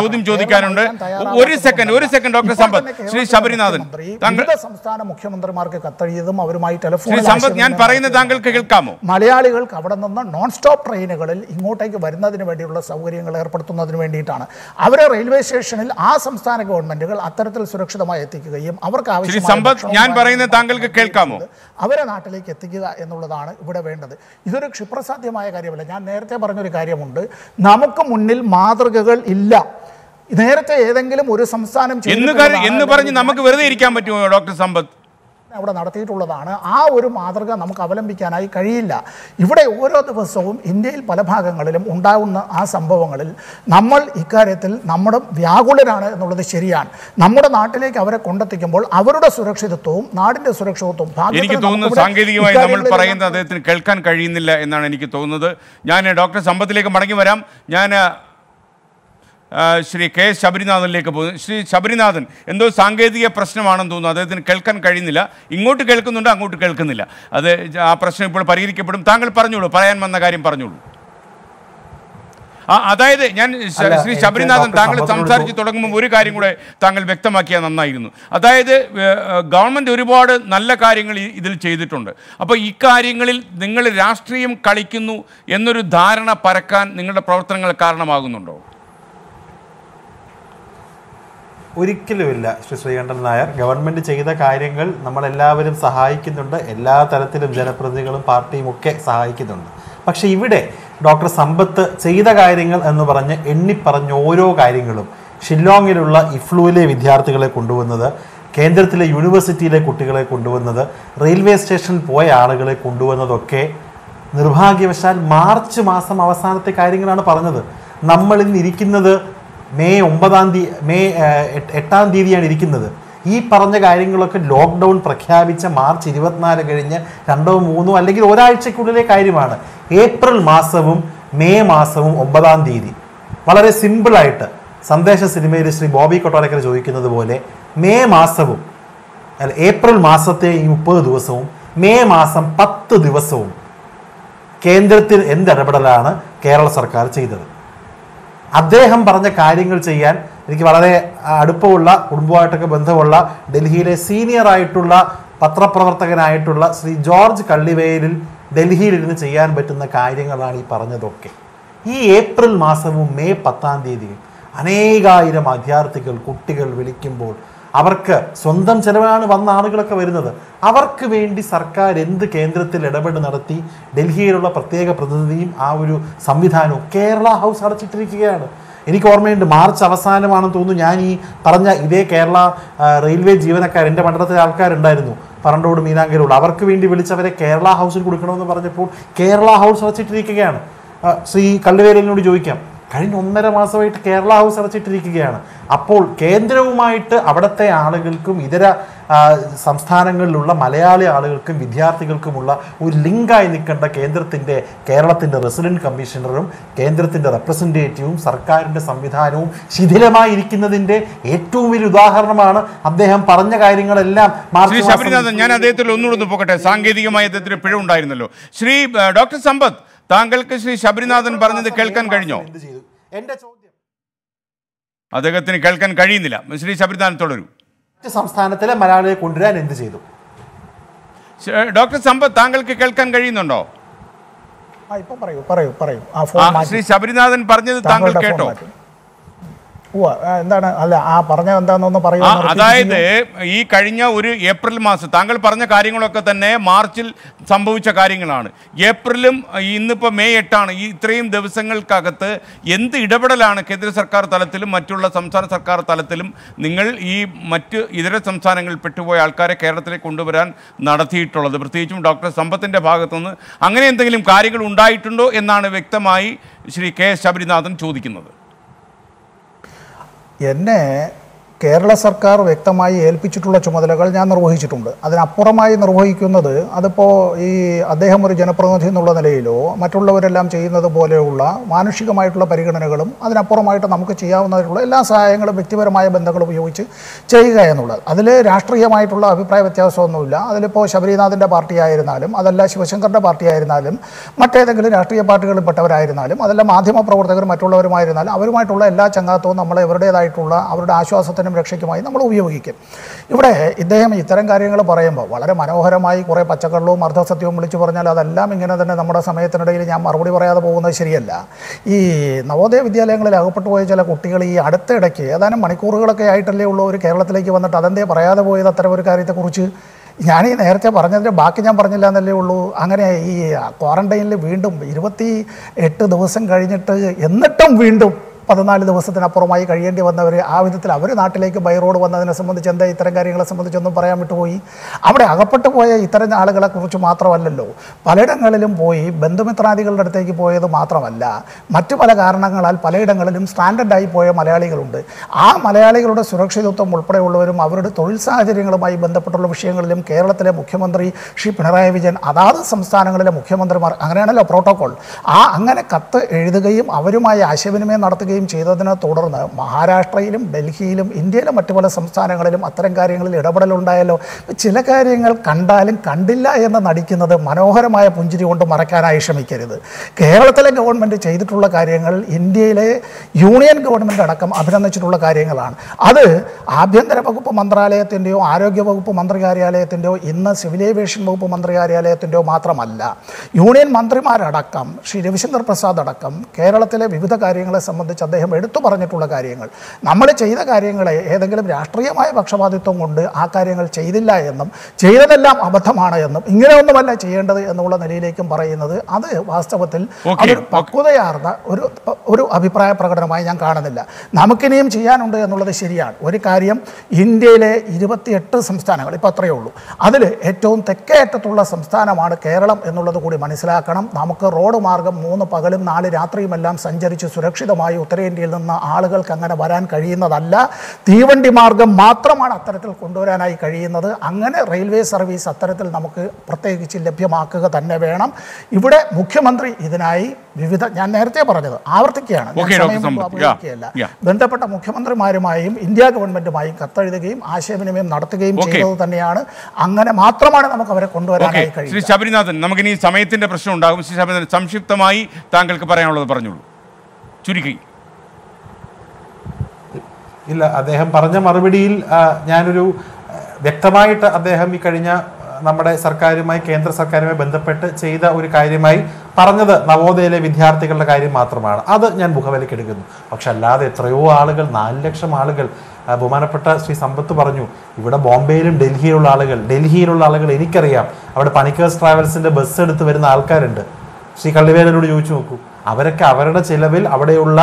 ചോദ്യം ചോദിക്കാനുണ്ട്? ഒരു സെക്കൻഡ് ഒരു സെക്കൻഡ് ഡോക്ടർ സമ്പത്ത്. ശ്രീ ശബരിനാഥൻ സംസ്ഥാന മുഖ്യമന്ത്രിമാർക്ക് കത്തെഴുതിയതും അവരുമായി ടെലിഫോൺ ഞാൻ പറയുന്നത് താങ്കൾക്ക് കേൾക്കാമോ? മലയാളികൾക്ക് അവിടെ നിന്ന് നോൺ സ്റ്റോപ്പ് ട്രെയിനുകളിൽ ഇങ്ങോട്ടേക്ക് വരുന്നതിന് വേണ്ടിയുള്ള സൗകര്യങ്ങൾ ഏർപ്പെടുത്തുന്നതിന് വേണ്ടിയിട്ടാണ്. അവരെ റെയിൽവേ സ്റ്റേഷനിൽ ആ സംസ്ഥാന ഗവൺമെന്റുകൾ അത്തരത്തിൽ സുരക്ഷിതമായി എത്തിക്കുകയും അവർക്ക് ആവശ്യമായ ഞാൻ പറയുന്നത് താങ്കൾക്ക് കേൾക്കാമോ? അവരെ നാട്ടിലേക്ക് എത്തിക്കുക എന്നുള്ളതാണ് ഇവിടെ വേണ്ടത്. ഇതൊരു ക്ഷിപ്രസാധ്യമായ കാര്യമല്ല. ഞാൻ നേരത്തെ പറഞ്ഞൊരു കാര്യമുണ്ട്. നമുക്ക് മുന്നിൽ മാതൃകകൾ ഇല്ല. നേരത്തെ ഏതെങ്കിലും ഒരു സംസ്ഥാനം എന്ന് പറഞ്ഞ് നമുക്ക് വെറുതെ ഇരിക്കാൻ പറ്റുമോ ഡോക്ടർ സമ്പത്ത് അവിടെ നടത്തിയിട്ടുള്ളതാണ്. ആ ഒരു മാതൃക നമുക്ക് അവലംബിക്കാനായി കഴിയില്ല. ഇവിടെ ഓരോ ദിവസവും ഇന്ത്യയിൽ പല ഭാഗങ്ങളിലും ഉണ്ടാകുന്ന ആ സംഭവങ്ങളിൽ നമ്മൾ ഇക്കാര്യത്തിൽ നമ്മുടെ വ്യാകുലരാണ് എന്നുള്ളത് ശരിയാണ്. നമ്മുടെ നാട്ടിലേക്ക് അവരെ കൊണ്ടെത്തിക്കുമ്പോൾ അവരുടെ സുരക്ഷിതത്വവും നാടിന്റെ സുരക്ഷിതത്വവും എനിക്ക് തോന്നുന്നു സാങ്കേതികമായി നമ്മൾ പറയുന്നത് അദ്ദേഹത്തിന് കേൾക്കാൻ കഴിയുന്നില്ല എന്നാണ് എനിക്ക് തോന്നുന്നത്. ഞാൻ ഡോക്ടർ സമ്പത്തിലേക്ക് മടങ്ങി വരാം. ഞാൻ ശ്രീ കെ ശബരിനാഥനിലേക്ക് പോകുന്നു. ശ്രീ ശബരിനാഥൻ എന്തോ സാങ്കേതിക പ്രശ്നമാണെന്ന് തോന്നുന്നു. അദ്ദേഹത്തിന് കേൾക്കാൻ കഴിയുന്നില്ല. ഇങ്ങോട്ട് കേൾക്കുന്നുണ്ട് അങ്ങോട്ട് കേൾക്കുന്നില്ല. അത് ആ പ്രശ്നം ഇപ്പോൾ പരിഹരിക്കപ്പെടും. താങ്കൾ പറഞ്ഞോളൂ പറയാൻ വന്ന കാര്യം പറഞ്ഞോളൂ. ആ അതായത് ഞാൻ ശ്രീ ശബരിനാഥൻ താങ്കൾ സംസാരിച്ച് തുടങ്ങുമ്പോൾ ഒരു കാര്യം കൂടെ താങ്കൾ വ്യക്തമാക്കിയാൽ നന്നായിരുന്നു. അതായത് ഗവൺമെന്റ് ഒരുപാട് നല്ല കാര്യങ്ങൾ ഇതിൽ ചെയ്തിട്ടുണ്ട്. അപ്പോൾ ഇക്കാര്യങ്ങളിൽ നിങ്ങൾ രാഷ്ട്രീയം കളിക്കുന്നു എന്നൊരു ധാരണ പരക്കാൻ നിങ്ങളുടെ പ്രവർത്തനങ്ങൾ കാരണമാകുന്നുണ്ടോ? ഒരിക്കലുമില്ല ശ്രീ ശ്രീകണ്ഠൻ നായർ. ഗവൺമെന്റ് ചെയ്ത കാര്യങ്ങൾ നമ്മളെല്ലാവരും സഹായിക്കുന്നുണ്ട്. എല്ലാ തരത്തിലും ജനപ്രതിനിധികളും പാർട്ടിയും ഒക്കെ സഹായിക്കുന്നുണ്ട്. പക്ഷെ ഇവിടെ ഡോക്ടർ സമ്പത്ത് ചെയ്ത കാര്യങ്ങൾ എന്ന് പറഞ്ഞ് എണ്ണിപ്പറഞ്ഞ ഓരോ കാര്യങ്ങളും ഷില്ലോങ്ങിലുള്ള ഇഫ്ലുവിലെ വിദ്യാർത്ഥികളെ കൊണ്ടുവന്നത് കേന്ദ്രത്തിലെ യൂണിവേഴ്സിറ്റിയിലെ കുട്ടികളെ കൊണ്ടുവന്നത് റെയിൽവേ സ്റ്റേഷനിൽ പോയ ആളുകളെ കൊണ്ടുവന്നതൊക്കെ നിർഭാഗ്യവശാൽ മാർച്ച് മാസം അവസാനത്തെ കാര്യങ്ങളാണ് പറഞ്ഞത്. ഇരിക്കുന്നത് മെയ് ഒമ്പതാം തീയതി മെയ് എട്ടാം തീയതിയാണ് ഇരിക്കുന്നത്. ഈ പറഞ്ഞ കാര്യങ്ങളൊക്കെ ലോക്ക്ഡൗൺ പ്രഖ്യാപിച്ച മാർച്ച് ഇരുപത്തിനാല് കഴിഞ്ഞ് രണ്ടോ മൂന്നോ അല്ലെങ്കിൽ ഒരാഴ്ചക്കുള്ളിലെ കാര്യമാണ്. ഏപ്രിൽ മാസവും മെയ് മാസവും ഒമ്പതാം തീയതി. വളരെ സിമ്പിളായിട്ട് സന്ദേശ സിനിമയിൽ ശ്രീ ബോബി കൊട്ടാരക്കര ചോദിക്കുന്നത് പോലെ മെയ് മാസവും അല്ല ഏപ്രിൽ മാസത്തെ ഈ മുപ്പത് ദിവസവും മെയ് മാസം പത്ത് ദിവസവും കേന്ദ്രത്തിൽ എന്തിടപെടലാണ് കേരള സർക്കാർ ചെയ്തത്. അദ്ദേഹം പറഞ്ഞ കാര്യങ്ങൾ ചെയ്യാൻ എനിക്ക് വളരെ അടുപ്പമുള്ള കുടുംബമായിട്ടൊക്കെ ബന്ധമുള്ള ഡൽഹിയിലെ സീനിയർ ആയിട്ടുള്ള പത്രപ്രവർത്തകനായിട്ടുള്ള ശ്രീ ജോർജ് കള്ളിവേലിൽ ഡൽഹിയിലിരുന്ന് ചെയ്യാൻ പറ്റുന്ന കാര്യങ്ങളാണ് ഈ പറഞ്ഞതൊക്കെ. ഈ ഏപ്രിൽ മാസവും മെയ് പത്താം തീയതിയും അനേകായിരം അധ്യാർത്ഥികൾ കുട്ടികൾ വിളിക്കുമ്പോൾ അവർക്ക് സ്വന്തം ചെലവാണ് വന്ന ആളുകളൊക്കെ വരുന്നത്. അവർക്ക് വേണ്ടി സർക്കാർ എന്ത് കേന്ദ്രത്തിൽ ഇടപെട്ട് നടത്തി ഡൽഹിയിലുള്ള പ്രത്യേക പ്രതിനിധിയും ആ ഒരു സംവിധാനവും കേരള ഹൗസ് അടച്ചിട്ടിരിക്കുകയാണ്. എനിക്ക് ഓർമ്മയുണ്ട് മാർച്ച് അവസാനമാണെന്ന് തോന്നുന്നു ഞാൻ ഈ പറഞ്ഞ ഇതേ കേരള റെയിൽവേ ജീവനക്കാർ എന്റെ മണ്ഡലത്തിലെ ആൾക്കാരുണ്ടായിരുന്നു പറണ്ടോട് മീനാങ്കരോട്. അവർക്ക് വേണ്ടി വിളിച്ചവരെ കേരള ഹൗസിൽ കൊടുക്കണമെന്ന് പറഞ്ഞപ്പോൾ കേരള ഹൗസ് അടച്ചിട്ടിരിക്കുകയാണ്. ശ്രീ കള്ളുവേലിനോട് ചോദിക്കാം കഴിഞ്ഞ ഒന്നര മാസമായിട്ട് കേരള ഹൗസ് അടച്ചിട്ടിരിക്കുകയാണ്. അപ്പോൾ കേന്ദ്രവുമായിട്ട് അവിടുത്തെ ആളുകൾക്കും ഇതര സംസ്ഥാനങ്ങളിലുള്ള മലയാളി ആളുകൾക്കും വിദ്യാർത്ഥികൾക്കുമുള്ള ഒരു ലിങ്കായി നിൽക്കേണ്ട കേന്ദ്രത്തിന്റെ കേരളത്തിന്റെ റെസിഡന്റ് കമ്മീഷണറും കേന്ദ്രത്തിന്റെ റെപ്രസെന്റേറ്റീവും സർക്കാരിന്റെ സംവിധാനവും ശിഥിലമായിരിക്കുന്നതിന്റെ ഏറ്റവും വലിയ ഉദാഹരണമാണ് അദ്ദേഹം പറഞ്ഞ കാര്യങ്ങളെല്ലാം ശബരിനാഥൻ ഞാൻ അദ്ദേഹത്തിൽ ഒന്നുകൂടെ ഒന്ന് പോകട്ടെ. സാങ്കേതികമായി അദ്ദേഹത്തിന് പിഴ ഉണ്ടായിരുന്നല്ലോ ശ്രീ ഡോക്ടർ സമ്പത്ത് താങ്കൾക്ക് ശ്രീ ശബരിനാഥൻ പറഞ്ഞത് കേൾക്കാൻ കഴിഞ്ഞോ? എന്റെ ചോദ്യം. അദ്ദേഹത്തിന് കേൾക്കാൻ കഴിയുന്നില്ല. ശ്രീ ശബരിനാഥൻ തുടരൂ. സംസ്ഥാനത്തിലെ മലയാളിയെ കൊണ്ടുവരാൻ എന്ത് ചെയ്തു? ഡോക്ടർ സമ്പത്ത് താങ്കൾക്ക് കേൾക്കാൻ കഴിയുന്നുണ്ടോ? ആ ഇപ്പൊ പറയൂ പറയൂ പറയൂ. ആ ആ, ഫോൺ മാറ്റി. ശ്രീ ശബരിനാഥൻ പറഞ്ഞത് താങ്കൾ കേട്ടോ? എന്താണ്? അല്ല ആ പറഞ്ഞ എന്താണെന്നൊന്ന് പറയൂ അതായത് ഈ കഴിഞ്ഞ ഒരു ഏപ്രിൽ മാസം താങ്കൾ പറഞ്ഞ കാര്യങ്ങളൊക്കെ തന്നെ മാർച്ചിൽ സംഭവിച്ച കാര്യങ്ങളാണ്. ഏപ്രിലും ഇന്നിപ്പോൾ മെയ് എട്ടാണ്. ഈ ഇത്രയും ദിവസങ്ങൾക്കകത്ത് എന്ത് ഇടപെടലാണ് കേന്ദ്ര സർക്കാർ തലത്തിലും മറ്റുള്ള സംസ്ഥാന സർക്കാർ തലത്തിലും നിങ്ങൾ ഈ മറ്റ് ഇതര സംസ്ഥാനങ്ങളിൽ പെട്ടുപോയ ആൾക്കാരെ കേരളത്തിലേക്ക് കൊണ്ടുവരാൻ നടത്തിയിട്ടുള്ളത്? പ്രത്യേകിച്ചും ഡോക്ടർ സമ്പത്തിന്റെ ഭാഗത്തുനിന്ന് അങ്ങനെ എന്തെങ്കിലും കാര്യങ്ങൾ ഉണ്ടായിട്ടുണ്ടോ എന്നാണ് വ്യക്തമായി ശ്രീ കെ ശബരിനാഥൻ ചോദിക്കുന്നത്. എന്നെ കേരള സർക്കാർ വ്യക്തമായി ഏൽപ്പിച്ചിട്ടുള്ള ചുമതലകൾ ഞാൻ നിർവഹിച്ചിട്ടുണ്ട്. അതിനപ്പുറമായി നിർവഹിക്കുന്നത് അതിപ്പോൾ ഈ അദ്ദേഹം ഒരു ജനപ്രതിനിധി എന്നുള്ള നിലയിലോ മറ്റുള്ളവരെല്ലാം ചെയ്യുന്നത് പോലെയുള്ള മാനുഷികമായിട്ടുള്ള പരിഗണനകളും അതിനപ്പുറമായിട്ട് നമുക്ക് ചെയ്യാവുന്നതായിട്ടുള്ള എല്ലാ സഹായങ്ങളും വ്യക്തിപരമായ ബന്ധങ്ങൾ ഉപയോഗിച്ച് ചെയ്യുക എന്നുള്ളത്. അതിൽ രാഷ്ട്രീയമായിട്ടുള്ള അഭിപ്രായ വ്യത്യാസമൊന്നുമില്ല. അതിലിപ്പോൾ ശബരിനാഥിന്റെ പാർട്ടി ആയിരുന്നാലും അതല്ല ശിവശങ്കറിന്റെ പാർട്ടി ആയിരുന്നാലും മറ്റേതെങ്കിലും രാഷ്ട്രീയ പാർട്ടികളിൽപ്പെട്ടവരായിരുന്നാലും അതല്ല മാധ്യമ പ്രവർത്തകരും മറ്റുള്ളവരുമായിരുന്നാലും അവരുമായിട്ടുള്ള എല്ലാ ചങ്ങാത്തവും നമ്മളെ ഇവരുടേതായിട്ടുള്ള അവരുടെ ആശ്വാസത്തിനും രക്ഷയ്ക്കുമായി നമ്മൾ ഉപയോഗിക്കും. ഇവിടെ ഇദ്ദേഹം ഇത്തരം കാര്യങ്ങൾ പറയുമ്പോൾ വളരെ മനോഹരമായി കുറേ പച്ചക്കള്ളവും അർദ്ധസത്യവും വിളിച്ചു പറഞ്ഞാൽ അതെല്ലാം ഇങ്ങനെ തന്നെ നമ്മുടെ സമയത്തിനിടയിൽ ഞാൻ മറുപടി പറയാതെ പോകുന്നത് ശരിയല്ല. ഈ നവോദയ വിദ്യാലയങ്ങളിൽ അകപ്പെട്ടു പോയ ചില കുട്ടികൾ ഈ അടുത്തിടയ്ക്ക് ഏതാനും മണിക്കൂറുകളൊക്കെ ആയിട്ടല്ലേ ഉള്ളൂ ഒരു കേരളത്തിലേക്ക് വന്നിട്ട് അതെന്തേ പറയാതെ പോയത് അത്തരം ഒരു കാര്യത്തെക്കുറിച്ച്? ഞാൻ ഈ നേരത്തെ പറഞ്ഞതിന്റെ ബാക്കി ഞാൻ പറഞ്ഞില്ല എന്നല്ലേ ഉള്ളൂ. അങ്ങനെ ഈ ക്വാറന്റൈനിൽ വീണ്ടും ഇരുപത്തി എട്ട് ദിവസം കഴിഞ്ഞിട്ട് എന്നിട്ടും വീണ്ടും പതിനാല് ദിവസത്തിനപ്പുറമായി കഴിയേണ്ടി വന്നവർ ആ വിധത്തിൽ അവർ നാട്ടിലേക്ക് ബൈറോഡ് വന്നതിനെ സംബന്ധിച്ച് എന്താ ഇത്തരം കാര്യങ്ങളെ സംബന്ധിച്ചൊന്നും പറയാൻ വിട്ടുപോയി? അവിടെ അകപ്പെട്ടു പോയ ഇത്തരം ആളുകളെ കുറിച്ച് മാത്രമല്ലല്ലോ. പലയിടങ്ങളിലും പോയി ബന്ധുമിത്രാദികളുടെ അടുത്തേക്ക് പോയത് മാത്രമല്ല. മറ്റു പല കാരണങ്ങളാൽ പലയിടങ്ങളിലും സ്റ്റാൻഡേർഡായി പോയ മലയാളികളുണ്ട്. ആ മലയാളികളുടെ സുരക്ഷിതത്വം ഉൾപ്പെടെയുള്ളവരും അവരുടെ തൊഴിൽ സാഹചര്യങ്ങളുമായി ബന്ധപ്പെട്ടുള്ള വിഷയങ്ങളിലും കേരളത്തിലെ മുഖ്യമന്ത്രി ശ്രീ പിണറായി വിജയൻ അതാത് സംസ്ഥാനങ്ങളിലെ മുഖ്യമന്ത്രിമാർ അങ്ങനെയാണല്ലോ പ്രോട്ടോകോൾ ആ അങ്ങനെ കത്ത് എഴുതുകയും അവരുമായി ആശയവിനിമയം നടത്തുകയും ചെയ്തതിനെ തുടർന്ന് മഹാരാഷ്ട്രയിലും ഡൽഹിയിലും ഇന്ത്യയിലെ മറ്റു പല സംസ്ഥാനങ്ങളിലും അത്തരം കാര്യങ്ങളിൽ ഇടപെടലുണ്ടായല്ലോ. ചില കാര്യങ്ങൾ കണ്ടാലും കണ്ടില്ല എന്ന് നടിക്കുന്നത് മനോഹരമായ പുഞ്ചിരി കൊണ്ട് മറക്കാനായി ശ്രമിക്കരുത്. കേരളത്തിലെ ഗവൺമെന്റ് ചെയ്തിട്ടുള്ള കാര്യങ്ങൾ ഇന്ത്യയിലെ യൂണിയൻ ഗവൺമെന്റ് അടക്കം അഭിനന്ദിച്ചിട്ടുള്ള കാര്യങ്ങളാണ്. അത് ആഭ്യന്തര വകുപ്പ് മന്ത്രാലയത്തിന്റെയോ ആരോഗ്യ വകുപ്പ് മന്ത്രി കാര്യാലയത്തിന്റെയോ ഇന്ന് സിവിൽ ഏവിയേഷൻ വകുപ്പ് മന്ത്രി കാര്യാലയത്തിന്റെയോ മാത്രമല്ല. യൂണിയൻ മന്ത്രിമാരടക്കം ശ്രീ രവിശങ്കർ പ്രസാദ് അടക്കം കേരളത്തിലെ വിവിധ കാര്യങ്ങളെ സംബന്ധിച്ച് അദ്ദേഹം എടുത്തു പറഞ്ഞിട്ടുള്ള കാര്യങ്ങൾ. നമ്മൾ ചെയ്ത കാര്യങ്ങളെ ഏതെങ്കിലും രാഷ്ട്രീയമായ പക്ഷപാതിത്വം കൊണ്ട് ആ കാര്യങ്ങൾ ചെയ്തില്ല എന്നും ചെയ്തതെല്ലാം അബദ്ധമാണ് എന്നും ഇങ്ങനെയൊന്നുമല്ല ചെയ്യേണ്ടത് എന്നുള്ള നിലയിലേക്കും പറയുന്നത് അത് വാസ്തവത്തിൽ അതൊരു പക്വതയാർന്ന ഒരു ഒരു അഭിപ്രായ പ്രകടനമായി ഞാൻ കാണുന്നില്ല. നമുക്കിനിയും ചെയ്യാനുണ്ട് എന്നുള്ളത് ശരിയാണ്. ഒരു കാര്യം ഇന്ത്യയിലെ ഇരുപത്തിയെട്ട് സംസ്ഥാനങ്ങൾ ഇപ്പോൾ അത്രയേ ഉള്ളൂ. അതിൽ ഏറ്റവും തെക്കേ അറ്റത്തുള്ള സംസ്ഥാനമാണ് കേരളം എന്നുള്ളത് കൂടി മനസ്സിലാക്കണം. നമുക്ക് റോഡ് മാർഗം മൂന്ന് പകലും നാല് രാത്രിയുമെല്ലാം സഞ്ചരിച്ച് സുരക്ഷിതമായി ഉത്തരേന്ത്യയിൽ നിന്ന് ആളുകൾക്ക് അങ്ങനെ വരാൻ കഴിയുന്നതല്ല. തീവണ്ടി മാർഗം മാത്രമാണ് അത്തരത്തിൽ കൊണ്ടുവരാനായി കഴിയുന്നത്. അങ്ങനെ റെയിൽവേ സർവീസ് അത്തരത്തിൽ നമുക്ക് പ്രത്യേകിച്ച് ലഭ്യമാക്കുക തന്നെ വേണം. ഇവിടെ മുഖ്യമന്ത്രി ഇതിനായി വിവിധ ഞാൻ നേരത്തെ പറഞ്ഞത് ആവർത്തിക്കുകയാണ്. ബന്ധപ്പെട്ട മുഖ്യമന്ത്രിമാരുമായും ഇന്ത്യ ഗവൺമെന്റുമായും കത്തെഴുതുകയും ആശയവിനിമയം നടത്തുകയും. ചെയ്തത് തന്നെയാണ്. അങ്ങനെ മാത്രമാണ് നമുക്ക് അവരെ കൊണ്ടുവരാനായി കഴിയുന്നത് ശ്രീ ശബരിനാഥൻ നമുക്കിനി സമയത്തിന്റെ പ്രശ്നം ഉണ്ടാകും. ശ്രീ ശബരിനാഥൻ സംക്ഷിപ്തമായി താങ്കൾക്ക് പറയാനുള്ളത് പറഞ്ഞോളൂ. ചുരുക്കി. ഇല്ല അദ്ദേഹം പറഞ്ഞ മറുപടിയിൽ ഞാനൊരു വ്യക്തമായിട്ട് അദ്ദേഹം ഈ കഴിഞ്ഞ നമ്മുടെ സർക്കാരുമായി കേന്ദ്ര സർക്കാരുമായി ബന്ധപ്പെട്ട് ചെയ്ത ഒരു കാര്യമായി പറഞ്ഞത് നവോദയയിലെ വിദ്യാർത്ഥികളുടെ കാര്യം മാത്രമാണ്. അത് ഞാൻ മുഖവിലക്കെടുക്കുന്നു പക്ഷെ അല്ലാതെ എത്രയോ ആളുകൾ നാല് ലക്ഷം ആളുകൾ ബഹുമാനപ്പെട്ട ശ്രീ സമ്പത്ത് പറഞ്ഞു ഇവിടെ ബോംബെയിലും ഡൽഹിയിലുള്ള ആളുകൾ ഡൽഹിയിലുള്ള ആളുകൾ എനിക്കറിയാം. അവിടെ പണിക്കേഴ്സ് ട്രാവൽസിന്റെ ബസ് എടുത്ത് വരുന്ന ആൾക്കാരുണ്ട്. ശ്രീ കള്ളിവേലനോട് ചോദിച്ചു നോക്കൂ. അവരൊക്കെ അവരുടെ ചിലവിൽ അവിടെയുള്ള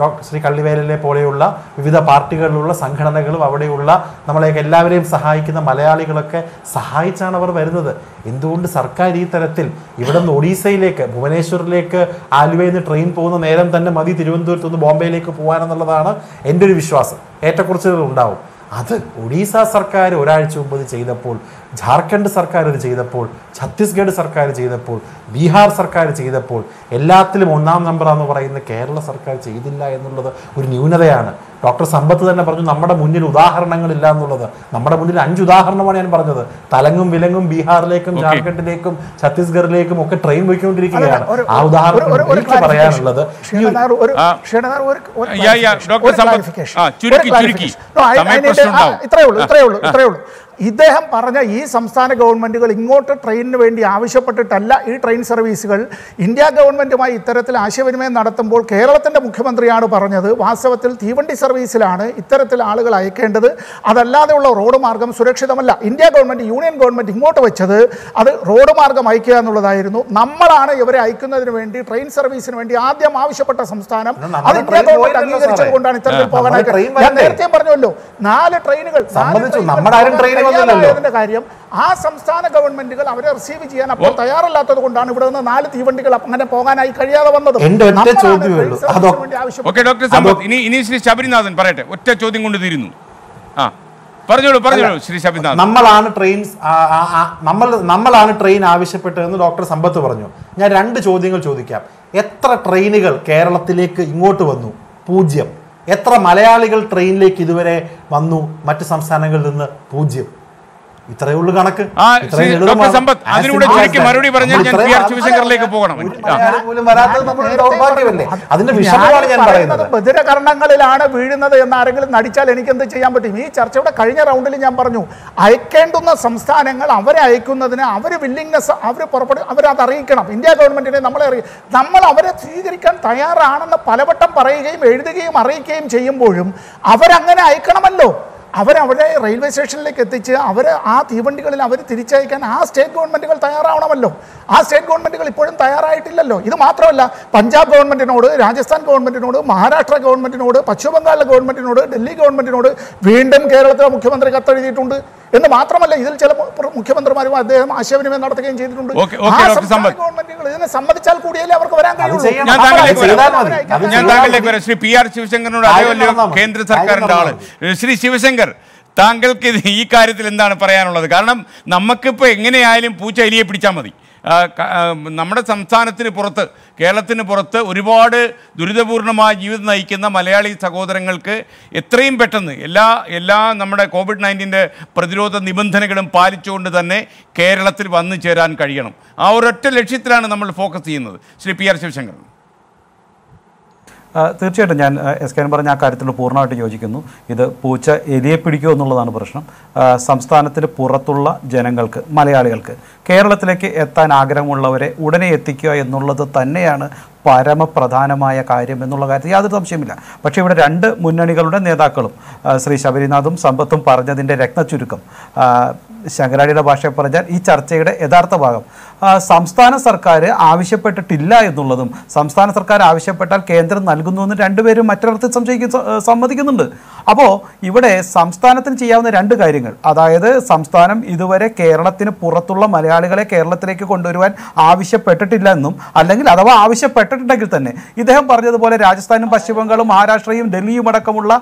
ഡോക്ടർ ശ്രീ കള്ളിവേലിനെ പോലെയുള്ള വിവിധ പാർട്ടികളിലുള്ള സംഘടനകളും അവിടെയുള്ള നമ്മളെയൊക്കെ എല്ലാവരെയും സഹായിക്കുന്ന മലയാളികളൊക്കെ സഹായിച്ചാണ് അവർ വരുന്നത്. എന്തുകൊണ്ട് സർക്കാർ ഈ തരത്തിൽ ഇവിടെ നിന്ന് ഒഡീസയിലേക്ക് ഭുവനേശ്വറിലേക്ക് ആലുവയിൽ നിന്ന് ട്രെയിൻ പോകുന്ന നേരം തന്നെ മതി തിരുവനന്തപുരത്ത് നിന്ന് ബോംബെയിലേക്ക് പോകാനെന്നുള്ളതാണ് എന്റെ ഒരു വിശ്വാസം. ഏറ്റക്കുറച്ചുകൾ ഉണ്ടാവും. അത് ഒഡീസ സർക്കാർ ഒരാഴ്ച മുമ്പ് ചെയ്തപ്പോൾ ജാർഖണ്ഡ് സർക്കാർ ഇത് ചെയ്തപ്പോൾ ഛത്തീസ്ഗഡ് സർക്കാർ ചെയ്തപ്പോൾ ബീഹാർ സർക്കാർ ചെയ്തപ്പോൾ എല്ലാത്തിലും ഒന്നാം നമ്പറാന്ന് പറയുന്ന കേരള സർക്കാർ ചെയ്തില്ല എന്നുള്ളത് ഒരു ന്യൂനതയാണ്. ഡോക്ടർ സമ്പത്ത് തന്നെ പറഞ്ഞു നമ്മുടെ മുന്നിൽ ഉദാഹരണങ്ങളില്ല എന്നുള്ളത്. നമ്മുടെ മുന്നിൽ അഞ്ച് ഉദാഹരണമാണ് ഞാൻ പറഞ്ഞത്. തലങ്ങും വിലങ്ങും ബീഹാറിലേക്കും ജാർഖണ്ഡിലേക്കും ഛത്തീസ്ഗഡിലേക്കും ഒക്കെ ട്രെയിൻ പോയിക്കൊണ്ടിരിക്കുകയാണ്. ആ ഉദാഹരണം എനിക്ക് പറയാനുള്ളത്. ഇത്രയേ ഉള്ളൂ ഇത്രേ ഉള്ളൂ ഇത്രേ ഉള്ളൂ. ഇദ്ദേഹം പറഞ്ഞ ഈ സംസ്ഥാന ഗവൺമെന്റുകൾ ഇങ്ങോട്ട് ട്രെയിനിന് വേണ്ടി ആവശ്യപ്പെട്ടിട്ടല്ല ഈ ട്രെയിൻ സർവീസുകൾ ഇന്ത്യ ഗവൺമെന്റുമായി ഇത്തരത്തിൽ ആശയവിനിമയം നടത്തുമ്പോൾ കേരളത്തിന്റെ മുഖ്യമന്ത്രിയാണ് പറഞ്ഞത് വാസ്തവത്തിൽ തീവണ്ടി സർവീസിലാണ് ഇത്തരത്തിൽ ആളുകൾ അയക്കേണ്ടത് അതല്ലാതെയുള്ള റോഡ് മാർഗം സുരക്ഷിതമല്ല ഇന്ത്യ ഗവൺമെന്റ് യൂണിയൻ ഗവൺമെന്റ് ഇങ്ങോട്ട് വെച്ചത് അത് റോഡ് മാർഗം അയക്കുക എന്നുള്ളതായിരുന്നു നമ്മളാണ് ഇവരെ അയക്കുന്നതിന് വേണ്ടി ട്രെയിൻ സർവീസിന് വേണ്ടി ആദ്യം ആവശ്യപ്പെട്ട സംസ്ഥാനം അത് ഇന്ത്യ ഗവൺമെന്റ് അംഗീകരിച്ചത്. കൊണ്ടാണ് ഇത്തരത്തിൽ പോകാനായിട്ട് ഞാൻ നേരത്തെ പറഞ്ഞല്ലോ നാല് ട്രെയിനുകൾ. നമ്മുടെ ആരും ട്രെയിൻ. കഴിയാതായതിന്റെ കാര്യം ആ സംസ്ഥാന ഗവൺമെന്റുകൾ അവരെ റിസീവ് ചെയ്യാൻ അപ്പോൾ തയ്യാറല്ലാത്തത് കൊണ്ടാണ് ഇവിടെ നിന്ന് നാല് തീവണ്ടികൾ അങ്ങനെ പോകാനായി കഴിയാതെ വന്നത്. ഓക്കെ ഡോക്ടർ സമ്പത്ത് ഇനി ഇനി ശ്രീ ശബരിനാഥൻ പറയട്ടെ. ഒറ്റ ചോദ്യം കൊണ്ട് തീരുന്നു. ആ. പറഞ്ഞോളൂ പറഞ്ഞോളൂ ശ്രീ ശബരിനാഥ് നമ്മളാണ് ട്രെയിൻ നമ്മൾ നമ്മളാണ് ട്രെയിൻ ആവശ്യപ്പെട്ടതെന്ന് ഡോക്ടർ സമ്പത്ത് പറഞ്ഞു. ഞാൻ രണ്ട് ചോദ്യങ്ങൾ ചോദിക്കാം. എത്ര ട്രെയിനുകൾ കേരളത്തിലേക്ക് ഇങ്ങോട്ട് വന്നു? പൂജ്യം. എത്ര മലയാളികൾ ട്രെയിനിലേക്ക് ഇതുവരെ വന്നു? മറ്റ് സംസ്ഥാനങ്ങളിൽ നിന്ന് പൂജ്യം. ഇത്രയേ ഉള്ളൂ കണക്ക്. ചുരുക്കി മറുപടി പറഞ്ഞാൽ ഞാൻ പി ആർ ശിവശങ്കറിലേക്ക് പോകണം. അതിന്റെ വിഷമമാണ് ഞാൻ പറയുന്നത് വീഴുന്നത് എന്ന് ആരെങ്കിലും നടിച്ചാൽ എനിക്ക് എന്ത് ചെയ്യാൻ പറ്റും? ഈ ചർച്ചയുടെ കഴിഞ്ഞ റൗണ്ടിൽ ഞാൻ പറഞ്ഞു അയക്കേണ്ടുന്ന സംസ്ഥാനങ്ങൾ അവരെ അയക്കുന്നതിന് അവർ വില്ലിങ്നെസ് അവർ പുറപ്പെടും അവരത് അറിയിക്കണം. ഇന്ത്യ ഗവൺമെന്റിനെ നമ്മളെ അറിയിക്കും നമ്മൾ അവരെ സ്വീകരിക്കാൻ തയ്യാറാണെന്ന് പലവട്ടം പറയുകയും എഴുതുകയും അറിയിക്കുകയും ചെയ്യുമ്പോഴും അവരങ്ങനെ അയക്കണമല്ലോ. അവരവിടെ റെയിൽവേ സ്റ്റേഷനിലേക്ക് എത്തിച്ച് അവർ ആ തീവണ്ടികളിൽ അവർ തിരിച്ചയക്കാൻ ആ സ്റ്റേറ്റ് ഗവൺമെന്റുകൾ തയ്യാറാവണമല്ലോ. ആ സ്റ്റേറ്റ് ഗവൺമെന്റുകൾ ഇപ്പോഴും തയ്യാറായിട്ടില്ലല്ലോ. ഇത് മാത്രമല്ല പഞ്ചാബ് ഗവൺമെന്റിനോട് രാജസ്ഥാൻ ഗവൺമെന്റിനോട് മഹാരാഷ്ട്ര ഗവൺമെന്റിനോട് പശ്ചിമ ബംഗാളിലെ ഗവൺമെന്റിനോട് ഡൽഹി ഗവൺമെന്റിനോട് വീണ്ടും കേരളത്തിലെ മുഖ്യമന്ത്രി കത്തെഴുതിയിട്ടുണ്ട്. എന്ന് മാത്രമല്ല ഇതിൽ ചില മുഖ്യമന്ത്രിമാരും അദ്ദേഹം ആശയവിനിമയം നടത്തുകയും ചെയ്തിട്ടുണ്ട്. ആ സംസ്ഥാന. ഗവൺമെന്റുകൾ ഇതിനെ സമ്മതിച്ചാൽ കൂടിയല്ലേ അവർക്ക് വരാൻ കഴിയുള്ളൂ? ശ്രീ പി ആർ ശിവശങ്കറിനോട് അതേ വലിയ കേന്ദ്ര സർക്കാരിന്റെ ആൾ. ശ്രീ ശിവശങ്കർ താങ്കൾക്ക് ഈ കാര്യത്തിൽ എന്താണ് പറയാനുള്ളത്? കാരണം നമുക്കിപ്പോൾ എങ്ങനെയായാലും പൂച്ച എലിയെ പിടിച്ചാൽ മതി. നമ്മുടെ സംസ്ഥാനത്തിന് പുറത്ത് കേരളത്തിന് പുറത്ത് ഒരുപാട് ദുരിതപൂർണമായ ജീവിതം നയിക്കുന്ന മലയാളി സഹോദരങ്ങൾക്ക് എത്രയും പെട്ടെന്ന് എല്ലാ എല്ലാ നമ്മുടെ കോവിഡ് നയന്റീന്റെ പ്രതിരോധ നിബന്ധനകളും പാലിച്ചുകൊണ്ട് തന്നെ കേരളത്തിൽ വന്നു ചേരാൻ കഴിയണം. ആ ഒരൊറ്റ ലക്ഷ്യത്തിലാണ് നമ്മൾ ഫോക്കസ് ചെയ്യുന്നത്. Shri P R Sivasankar. തീർച്ചയായിട്ടും ഞാൻ എസ് കെ പറഞ്ഞ ആ കാര്യത്തിൽ പൂർണമായിട്ട് യോജിക്കുന്നു. ഇത് പൂച്ച എലിയെ പിടിക്കുമോ എന്നുള്ളതാണ് പ്രശ്നം. സംസ്ഥാനത്തിന് പുറത്തുള്ള ജനങ്ങൾക്ക് മലയാളികൾക്ക് കേരളത്തിലേക്ക് എത്താൻ ആഗ്രഹമുള്ളവരെ ഉടനെ എത്തിക്കുക എന്നുള്ളത് തന്നെയാണ് പരമപ്രധാനമായ കാര്യം എന്നുള്ള കാര്യത്തിൽ യാതൊരു സംശയമില്ല പക്ഷേ ഇവിടെ രണ്ട് മുന്നണികളുടെ നേതാക്കളും ശ്രീ ശബരിനാഥും സമ്പത്തും പറഞ്ഞതിന്റെ രത്നച്ചുരുക്കം ആ, ശങ്കരാടിയുടെ ഭാഷയിൽ പറഞ്ഞാൽ ഈ ചർച്ചയുടെ യഥാർത്ഥ ഭാഗം. സംസ്ഥാന സർക്കാർ ആവശ്യപ്പെട്ടിട്ടില്ല എന്നുള്ളതും സംസ്ഥാന സർക്കാർ ആവശ്യപ്പെട്ടാൽ കേന്ദ്രം നൽകുന്നു എന്ന് രണ്ടുപേരും മറ്റൊരർത്ഥത്തിൽ സംശയിക്കുന്ന സമ്മതിക്കുന്നുണ്ട്. അപ്പോൾ ഇവിടെ സംസ്ഥാനത്തിന് ചെയ്യാവുന്ന രണ്ട് കാര്യങ്ങൾ അതായത് സംസ്ഥാനം ഇതുവരെ കേരളത്തിന് പുറത്തുള്ള മലയാളികളെ കേരളത്തിലേക്ക് കൊണ്ടുവരുവാൻ ആവശ്യപ്പെട്ടിട്ടില്ല എന്നും അല്ലെങ്കിൽ അഥവാ ആവശ്യപ്പെട്ടിട്ടുണ്ടെങ്കിൽ തന്നെ ഇദ്ദേഹം പറഞ്ഞതുപോലെ രാജസ്ഥാനും പശ്ചിമ ബംഗാളും മഹാരാഷ്ട്രയും ഡൽഹിയും അടക്കമുള്ള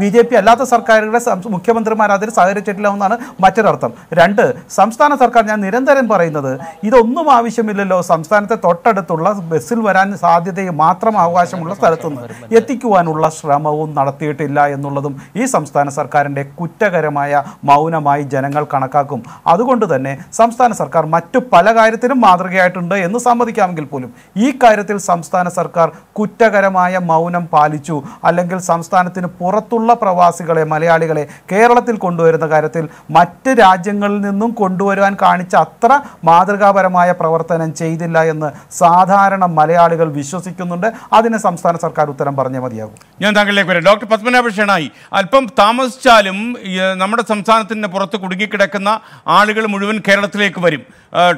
ബി ജെ പി അല്ലാത്ത സർക്കാരുകളുടെ മുഖ്യമന്ത്രിമാർ അതിൽ സഹകരിച്ചിട്ടില്ല എന്നാണ് മറ്റൊരർത്ഥം. രണ്ട് സംസ്ഥാന സർക്കാർ ഞാൻ നിരന്തരം പറയുന്നത് ഇതൊന്നും ആവശ്യമില്ലല്ലോ. സംസ്ഥാനത്തെ തൊട്ടടുത്തുള്ള ബസ്സിൽ വരാൻ സാധ്യതയും മാത്രം അവകാശമുള്ള സ്ഥലത്തുനിന്ന് എത്തിക്കുവാനുള്ള ശ്രമവും നടത്തിയിട്ടില്ല എന്നുള്ളതും ഈ സംസ്ഥാന സർക്കാരിന്റെ കുറ്റകരമായ മൗനമായി ജനങ്ങൾ കണക്കാക്കും. അതുകൊണ്ട് തന്നെ സംസ്ഥാന സർക്കാർ മറ്റു പല കാര്യത്തിലും മാതൃകയായിട്ടുണ്ട് എന്ന് സമ്മതിക്കാമെങ്കിൽ പോലും ഈ കാര്യത്തിൽ സംസ്ഥാന സർക്കാർ കുറ്റകരമായ മൗനം പാലിച്ചു. അല്ലെങ്കിൽ സംസ്ഥാനത്തിന് പുറത്തുള്ള പ്രവാസികളെ മലയാളികളെ കേരളത്തിൽ കൊണ്ടുവരുന്ന കാര്യത്തിൽ മറ്റ് രാജ്യങ്ങളിൽ നിന്നും കൊണ്ടുവരുവാൻ കാണിച്ച അത്ര മാതൃകാപരമായ പ്രവർത്തനം ചെയ്തില്ല എന്ന് സാധാരണ മലയാളികൾ വിശ്വസിക്കുന്നുണ്ട്. അതിന് സംസ്ഥാന സർക്കാർ ഉത്തരം പറഞ്ഞേ മതിയാകും. ഞാൻ താങ്കളിലേക്ക് വരാം. ഡോക്ടർ പത്മനാഭ ഷെണായി അല്പം താമസിച്ചാലും നമ്മുടെ സംസ്ഥാനത്തിന് പുറത്ത് കുടുങ്ങിക്കിടക്കുന്ന ആളുകൾ മുഴുവൻ കേരളത്തിലേക്ക് വരും.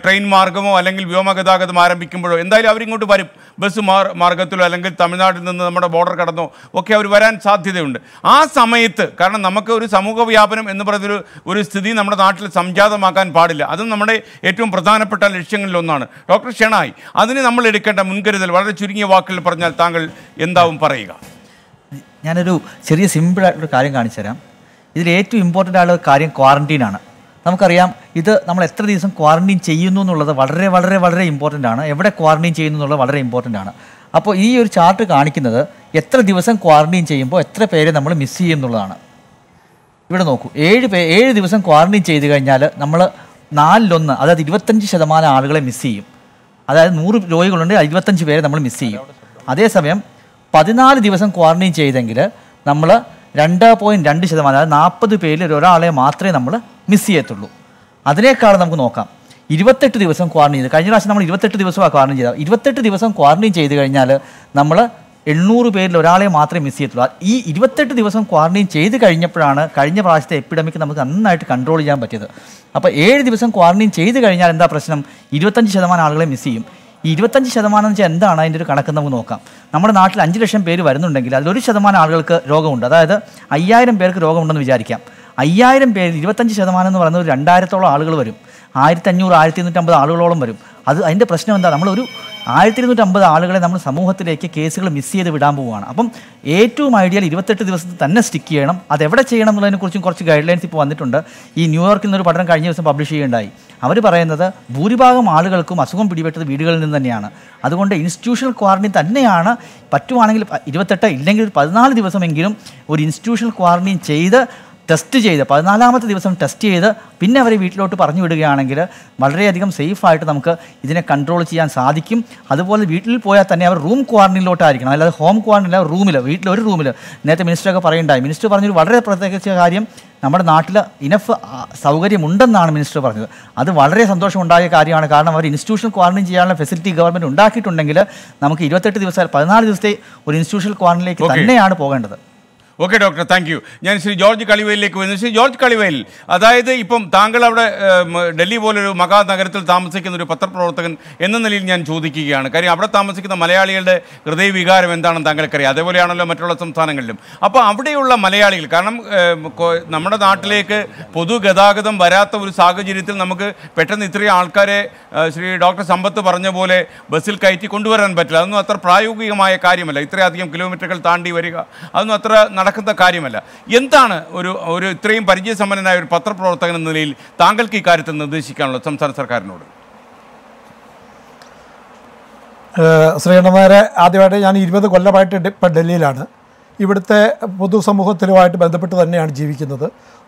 ട്രെയിൻ മാർഗമോ അല്ലെങ്കിൽ വ്യോമഗതാഗതം ആരംഭിക്കുമ്പോഴോ എന്തായാലും അവരിങ്ങോട്ട് വരും. ബസ് മാർ മാർഗത്തിലോ അല്ലെങ്കിൽ തമിഴ്നാട്ടിൽ നിന്ന് നമ്മുടെ ബോർഡർ കടന്നോ ഒക്കെ അവർ വരാൻ സാധ്യതയുണ്ട്. ആ സമയത്ത് കാരണം നമുക്ക് ഒരു സമൂഹ വ്യാപനം എന്ന് പറയുന്നൊരു ഒരു സ്ഥിതി നമ്മുടെ നാട്ടിൽ സംജാതമാക്കാൻ പാടില്ല. അതും നമ്മുടെ ഏറ്റവും പ്രധാനപ്പെട്ട ലക്ഷ്യങ്ങളിൽ ഒന്നാണ്. ഡോക്ടർ ഷെണായി അതിന് നമ്മൾ എടുക്കേണ്ട മുൻകരുതൽ വളരെ ചുരുങ്ങിയ വാക്കുകൾ പറഞ്ഞാൽ താങ്കൾ എന്താവും പറയുക? ഞാനൊരു ചെറിയ സിമ്പിളായിട്ടൊരു കാര്യം കാണിച്ചു തരാം ഇതിൽ ഏറ്റവും ഇമ്പോർട്ടന്റ് ആയുള്ള കാര്യം ക്വാറന്റീനാണ് നമുക്കറിയാം ഇത് നമ്മൾ എത്ര ദിവസം ക്വാറന്റീൻ ചെയ്യുന്നു എന്നുള്ളത് വളരെ വളരെ വളരെ ഇമ്പോർട്ടന്റ് ആണ്. എവിടെ ക്വാറന്റീൻ ചെയ്യുന്നു എന്നുള്ളത് വളരെ ഇമ്പോർട്ടന്റ് ആണ്. അപ്പോൾ ഈ ഒരു ചാർട്ട് കാണിക്കുന്നത് എത്ര ദിവസം ക്വാറന്റീൻ ചെയ്യുമ്പോൾ എത്ര പേരെ നമ്മൾ മിസ് ചെയ്യും എന്നുള്ളതാണ്. ഇവിടെ നോക്കൂ. ഏഴ് പേ ഏഴ് ദിവസം ക്വാറന്റൈൻ ചെയ്ത് കഴിഞ്ഞാൽ നമ്മൾ നാലിലൊന്ന് അതായത് ഇരുപത്തഞ്ച് ശതമാനം ആളുകളെ മിസ് ചെയ്യും. അതായത് നൂറ് രോഗികളുണ്ട് ഇരുപത്തഞ്ച് പേരെ നമ്മൾ മിസ് ചെയ്യും. അതേസമയം പതിനാല് ദിവസം ക്വാറന്റൈൻ ചെയ്തെങ്കിൽ നമ്മൾ രണ്ട് പോയിന്റ് രണ്ട് ശതമാനം അതായത് നാൽപ്പത് പേരിൽ ഒരാളെ മാത്രമേ നമ്മൾ മിസ് ചെയ്യത്തുള്ളൂ. അതിനേക്കാൾ നമുക്ക് നോക്കാം. ഇരുപത്തെട്ട് ദിവസം ക്വാറന്റൈൻ ചെയ്ത് കഴിഞ്ഞ പ്രാവശ്യം നമ്മൾ ഇരുപത്തെട്ട് ദിവസമാണ് ക്വാറന്റൈൻ ചെയ്തത്. ഇരുപത്തെട്ട് ദിവസം ക്വാറന്റൈൻ ചെയ്ത് കഴിഞ്ഞാൽ നമ്മൾ എണ്ണൂറ് പേരിൽ ഒരാളെ മാത്രമേ മിസ് ചെയ്യത്തുള്ളൂ. ഈ ഇരുപത്തെട്ട് ദിവസം ക്വാറന്റൈൻ ചെയ്ത് കഴിഞ്ഞപ്പോഴാണ് കഴിഞ്ഞ പ്രാവശ്യത്തെ എപ്പിഡമിക് നമുക്ക് നന്നായിട്ട് കൺട്രോൾ ചെയ്യാൻ പറ്റിയത്. അപ്പോൾ ഏഴ് ദിവസം ക്വാറന്റൈൻ ചെയ്ത് കഴിഞ്ഞാൽ എന്താ പ്രശ്നം? ഇരുപത്തഞ്ച് ശതമാനം ആളുകളെ മിസ് ചെയ്യും. ഈ ഇരുപത്തഞ്ച് ശതമാനം എന്ന് വെച്ചാൽ എന്താണ് അതിന്റെ ഒരു കണക്ക് നമുക്ക് നോക്കാം. നമ്മുടെ നാട്ടിൽ അഞ്ച് ലക്ഷം പേര് വരുന്നുണ്ടെങ്കിൽ അതിലൊരു ശതമാനം ആളുകൾക്ക് രോഗമുണ്ട്. അതായത് അയ്യായിരം പേർക്ക് രോഗമുണ്ടെന്ന് വിചാരിക്കാം. അയ്യായിരം പേരിൽ ഇരുപത്തഞ്ച് ശതമാനം എന്ന് പറയുന്നത് രണ്ടായിരത്തോളം ആളുകൾ വരും. ആയിരത്തി അഞ്ഞൂറ് ആയിരത്തി ഇരുന്നൂറ്റമ്പത് ആളുകളോളം വരും. അത് അതിന്റെ പ്രശ്നം എന്താ? നമ്മളൊരു ആയിരത്തി ഇരുന്നൂറ്റമ്പത് ആളുകളെ നമ്മൾ സമൂഹത്തിലേക്ക് കേസുകൾ മിസ് ചെയ്ത് വിടാൻ പോവുകയാണ്. അപ്പം ഏറ്റവും ഐഡിയൽ ഇരുപത്തെട്ട് ദിവസത്തിൽ തന്നെ സ്റ്റിക്ക് ചെയ്യണം. അത് എവിടെ ചെയ്യണം എന്നുള്ളതിനെക്കുറിച്ചും കുറച്ച് ഗൈഡ് ലൈൻസ് ഇപ്പോൾ വന്നിട്ടുണ്ട്. ഈ ന്യൂയോർക്കിൽ നിന്നൊരു പഠനം കഴിഞ്ഞ ദിവസം പബ്ലിഷ് ചെയ്യുകയുണ്ടായി. അവർ പറയുന്നത് ഭൂരിഭാഗം ആളുകൾക്കും അസുഖം പിടിപെട്ടത് വീടുകളിൽ നിന്ന് തന്നെയാണ്. അതുകൊണ്ട് ഇൻസ്റ്റിറ്റ്യൂഷണൽ ക്വാറന്റൈൻ തന്നെയാണ് പറ്റുവാണെങ്കിൽ ഇരുപത്തെട്ട് ഇല്ലെങ്കിൽ പതിനാല് ദിവസമെങ്കിലും ഒരു ഇൻസ്റ്റിറ്റ്യൂഷണൽ ക്വാറന്റൈൻ ചെയ്ത് ടെസ്റ്റ് ചെയ്ത് പതിനാലാമത്തെ ദിവസം ടെസ്റ്റ് ചെയ്ത് പിന്നെ അവരെ വീട്ടിലോട്ട് പറഞ്ഞു വിടുകയാണെങ്കിൽ വളരെയധികം സേഫായിട്ട് നമുക്ക് ഇതിനെ കൺട്രോൾ ചെയ്യാൻ സാധിക്കും. അതുപോലെ വീട്ടിൽ പോയാൽ തന്നെ അവർ റൂം ക്വാറന്റീനിലോട്ടായിരിക്കണം അല്ലാതെ ഹോം ക്വാറന്റൈൻ റൂമിൽ വീട്ടിൽ ഒരു റൂമിൽ നേരത്തെ മിനിസ്റ്ററൊക്കെ പറയുണ്ടായി മിനിസ്റ്റർ പറഞ്ഞൊരു വളരെ പ്രത്യേകിച്ച കാര്യം നമ്മുടെ നാട്ടിൽ ഇനഫ് സൗകര്യമുണ്ടെന്നാണ് മിനിസ്റ്റർ പറഞ്ഞത്. അത് വളരെ സന്തോഷമുണ്ടായ കാര്യമാണ്. കാരണം അവർ ഇൻസ്റ്റിറ്റ്യൂഷണൽ ക്വാറന്റൈൻ ചെയ്യാനുള്ള ഫെസിലിറ്റി ഗവൺമെന്റ് ഉണ്ടാക്കിയിട്ടുണ്ടെങ്കിൽ നമുക്ക് ഇരുപത്തെട്ട് ദിവസം പതിനാല് ദിവസത്തെ ഒരു ഇൻസ്റ്റിറ്റ്യൂഷണൽ ക്വാറന്റൈനിലേക്ക്. തന്നെയാണ് പോകേണ്ടത്. Okay doctor thank you. ഞാൻ ശ്രീ ജോർജ് കളിവയലിലേക്ക് വരുന്നു. ശ്രീ ജോർജ് കളിവയൽ അതായത് ഇപ്പം താങ്കൾ അവിടെ ഡൽഹി പോലൊരു മഹാനഗരത്തിൽ താമസിക്കുന്ന ഒരു പത്രപ്രവർത്തകൻ എന്ന നിലയിൽ ഞാൻ ചോദിക്കുകയാണ്. കാര്യം അവിടെ താമസിക്കുന്ന മലയാളികളുടെ ഹൃദയവികാരം എന്താണെന്ന് താങ്കൾക്കറിയാം. അതേപോലെയാണല്ലോ മറ്റുള്ള സംസ്ഥാനങ്ങളിലും. അപ്പോൾ അവിടെയുള്ള മലയാളികൾ കാരണം നമ്മുടെ നാട്ടിലേക്ക് പൊതുഗതാഗതം വരാത്ത ഒരു സാഹചര്യത്തിൽ നമുക്ക് പെട്ടെന്ന് ഇത്രയും ആൾക്കാരെ ശ്രീ ഡോക്ടർ സമ്പത്ത് പറഞ്ഞ പോലെ ബസ്സിൽ കയറ്റി കൊണ്ടുവരാൻ പറ്റില്ല. അതൊന്നും അത്ര പ്രായോഗികമായ കാര്യമല്ല. ഇത്രയധികം കിലോമീറ്ററുകൾ താണ്ടി വരിക. അതൊന്നും അത്ര നടക്കുന്ന കാര്യമല്ല. എന്താണ് ഒരു ഒരു ഇത്രയും പരിചയസമ്പന്നനായ ഒരു പത്രപ്രവർത്തകൻ എന്ന നിലയിൽ താങ്കൾക്ക് ഇക്കാര്യത്തിൽ കാര്യത്തിൽ നിർദ്ദേശിക്കാനുള്ളത് സംസ്ഥാന സർക്കാരിനോട്? ശ്രീകണ്ഠമാരെ ആദ്യമായിട്ട് ഞാൻ ഇരുപത് കൊല്ലമായിട്ട് ഇപ്പം ഡൽഹിയിലാണ്. ഇവിടുത്തെ പൊതുസമൂഹത്തിലുമായിട്ട് ബന്ധപ്പെട്ട് തന്നെയാണ് ജീവിക്കുന്നത്.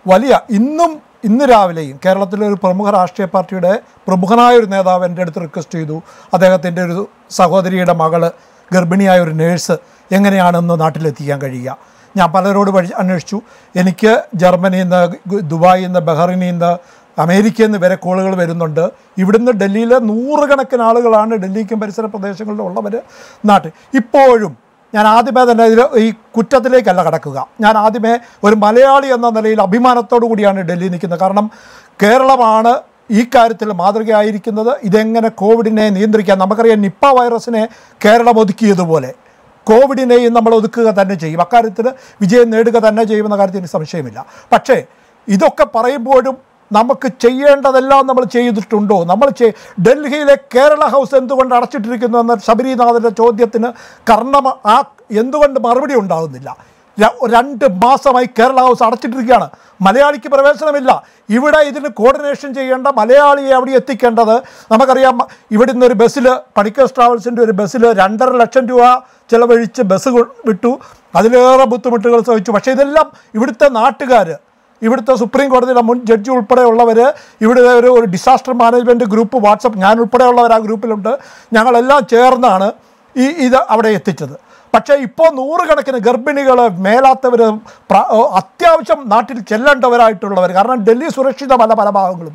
വലിയ ഇന്നും ഇന്ന് രാവിലെയും കേരളത്തിലെ ഒരു പ്രമുഖ രാഷ്ട്രീയ പാർട്ടിയുടെ പ്രമുഖനായ ഒരു നേതാവ് എന്റെ അടുത്ത് റിക്വസ്റ്റ് ചെയ്തു. അദ്ദേഹത്തിന്റെ ഒരു സഹോദരിയുടെ മകൾ ഗർഭിണിയായ ഒരു നേഴ്സ് എങ്ങനെയാണെന്ന് നാട്ടിലെത്തിക്കാൻ കഴിയുക. ഞാൻ പലരോട് പഠി അന്വേഷിച്ചു. എനിക്ക് ജർമ്മനിയിൽ നിന്ന് ദുബായിൽ നിന്ന് ബഹറിനിൽ നിന്ന് അമേരിക്കയിൽ നിന്ന് വരെ കോളുകൾ വരുന്നുണ്ട്. ഇവിടുന്ന് ഡൽഹിയിലെ നൂറുകണക്കിന് ആളുകളാണ് ഡൽഹിക്കും പരിസര പ്രദേശങ്ങളിലും ഉള്ളവർ നാട്ടിൽ. ഇപ്പോഴും ഞാൻ ആദ്യമേ തന്നെ ഇതിൽ ഈ കുറ്റത്തിലേക്കല്ല കടക്കുക. ഞാൻ ആദ്യമേ ഒരു മലയാളി എന്ന നിലയിൽ അഭിമാനത്തോടു കൂടിയാണ് ഡൽഹി നിൽക്കുന്നത്. കാരണം കേരളമാണ് ഈ കാര്യത്തിൽ മാതൃകയായിരിക്കുന്നത്. ഇതെങ്ങനെ കോവിഡിനെ നിയന്ത്രിക്കാൻ? നമുക്കറിയാം നിപ്പ വൈറസിനെ കേരളം ഒതുക്കിയതുപോലെ. കോവിഡിനെയും നമ്മൾ ഒതുക്കുക തന്നെ ചെയ്യും. അക്കാര്യത്തിൽ വിജയം നേടുക തന്നെ ചെയ്യുമെന്ന കാര്യത്തിൽ സംശയമില്ല. പക്ഷേ ഇതൊക്കെ പറയുമ്പോഴും നമുക്ക് ചെയ്യേണ്ടതെല്ലാം നമ്മൾ ചെയ്തിട്ടുണ്ടോ? നമ്മൾ ചെയ് ഡൽഹിയിലെ കേരള ഹൗസ് എന്തുകൊണ്ട് അടച്ചിട്ടിരിക്കുന്നു എന്ന ശബരിനാഥന്റെ ചോദ്യത്തിന് കർണമ ആ എന്തുകൊണ്ട് മറുപടി ഉണ്ടാകുന്നില്ല? രണ്ട് മാസമായി കേരള ഹൗസ് അടച്ചിട്ടിരിക്കുകയാണ്. മലയാളിക്ക് പ്രവേശനമില്ല. ഇവിടെ ഇതിന് കോർഡിനേഷൻ ചെയ്യേണ്ട മലയാളിയെ അവിടെ എത്തിക്കേണ്ടത് നമുക്കറിയാം. ഇവിടുന്ന് ഒരു ബസ്സിൽ പണിക്കേഴ്സ് ട്രാവൽസിന്റെ ഒരു ബസ്സിൽ രണ്ടര ലക്ഷം രൂപ ചിലവഴിച്ച് ബസ് വിട്ടു. അതിലേറെ ബുദ്ധിമുട്ടുകൾ സഹിച്ചു. പക്ഷേ ഇതെല്ലാം ഇവിടുത്തെ നാട്ടുകാർ ഇവിടുത്തെ സുപ്രീം കോടതിയുടെ മുൻ ജഡ്ജി ഉൾപ്പെടെയുള്ളവർ ഇവിടെ ഒരു ഒരു ഡിസാസ്റ്റർ മാനേജ്മെന്റ് ഗ്രൂപ്പ് വാട്സപ്പ് ഞാൻ ഉൾപ്പെടെയുള്ളവർ ആ ഗ്രൂപ്പിലുണ്ട്. ഞങ്ങളെല്ലാം ചേർന്നാണ് ഈ ഇത് അവിടെ എത്തിച്ചത്. പക്ഷേ ഇപ്പോൾ നൂറുകണക്കിന് ഗർഭിണികൾ മേലാത്തവർ അത്യാവശ്യം നാട്ടിൽ ചെല്ലേണ്ടവരായിട്ടുള്ളവർ കാരണം ഡൽഹി സുരക്ഷിതമല്ല പല ഭാഗങ്ങളും.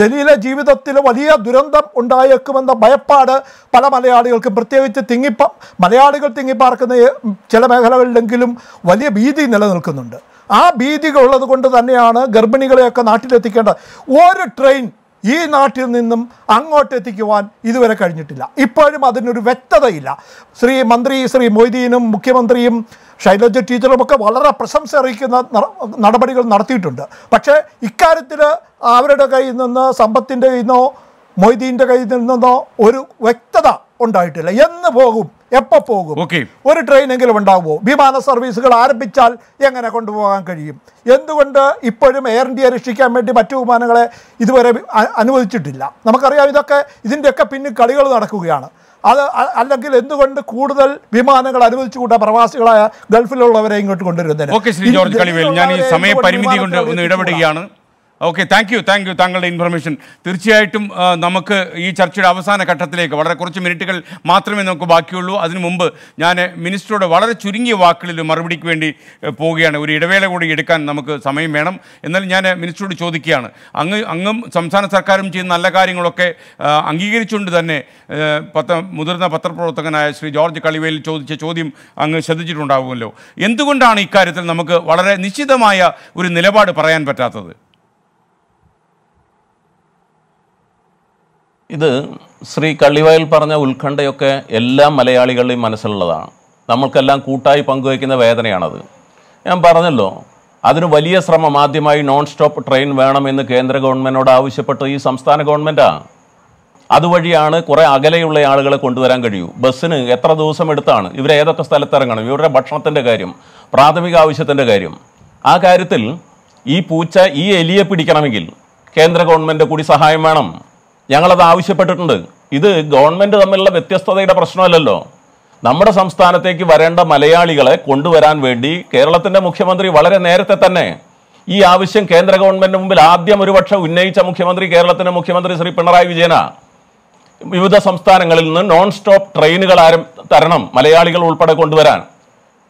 ഡൽഹിയിലെ ജീവിതത്തിൽ വലിയ ദുരന്തം ഉണ്ടായേക്കുമെന്ന ഭയപ്പാട് പല മലയാളികൾക്ക് പ്രത്യേകിച്ച് തിങ്ങിപ്പ മലയാളികൾ തിങ്ങിപ്പാർക്കുന്ന ചില മേഖലകളിലെങ്കിലും വലിയ ഭീതി നിലനിൽക്കുന്നുണ്ട്. ആ ഭീതികൾ ഉള്ളത് കൊണ്ട് തന്നെയാണ് ഗർഭിണികളെയൊക്കെ നാട്ടിലെത്തിക്കേണ്ടത്. ഒരു ട്രെയിൻ ഈ നാട്ടിൽ നിന്നും അങ്ങോട്ട് എത്തിക്കുവാൻ ഇതുവരെ കഴിഞ്ഞിട്ടില്ല. ഇപ്പോഴും അതിനൊരു വ്യക്തതയില്ല. ശ്രീ മന്ത്രി ശ്രീ മൊയ്തീനും മുഖ്യമന്ത്രിയും ശൈലജ ടീച്ചറും ഒക്കെ വളരെ പ്രശംസ അറിയിക്കുന്ന നടപടികൾ നടത്തിയിട്ടുണ്ട്. പക്ഷേ ഇക്കാര്യത്തിൽ അവരുടെ കയ്യിൽ നിന്ന് സമ്പത്തിന്റെ കയ്യിൽ നിന്നോ മൊയ്തീന്റെ കയ്യിൽ നിന്നോ ഒരു വ്യക്തത ഉണ്ടായിട്ടില്ല. എന്ന് പോകും എപ്പോൾ പോകും? ഒരു ട്രെയിനെങ്കിലും ഉണ്ടാകുമോ വിമാന സർവീസുകൾ ആരംഭിച്ചാൽ എങ്ങനെ കൊണ്ടുപോകാൻ കഴിയും? എന്തുകൊണ്ട് ഇപ്പോഴും എയർ ഇന്ത്യ രക്ഷിക്കാൻ വേണ്ടി മറ്റു വിമാനങ്ങളെ ഇതുവരെ അനുവദിച്ചിട്ടില്ല? നമുക്കറിയാം ഇതൊക്കെ ഇതിന്റെയൊക്കെ പിന്നിൽ കളികൾ നടക്കുകയാണ്. അത് അല്ലെങ്കിൽ എന്തുകൊണ്ട് കൂടുതൽ വിമാനങ്ങൾ അനുവദിച്ചുകൂടാ പ്രവാസികളായ ഗൾഫിലുള്ളവരെ ഇങ്ങോട്ട് കൊണ്ടുവരുന്നത് ഓക്കെ ശ്രീ ജോർജ് കളിവേൽ. ഞാൻ ഈ ഇതിലുള്ളവരെ സമയ എന്തുകൊണ്ട് പരിമിതി കൊണ്ട് ഒന്ന്? ഇടപെടുകയാണ്. Okay thank you thank you താങ്കളുടെ ഇൻഫർമേഷൻ തീർച്ചയായിട്ടും നമുക്ക് ഈ ചർച്ചയുടെ അവസാന ഘട്ടത്തിലേക്ക് വളരെ കുറച്ച് മിനിറ്റുകൾ മാത്രമേ നമുക്ക് ബാക്കിയുള്ളൂ. അതിനു മുമ്പ് ഞാൻ മിനിസ്റ്ററോട് വളരെ ചുരുങ്ങിയ വാക്കുകളിൽ മറുപടിക്ക് വേണ്ടി പോവുകയാണ്. ഒരു ഇടവേള കൂടി എടുക്കാൻ നമുക്ക് സമയം വേണം. എന്നാൽ ഞാൻ മിനിസ്റ്ററോട് ചോദിക്കുകയാണ്. അങ്ങ് അങ്ങും സംസ്ഥാന സർക്കാരും ചെയ്യുന്ന നല്ല കാര്യങ്ങളൊക്കെ അംഗീകരിച്ചുകൊണ്ട് തന്നെ പത്ത മുതിർന്ന പത്രപ്രവർത്തകനായ ശ്രീ ജോർജ് കളിവേലിൽ ചോദിച്ച ചോദ്യം അങ്ങ് ശ്രദ്ധിച്ചിട്ടുണ്ടാവുമല്ലോ. എന്തുകൊണ്ടാണ് ഇക്കാര്യത്തിൽ നമുക്ക് വളരെ നിശ്ചിതമായ ഒരു നിലപാട് പറയാൻ പറ്റാത്തത്? ഇത് ശ്രീ കള്ളിവയൽ പറഞ്ഞ ഉത്കണ്ഠയൊക്കെ എല്ലാ മലയാളികളുടെയും മനസ്സിലുള്ളതാണ്. നമ്മൾക്കെല്ലാം കൂട്ടായി പങ്കുവയ്ക്കുന്ന വേദനയാണത്. ഞാൻ പറഞ്ഞല്ലോ അതിന് വലിയ ശ്രമം ആദ്യമായി നോൺ സ്റ്റോപ്പ് ട്രെയിൻ വേണമെന്ന് കേന്ദ്ര ഗവൺമെന്റിനോട് ആവശ്യപ്പെട്ട ഈ സംസ്ഥാന ഗവൺമെന്റാണ് അതുവഴിയാണ് കുറേ അകലെയുള്ള ആളുകളെ കൊണ്ടുവരാൻ കഴിയൂ. ബസ്സിന് എത്ര ദിവസം എടുത്താണ്? ഇവരെ ഏതൊക്കെ സ്ഥലത്തിറങ്ങണം? ഇവരുടെ ഭക്ഷണത്തിന്റെ കാര്യം പ്രാഥമിക ആവശ്യത്തിന്റെ കാര്യം. ആ കാര്യത്തിൽ ഈ പൂച്ച ഈ എലിയെ പിടിക്കണമെങ്കിൽ കേന്ദ്ര ഗവൺമെന്റ് കൂടി സഹായം വേണം. ഞങ്ങളത് ആവശ്യപ്പെട്ടിട്ടുണ്ട്. ഇത് ഗവൺമെന്റ് തമ്മിലുള്ള വ്യത്യസ്തതയുടെ പ്രശ്നമല്ലല്ലോ. നമ്മുടെ സംസ്ഥാനത്തേക്ക് വരേണ്ട മലയാളികളെ കൊണ്ടുവരാൻ വേണ്ടി കേരളത്തിന്റെ മുഖ്യമന്ത്രി വളരെ നേരത്തെ തന്നെ ഈ ആവശ്യം കേന്ദ്ര ഗവൺമെന്റ് മുമ്പിൽ ആദ്യം ഒരുപക്ഷെ ഉന്നയിച്ച മുഖ്യമന്ത്രി കേരളത്തിന്റെ മുഖ്യമന്ത്രി ശ്രീ പിണറായി വിജയന. വിവിധ സംസ്ഥാനങ്ങളിൽ നിന്ന് നോൺ സ്റ്റോപ്പ് ട്രെയിനുകൾ ആരം തരണം മലയാളികൾ ഉൾപ്പെടെ കൊണ്ടുവരാൻ.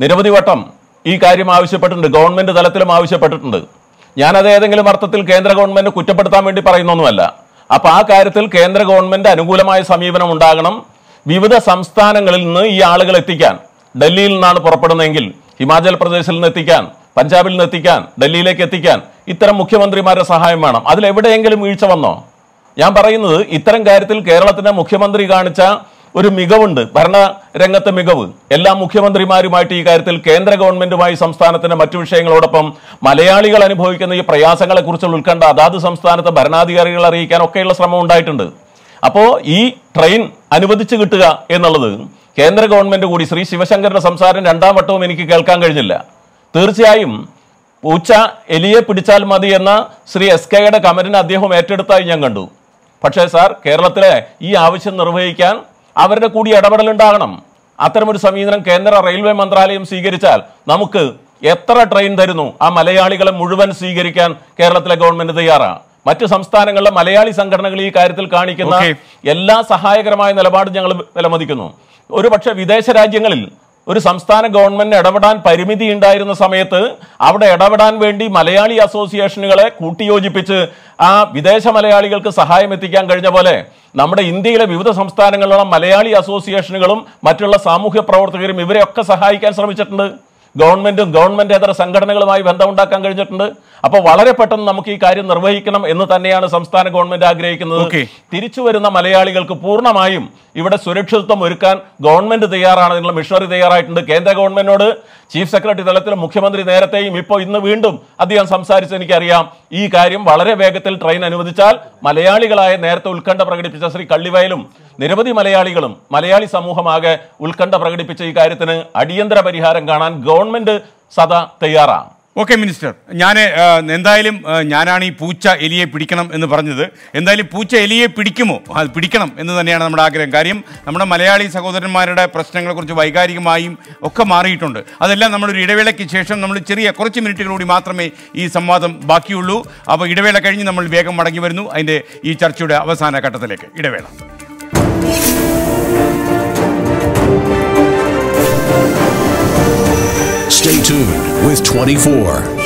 നിരവധി വട്ടം ഈ കാര്യം ആവശ്യപ്പെട്ടിട്ടുണ്ട് ഗവൺമെന്റ് തലത്തിലും ആവശ്യപ്പെട്ടിട്ടുണ്ട്. ഞാനത് ഏതെങ്കിലും അർത്ഥത്തിൽ കേന്ദ്ര ഗവൺമെന്റ് കുറ്റപ്പെടുത്താൻ വേണ്ടി പറയുന്നൊന്നുമല്ല. അപ്പൊ ആ കാര്യത്തിൽ കേന്ദ്ര ഗവൺമെന്റ് അനുകൂലമായ സമീപനം ഉണ്ടാകണം. വിവിധ സംസ്ഥാനങ്ങളിൽ നിന്ന് ഈ ആളുകൾ എത്തിക്കാൻ. ഡൽഹിയിൽ നിന്നാണ് പുറപ്പെടുന്നതെങ്കിൽ ഹിമാചൽ പ്രദേശിൽ നിന്ന് എത്തിക്കാൻ പഞ്ചാബിൽ നിന്ന് എത്തിക്കാൻ ഡൽഹിയിലേക്ക് എത്തിക്കാൻ ഇത്തരം മുഖ്യമന്ത്രിമാരുടെ സഹായം വേണം. അതിൽ എവിടെയെങ്കിലും വീഴ്ച വന്നോ? ഞാൻ പറയുന്നത് ഇത്തരം കാര്യത്തിൽ കേരളത്തിന്റെ മുഖ്യമന്ത്രി കാണിച്ച ഒരു മികവുണ്ട് ഭരണ രംഗത്തെ മികവ്. എല്ലാ മുഖ്യമന്ത്രിമാരുമായിട്ട് ഈ കാര്യത്തിൽ കേന്ദ്ര ഗവൺമെന്റുമായി സംസ്ഥാനത്തിന്റെ മറ്റു വിഷയങ്ങളോടൊപ്പം മലയാളികൾ അനുഭവിക്കുന്ന ഈ പ്രയാസങ്ങളെ കുറിച്ചുള്ള ഉത്കണ്ഠ അതാത് സംസ്ഥാനത്തെ ഭരണാധികാരികൾ അറിയിക്കാൻ ഒക്കെയുള്ള ശ്രമം ഉണ്ടായിട്ടുണ്ട്. അപ്പോൾ ഈ ട്രെയിൻ അനുവദിച്ചു കിട്ടുക എന്നുള്ളത് കേന്ദ്ര ഗവൺമെന്റ് കൂടി ശ്രീ ശിവശങ്കറിന്റെ സംസാരം രണ്ടാം വട്ടവും എനിക്ക് കേൾക്കാൻ കഴിഞ്ഞില്ല. തീർച്ചയായും പൂച്ച എലിയെ പിടിച്ചാൽ മതി എന്ന ശ്രീ എസ് കെയുടെ കമന്റിന് അദ്ദേഹം ഏറ്റെടുത്തായി ഞാൻ കണ്ടു. പക്ഷേ സാർ കേരളത്തിലെ ഈ ആവശ്യം നിർവഹിക്കാൻ അവരുടെ കൂടി ഇടപെടൽ ഉണ്ടാകണം അത്തരമൊരു സമീപനം കേന്ദ്ര റെയിൽവേ മന്ത്രാലയം സ്വീകരിച്ചാൽ നമുക്ക് എത്ര ട്രെയിൻ തരുന്നു? ആ മലയാളികളെ മുഴുവൻ സ്വീകരിക്കാൻ കേരളത്തിലെ ഗവൺമെന്റ് തയ്യാറാണ്. മറ്റ് സംസ്ഥാനങ്ങളിലെ മലയാളി സംഘടനകൾ ഈ കാര്യത്തിൽ കാണിക്കുന്ന എല്ലാ സഹായകരമായ നിലപാടും ഞങ്ങൾ വിലമതിക്കുന്നു. ഒരു പക്ഷേ വിദേശ രാജ്യങ്ങളിൽ ഒരു സംസ്ഥാന ഗവൺമെന്റിന് ഇടപെടാൻ പരിമിതി ഉണ്ടായിരുന്ന സമയത്ത് അവിടെ ഇടപെടാൻ വേണ്ടി മലയാളി അസോസിയേഷനുകളെ കൂട്ടിയോജിപ്പിച്ച് ആ വിദേശ മലയാളികൾക്ക് സഹായം എത്തിക്കാൻ കഴിഞ്ഞ പോലെ നമ്മുടെ ഇന്ത്യയിലെ വിവിധ സംസ്ഥാനങ്ങളിലുള്ള മലയാളി അസോസിയേഷനുകളും മറ്റുള്ള സാമൂഹ്യ പ്രവർത്തകരും ഇവരെയൊക്കെ സഹായിക്കാൻ ശ്രമിച്ചിട്ടുണ്ട്. ഗവൺമെന്റും ഗവൺമെന്റേതര സംഘടനകളുമായി ബന്ധമുണ്ടാക്കാൻ കഴിഞ്ഞിട്ടുണ്ട്. അപ്പോൾ വളരെ പെട്ടെന്ന് നമുക്ക് ഈ കാര്യം നിർവഹിക്കണം എന്ന് തന്നെയാണ് സംസ്ഥാന ഗവൺമെന്റ് ആഗ്രഹിക്കുന്നത്. തിരിച്ചു വരുന്ന മലയാളികൾക്ക് പൂർണമായും ഇവിടെ സുരക്ഷിതത്വം ഒരുക്കാൻ ഗവൺമെന്റ് തയ്യാറാണ്. നിങ്ങൾ മിഷണറി തയ്യാറായിട്ടുണ്ട്. കേന്ദ്ര ഗവൺമെന്റിനോട് ചീഫ് സെക്രട്ടറി തലത്തിൽ മുഖ്യമന്ത്രി നേരത്തെയും ഇപ്പോൾ ഇന്ന് വീണ്ടും അദ്ദേഹം സംസാരിച്ച് എനിക്കറിയാം. ഈ കാര്യം വളരെ വേഗത്തിൽ ട്രെയിൻ അനുവദിച്ചാൽ മലയാളികളായ നേരത്തെ ഉത്കണ്ഠ പ്രകടിപ്പിച്ച ശ്രീ കള്ളിവയലും നിരവധി മലയാളികളും മലയാളി സമൂഹമാകെ ഉത്കണ്ഠ പ്രകടിപ്പിച്ച ഈ കാര്യത്തിന് അടിയന്തര പരിഹാരം കാണാൻ ഗവൺമെന്റ് സദാ തയ്യാറാണ്. Okay minister. ഞാൻ എന്തായാലും ഞാനാണ് ഈ പൂച്ച എലിയെ പിടിക്കണം എന്ന് പറഞ്ഞത്. എന്തായാലും പൂച്ച എലിയെ പിടിക്കുമോ? അത് പിടിക്കണം എന്ന് തന്നെയാണ് നമ്മുടെ ആഗ്രഹം. കാര്യം നമ്മുടെ മലയാളി സഹോദരന്മാരുടെ പ്രശ്നങ്ങളെക്കുറിച്ച് വൈകാരികമായും ഒക്കെ മാറിയിട്ടുണ്ട്. അതെല്ലാം നമ്മളൊരു ഇടവേളയ്ക്ക് ശേഷം നമ്മൾ ചെറിയ കുറച്ച് മിനിറ്റുകളൂടി മാത്രമേ ഈ സംവാദം ബാക്കിയുള്ളൂ. അപ്പോൾ ഇടവേള കഴിഞ്ഞ് നമ്മൾ വേഗം മടങ്ങി വരുന്നു. അതിന്റെ ഈ ചർച്ചയുടെ അവസാന ഘട്ടത്തിലേക്ക്. ഇടവേള. Stay tuned. With 24.